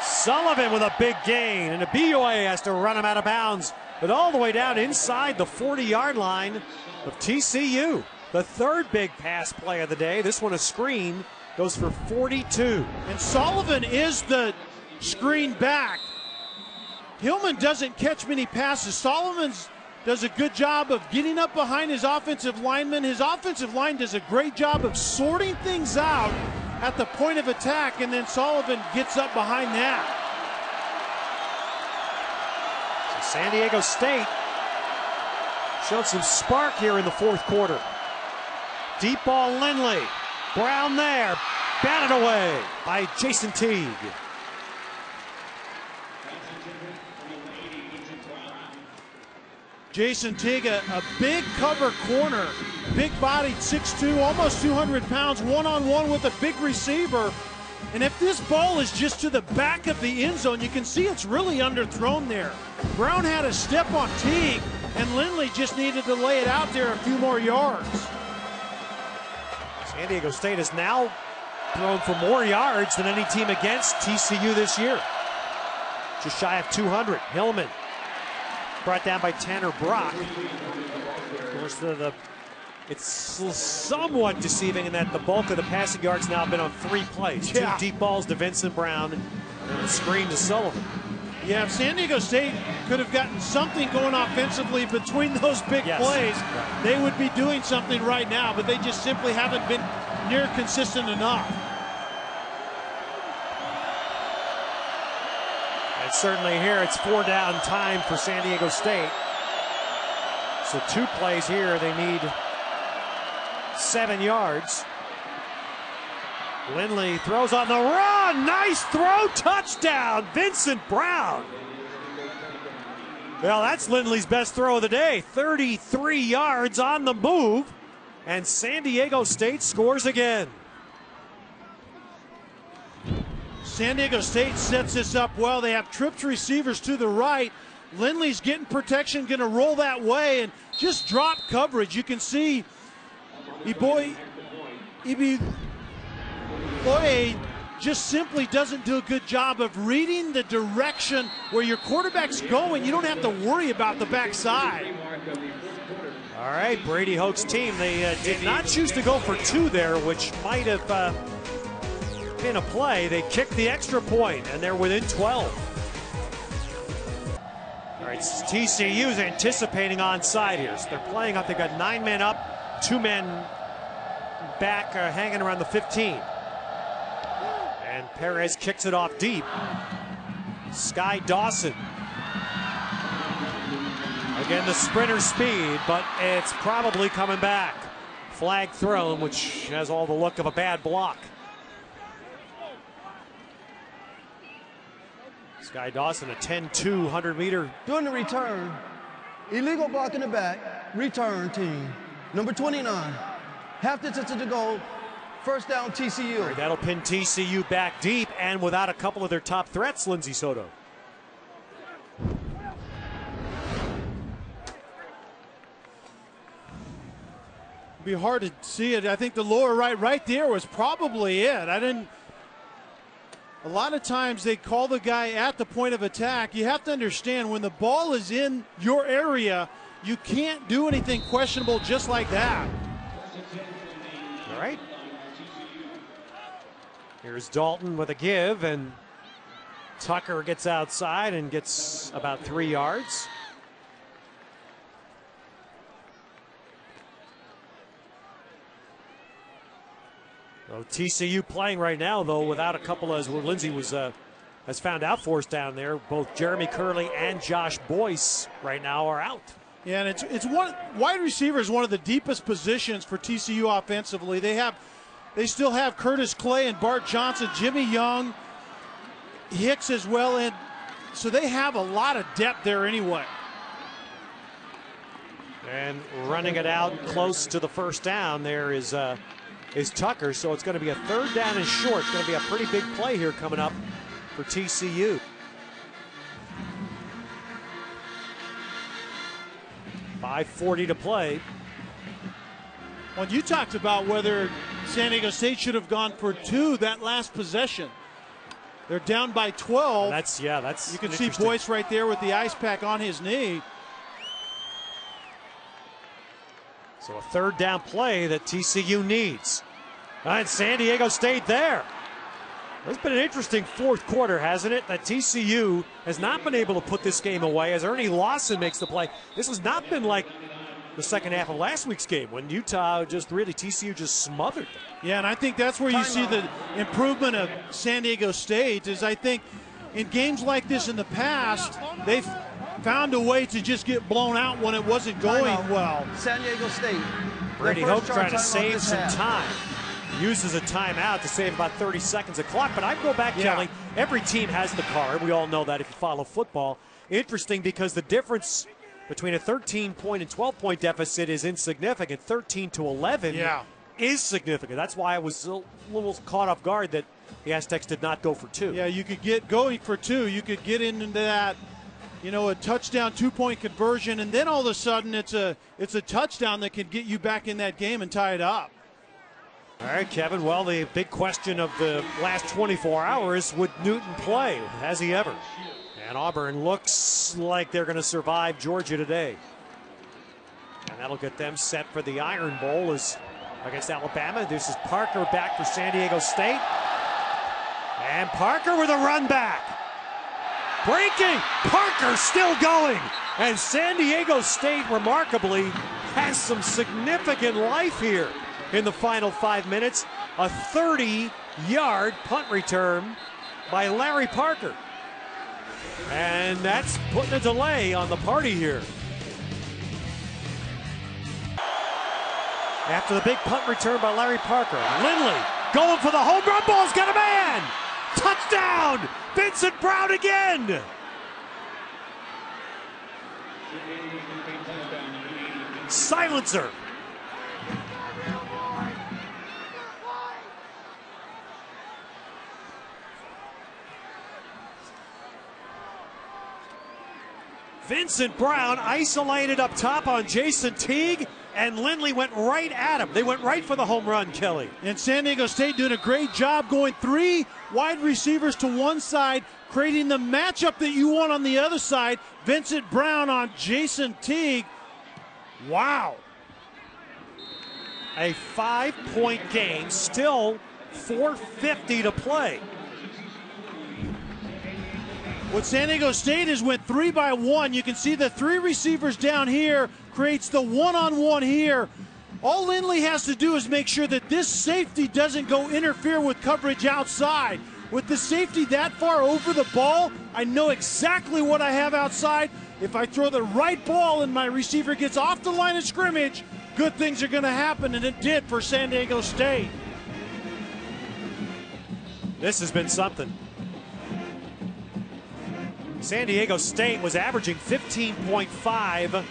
Sullivan with a big gain, and the BUA has to run him out of bounds, but all the way down inside the 40 yard line of TCU. The third big pass play of the day. This one a screen goes for 42. And Sullivan is the screen back. Hillman doesn't catch many passes. Sullivan's does a good job of getting up behind his offensive lineman. His offensive line does a great job of sorting things out at the point of attack, and then Sullivan gets up behind that. So San Diego State showed some spark here in the fourth quarter. Deep ball Lindley. Brown there. Batted away by Jason Teague. Jason Teague, a, a big cover corner, big bodied 6'2, almost 200 pounds, one on one with a big receiver. And if this ball is just to the back of the end zone, you can see it's really underthrown there. Brown had a step on Teague, and Lindley just needed to lay it out there a few more yards. San Diego State has now thrown for more yards than any team against TCU this year. Just shy of 200. Hillman brought down by Tanner Brock. Of course, the, the, it's somewhat deceiving in that the bulk of the passing yards now have been on three plays. Yeah. Two deep balls to Vincent Brown and a screen to Sullivan. Yeah, if San Diego State could have gotten something going offensively between [laughs] those big yes. plays, they would be doing something right now, but they just simply haven't been near consistent enough. And certainly here it's four down time for San Diego State. So two plays here, they need seven yards. Lindley throws on the run. Nice throw. Touchdown. Vincent Brown. Well, that's Lindley's best throw of the day. 33 yards on the move. And San Diego State scores again. San Diego State sets this up well. They have tripped receivers to the right. Lindley's getting protection, going to roll that way and just drop coverage. You can see boy Ibi Oye just simply doesn't do a good job of reading the direction where your quarterback's going. You don't have to worry about the backside. All right, Brady Hoke's team, they uh, did not choose to go for two there, which might have uh, been a play. They kicked the extra point, and they're within 12. All right, TCU's anticipating onside here. So they're playing up. They've got nine men up, two men back, uh, hanging around the 15. And Perez kicks it off deep. Skye Dawson. Again, the sprinter speed, but it's probably coming back. Flag thrown, which has all the look of a bad block. Skye Dawson, a 10-2 100 meter. Doing the return, illegal block in the back, return team. Number 29, half distance to the goal, first down TCU. Right, that'll pin TCU back deep and without a couple of their top threats, Lindsay Soto. be hard to see it. I think the lower right, right there was probably it. I didn't. A lot of times they call the guy at the point of attack. You have to understand when the ball is in your area, you can't do anything questionable just like that. All right. Here's Dalton with a give, and Tucker gets outside and gets about three yards. TCU playing right now, though, without a couple of, as well, Lindsay was uh, has found out for us down there. Both Jeremy Kerley and Josh Boyce right now are out. Yeah, and it's it's one wide receiver is one of the deepest positions for TCU offensively. They have they still have Curtis Clay and Bart Johnson, Jimmy Young, Hicks as well, and so they have a lot of depth there anyway. And running it out close to the first down there is uh, is Tucker. So it's going to be a third down and short. It's going to be a pretty big play here coming up for TCU. Five forty to play. Well, you talked about whether San Diego State should have gone for two that last possession. They're down by 12. That's yeah, that's you can see Boyce right there with the ice pack on his knee. So a third down play that TCU needs. And San Diego State there. It's been an interesting fourth quarter, hasn't it? That TCU has not been able to put this game away as Ernie Lawson makes the play. This has not been like the second half of last week's game when Utah just really TCU just smothered them. Yeah, and I think that's where you see the improvement of San Diego State is I think in games like this in the past, they've found a way to just get blown out when it wasn't going well. San Diego State. Brady Hoke trying to save some half. time uses a timeout to save about 30 seconds of clock. But I go back, yeah. Kelly. Every team has the card. We all know that if you follow football. Interesting because the difference between a 13 point and 12 point deficit is insignificant. 13 to 11 yeah. is significant. That's why I was a little caught off guard that the Aztecs did not go for two. Yeah, you could get going for two. You could get into that, you know, a touchdown two point conversion, and then all of a sudden it's a it's a touchdown that can get you back in that game and tie it up. All right, Kevin. Well, the big question of the last 24 hours would Newton play? Has he ever? And Auburn looks like they're going to survive Georgia today. And that'll get them set for the Iron Bowl as against Alabama. This is Parker back for San Diego State. And Parker with a run back. Breaking. Parker still going. And San Diego State remarkably has some significant life here in the final five minutes. A 30 yard punt return by Larry Parker. And that's putting a delay on the party here. After the big punt return by Larry Parker, Lindley going for the home run ball's got a man! Touchdown! Vincent Brown again! Silencer Vincent Brown isolated up top on Jason Teague, and Lindley went right at him. They went right for the home run, Kelly. And San Diego State doing a great job going three wide receivers to one side, creating the matchup that you want on the other side. Vincent Brown on Jason Teague. Wow. A five point game, still 450 to play. What San Diego State is went three by one. You can see the three receivers down here creates the one on one here. All Lindley has to do is make sure that this safety doesn't go interfere with coverage outside. With the safety that far over the ball, I know exactly what I have outside. If I throw the right ball and my receiver gets off the line of scrimmage, good things are going to happen, and it did for San Diego State. This has been something. San Diego State was averaging 15.5,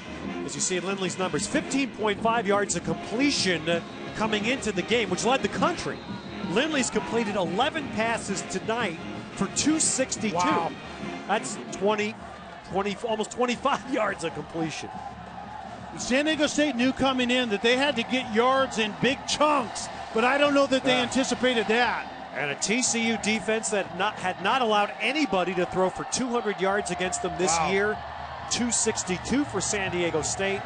as you see in Lindley's numbers, 15.5 yards of completion coming into the game, which led the country. Lindley's completed 11 passes tonight for 262. Wow. That's 20, 20, almost 25 [laughs] yards of completion. San Diego State knew coming in that they had to get yards in big chunks, but I don't know that they Yeah. anticipated that. And a TCU defense that not, had not allowed anybody to throw for 200 yards against them this Wow. year. 262 for San Diego State.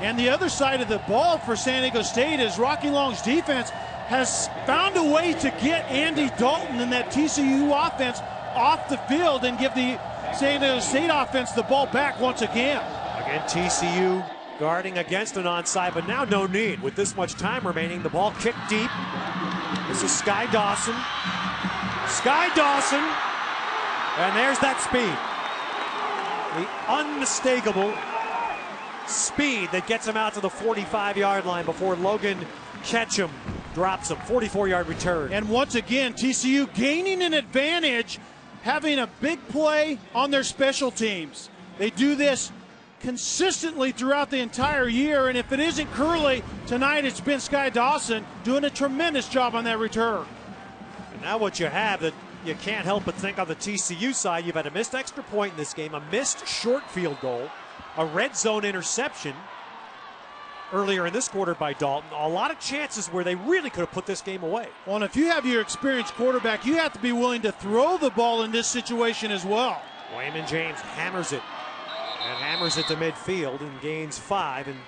And the other side of the ball for San Diego State is Rocky Long's defense has found a way to get Andy Dalton and that TCU offense off the field and give the San Diego State offense the ball back once again. Again, TCU guarding against an onside, but now no need. With this much time remaining, the ball kicked deep. This is Skye Dawson. Skye Dawson. And there's that speed. The unmistakable speed that gets him out to the 45 yard line before Logan Ketchum drops him. 44 yard return. And once again, TCU gaining an advantage, having a big play on their special teams. They do this consistently throughout the entire year, and if it isn't Kerley, tonight it's been Skye Dawson doing a tremendous job on that return. And now what you have that you can't help but think on the TCU side, you've had a missed extra point in this game, a missed short field goal, a red zone interception earlier in this quarter by Dalton. A lot of chances where they really could have put this game away. Well, and if you have your experienced quarterback, you have to be willing to throw the ball in this situation as well. Waymon James hammers it and hammers it to midfield and gains five. And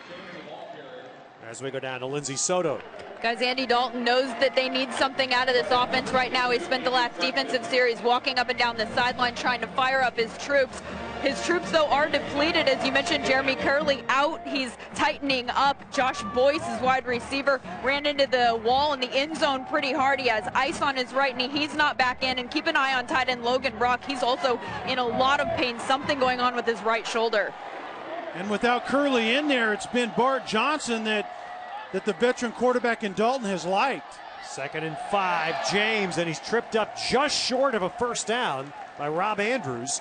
as we go down to Lindsay Soto. Guys, Andy Dalton knows that they need something out of this offense right now. He spent the last defensive series walking up and down the sideline trying to fire up his troops. His troops, though, are depleted. As you mentioned, Jeremy Kerley out. He's tightening up. Josh Boyce, his wide receiver, ran into the wall in the end zone pretty hard. He has ice on his right knee. He's not back in. And keep an eye on tight end Logan Brock. He's also in a lot of pain. Something going on with his right shoulder. And without Kerley in there, it's been Bart Johnson that that the veteran quarterback in Dalton has liked. Second and five, James, and he's tripped up just short of a first down by Rob Andrews.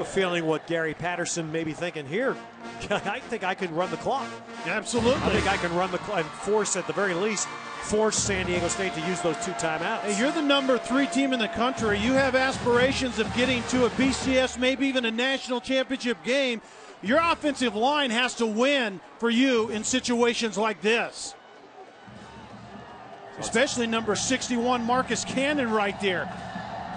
Have a feeling what Gary Patterson may be thinking here. [laughs] I think I can run the clock. Absolutely. I think I can run the clock and force, at the very least, force San Diego State to use those two timeouts. Hey, you're the number three team in the country. You have aspirations of getting to a BCS, maybe even a national championship game. Your offensive line has to win for you in situations like this. Especially number 61, Marcus Cannon, right there.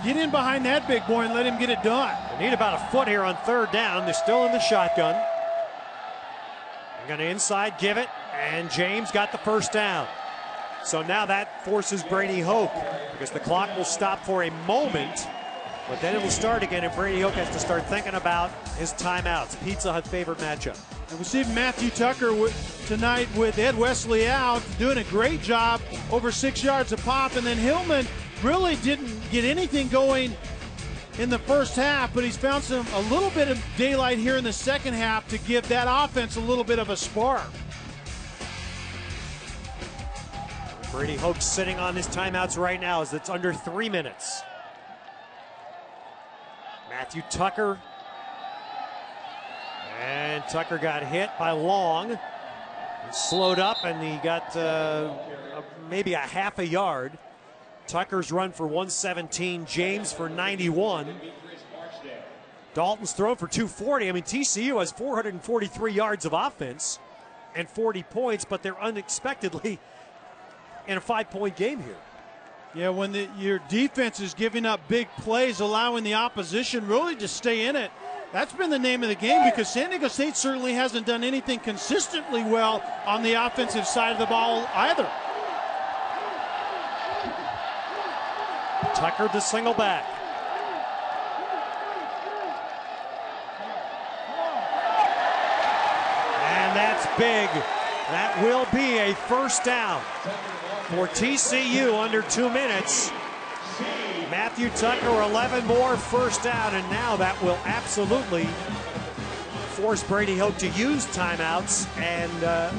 Get in behind that big boy and let him get it done. They need about a foot here on third down. They're still in the shotgun. They're going to inside give it, and James got the first down. So now that forces Brady Hoke because the clock will stop for a moment, but then it will start again, and Brady Hoke has to start thinking about his timeouts. Pizza Hut favorite matchup. And we see Matthew Tucker wi- tonight with Ed Wesley out, doing a great job, over six yards a pop. And then Hillman really didn't get anything going in the first half, but he's found some a little bit of daylight here in the second half to give that offense a little bit of a spark. Brady Hoke sitting on his timeouts right now as it's under three minutes. Matthew Tucker. And Tucker got hit by Long. Slowed up and he got uh, maybe a half a yard. Tucker's run for 117, James for 91. Dalton's thrown for 240. I mean, TCU has 443 yards of offense and 40 points, but they're unexpectedly [laughs] in a five point game here. Yeah, when the, your defense is giving up big plays, allowing the opposition really to stay in it, that's been the name of the game because San Diego State certainly hasn't done anything consistently well on the offensive side of the ball either. Tucker the single back. And that's big. That will be a first down for TCU under two minutes. Matthew Tucker, 11 more first down, and now that will absolutely force Brady Hoke to use timeouts. And uh,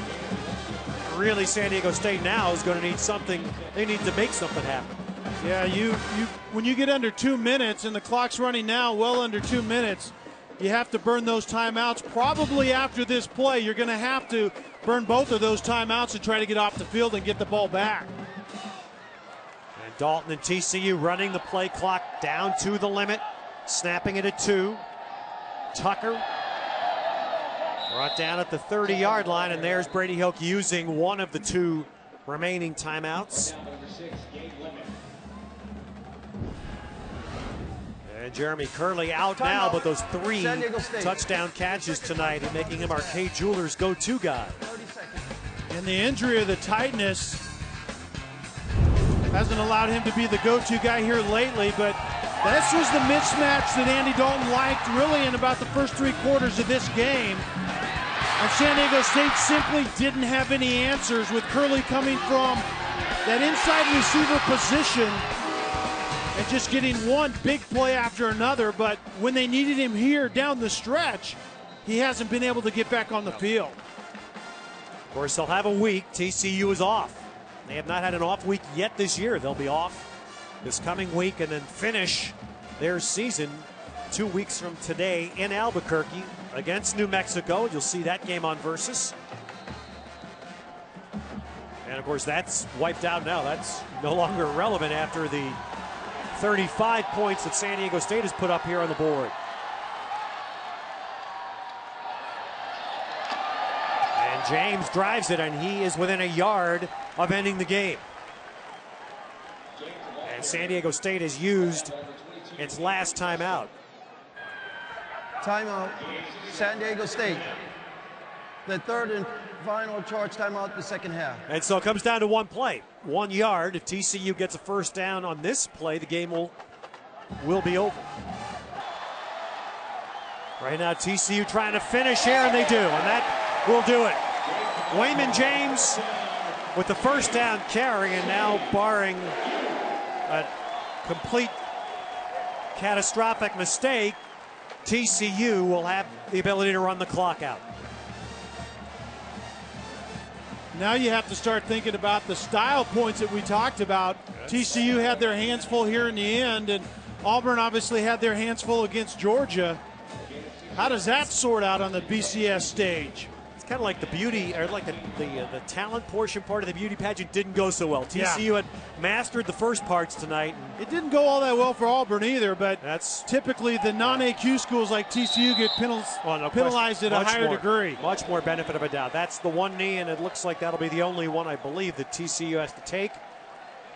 really, San Diego State now is going to need something. They need to make something happen. Yeah, you, you when you get under two minutes and the clock's running now, well under two minutes, you have to burn those timeouts. Probably after this play, you're going to have to burn both of those timeouts and try to get off the field and get the ball back. And Dalton and TCU running the play clock down to the limit, snapping it at two. Tucker brought down at the 30 yard line, and there's Brady Hoke using one of the two remaining timeouts. And Jeremy Kerley out Time now, out. but those three San Diego State. touchdown catches tonight and making him Arcade Jewelers go-to guy. And the injury of the tightness hasn't allowed him to be the go-to guy here lately, but this was the mismatch that Andy Dalton liked really in about the first three quarters of this game. And San Diego State simply didn't have any answers with Kerley coming from that inside receiver position and just getting one big play after another. But when they needed him here down the stretch, he hasn't been able to get back on the field. Of course, they'll have a week. TCU is off. They have not had an off week yet this year. They'll be off this coming week and then finish their season two weeks from today in Albuquerque against New Mexico. You'll see that game on Versus. And of course, that's wiped out now. That's no longer relevant after the 35 points that San Diego State has put up here on the board. And James drives it, and he is within a yard of ending the game. And San Diego State has used its last timeout. Timeout. San Diego State. The third and final charge timeout the second half. And so it comes down to one play, one yard. If TCU gets a first down on this play, the game will will be over. Right now, TCU trying to finish here, and they do, and that will do it. Waymon James with the first down carry, and now barring a complete catastrophic mistake, TCU will have the ability to run the clock out. Now you have to start thinking about the style points that we talked about. TCU had their hands full here in the end, and Auburn obviously had their hands full against Georgia. How does that sort out on the BCS stage? It's kind of like the beauty, or like the the, uh, the talent portion part of the beauty pageant didn't go so well. Yeah. TCU had mastered the first parts tonight. It didn't go all that well for Auburn either, but That's typically the non-AQ schools like TCU get penal- well, no penalized question. at a higher more- degree. Much more benefit of a doubt. That's the one knee, and it looks like that'll be the only one I believe that TCU has to take.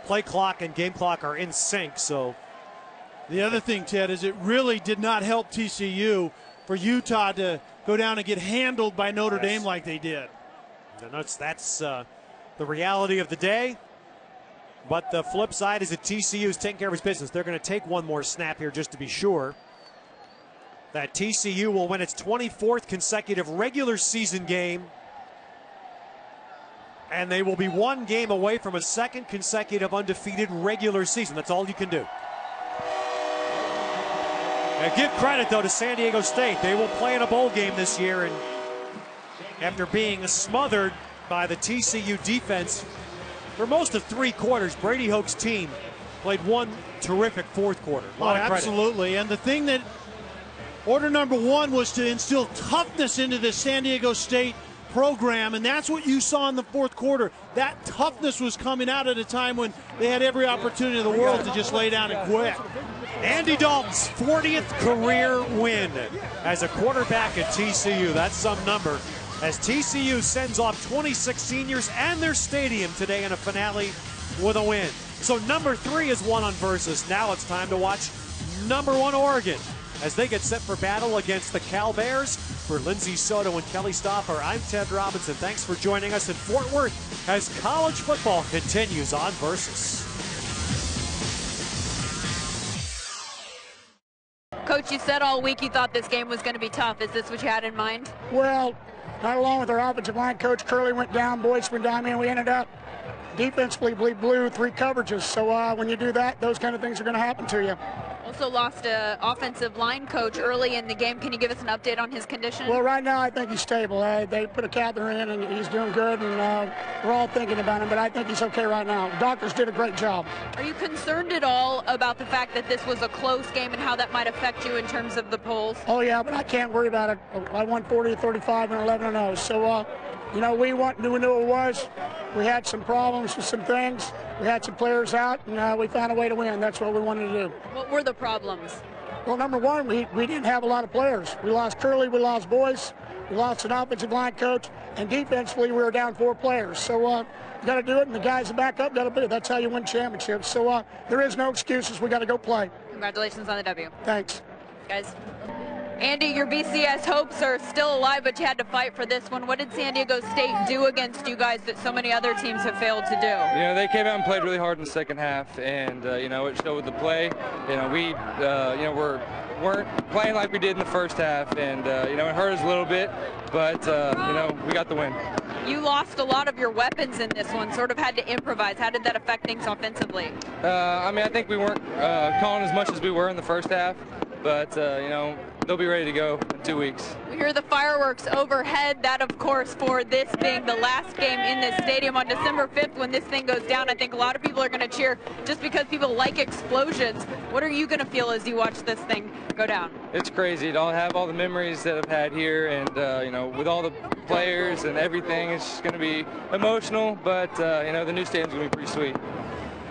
Play clock and game clock are in sync, so The other thing, Ted, is it really did not help TCU for Utah to go down and get handled by Notre Yes. Dame like they did. And that's that's uh, the reality of the day. But the flip side is that TCU is taking care of his business. They're going to take one more snap here just to be sure. That TCU will win its 24th consecutive regular season game. And they will be one game away from a second consecutive undefeated regular season. That's all you can do. And give credit, though, to San Diego State. They will play in a bowl game this year, and after being smothered by the TCU defense for most of three quarters, Brady Hoke's team played one terrific fourth quarter. Oh, absolutely. And the thing that order number one was to instill toughness into the San Diego State program, and that's what you saw in the fourth quarter. That toughness was coming out at a time when they had every opportunity in the world to just lay down and quit. Andy Dalton's 40th career win as a quarterback at TCU. That's some number. As TCU sends off 26 seniors and their stadium today in a finale with a win. So number three is one on versus. Now it's time to watch number one Oregon as they get set for battle against the Cal Bears. For Lindsay Soto and Kelly Stouffer, I'm Ted Robinson. Thanks for joining us in Fort Worth as college football continues on Versus. Coach, you said all week you thought this game was going to be tough. Is this what you had in mind? Well, not along with our offensive line coach, Kerley went down, Boyce went down, and we ended up defensively blew three coverages. So uh, when you do that, those kind of things are going to happen to you. Also lost an offensive line coach early in the game. Can you give us an update on his condition? Well, right now I think he's stable. Uh, they put a catheter in and he's doing good, and uh, we're all thinking about him. But I think he's okay right now. Doctors did a great job. Are you concerned at all about the fact that this was a close game and how that might affect you in terms of the polls? Oh yeah, but I can't worry about it. I won 40 35 and 11 and 0. So, uh, you know, we want we knew it was. We had some problems with some things. We had some players out, and uh, we found a way to win. That's what we wanted to do. What were the problems? Well, number one, we, we didn't have a lot of players. We lost Kerley, we lost Boyce, we lost an offensive line coach, and defensively we were down four players. So uh, you got to do it, and the guys that back up got to be it. That's how you win championships. So uh, there is no excuses. We got to go play. Congratulations on the W. Thanks. Guys. Andy, your BCS hopes are still alive, but you had to fight for this one. What did San Diego State do against you guys that so many other teams have failed to do? You know, they came out and played really hard in the second half, and uh, you know it showed with the play. You know, we uh, you know we're weren't playing like we did in the first half, and uh, you know it hurt us a little bit, but uh, you know we got the win. You lost a lot of your weapons in this one, sort of had to improvise. How did that affect things offensively? Uh, I mean, I think we weren't uh, calling as much as we were in the first half, but you know they'll be ready to go in two weeks. We hear the fireworks overhead. That, of course, for this being the last game in this stadium on December 5th when this thing goes down. I think a lot of people are going to cheer just because people like explosions. What are you going to feel as you watch this thing go down? It's crazy. to have all the memories that I've had here, and uh, you know, with all the players and everything, it's just going to be emotional. But uh, you know, the new stadium's going to be pretty sweet.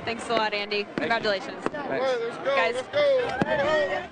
Thanks a lot, Andy. Congratulations. Thanks. Guys.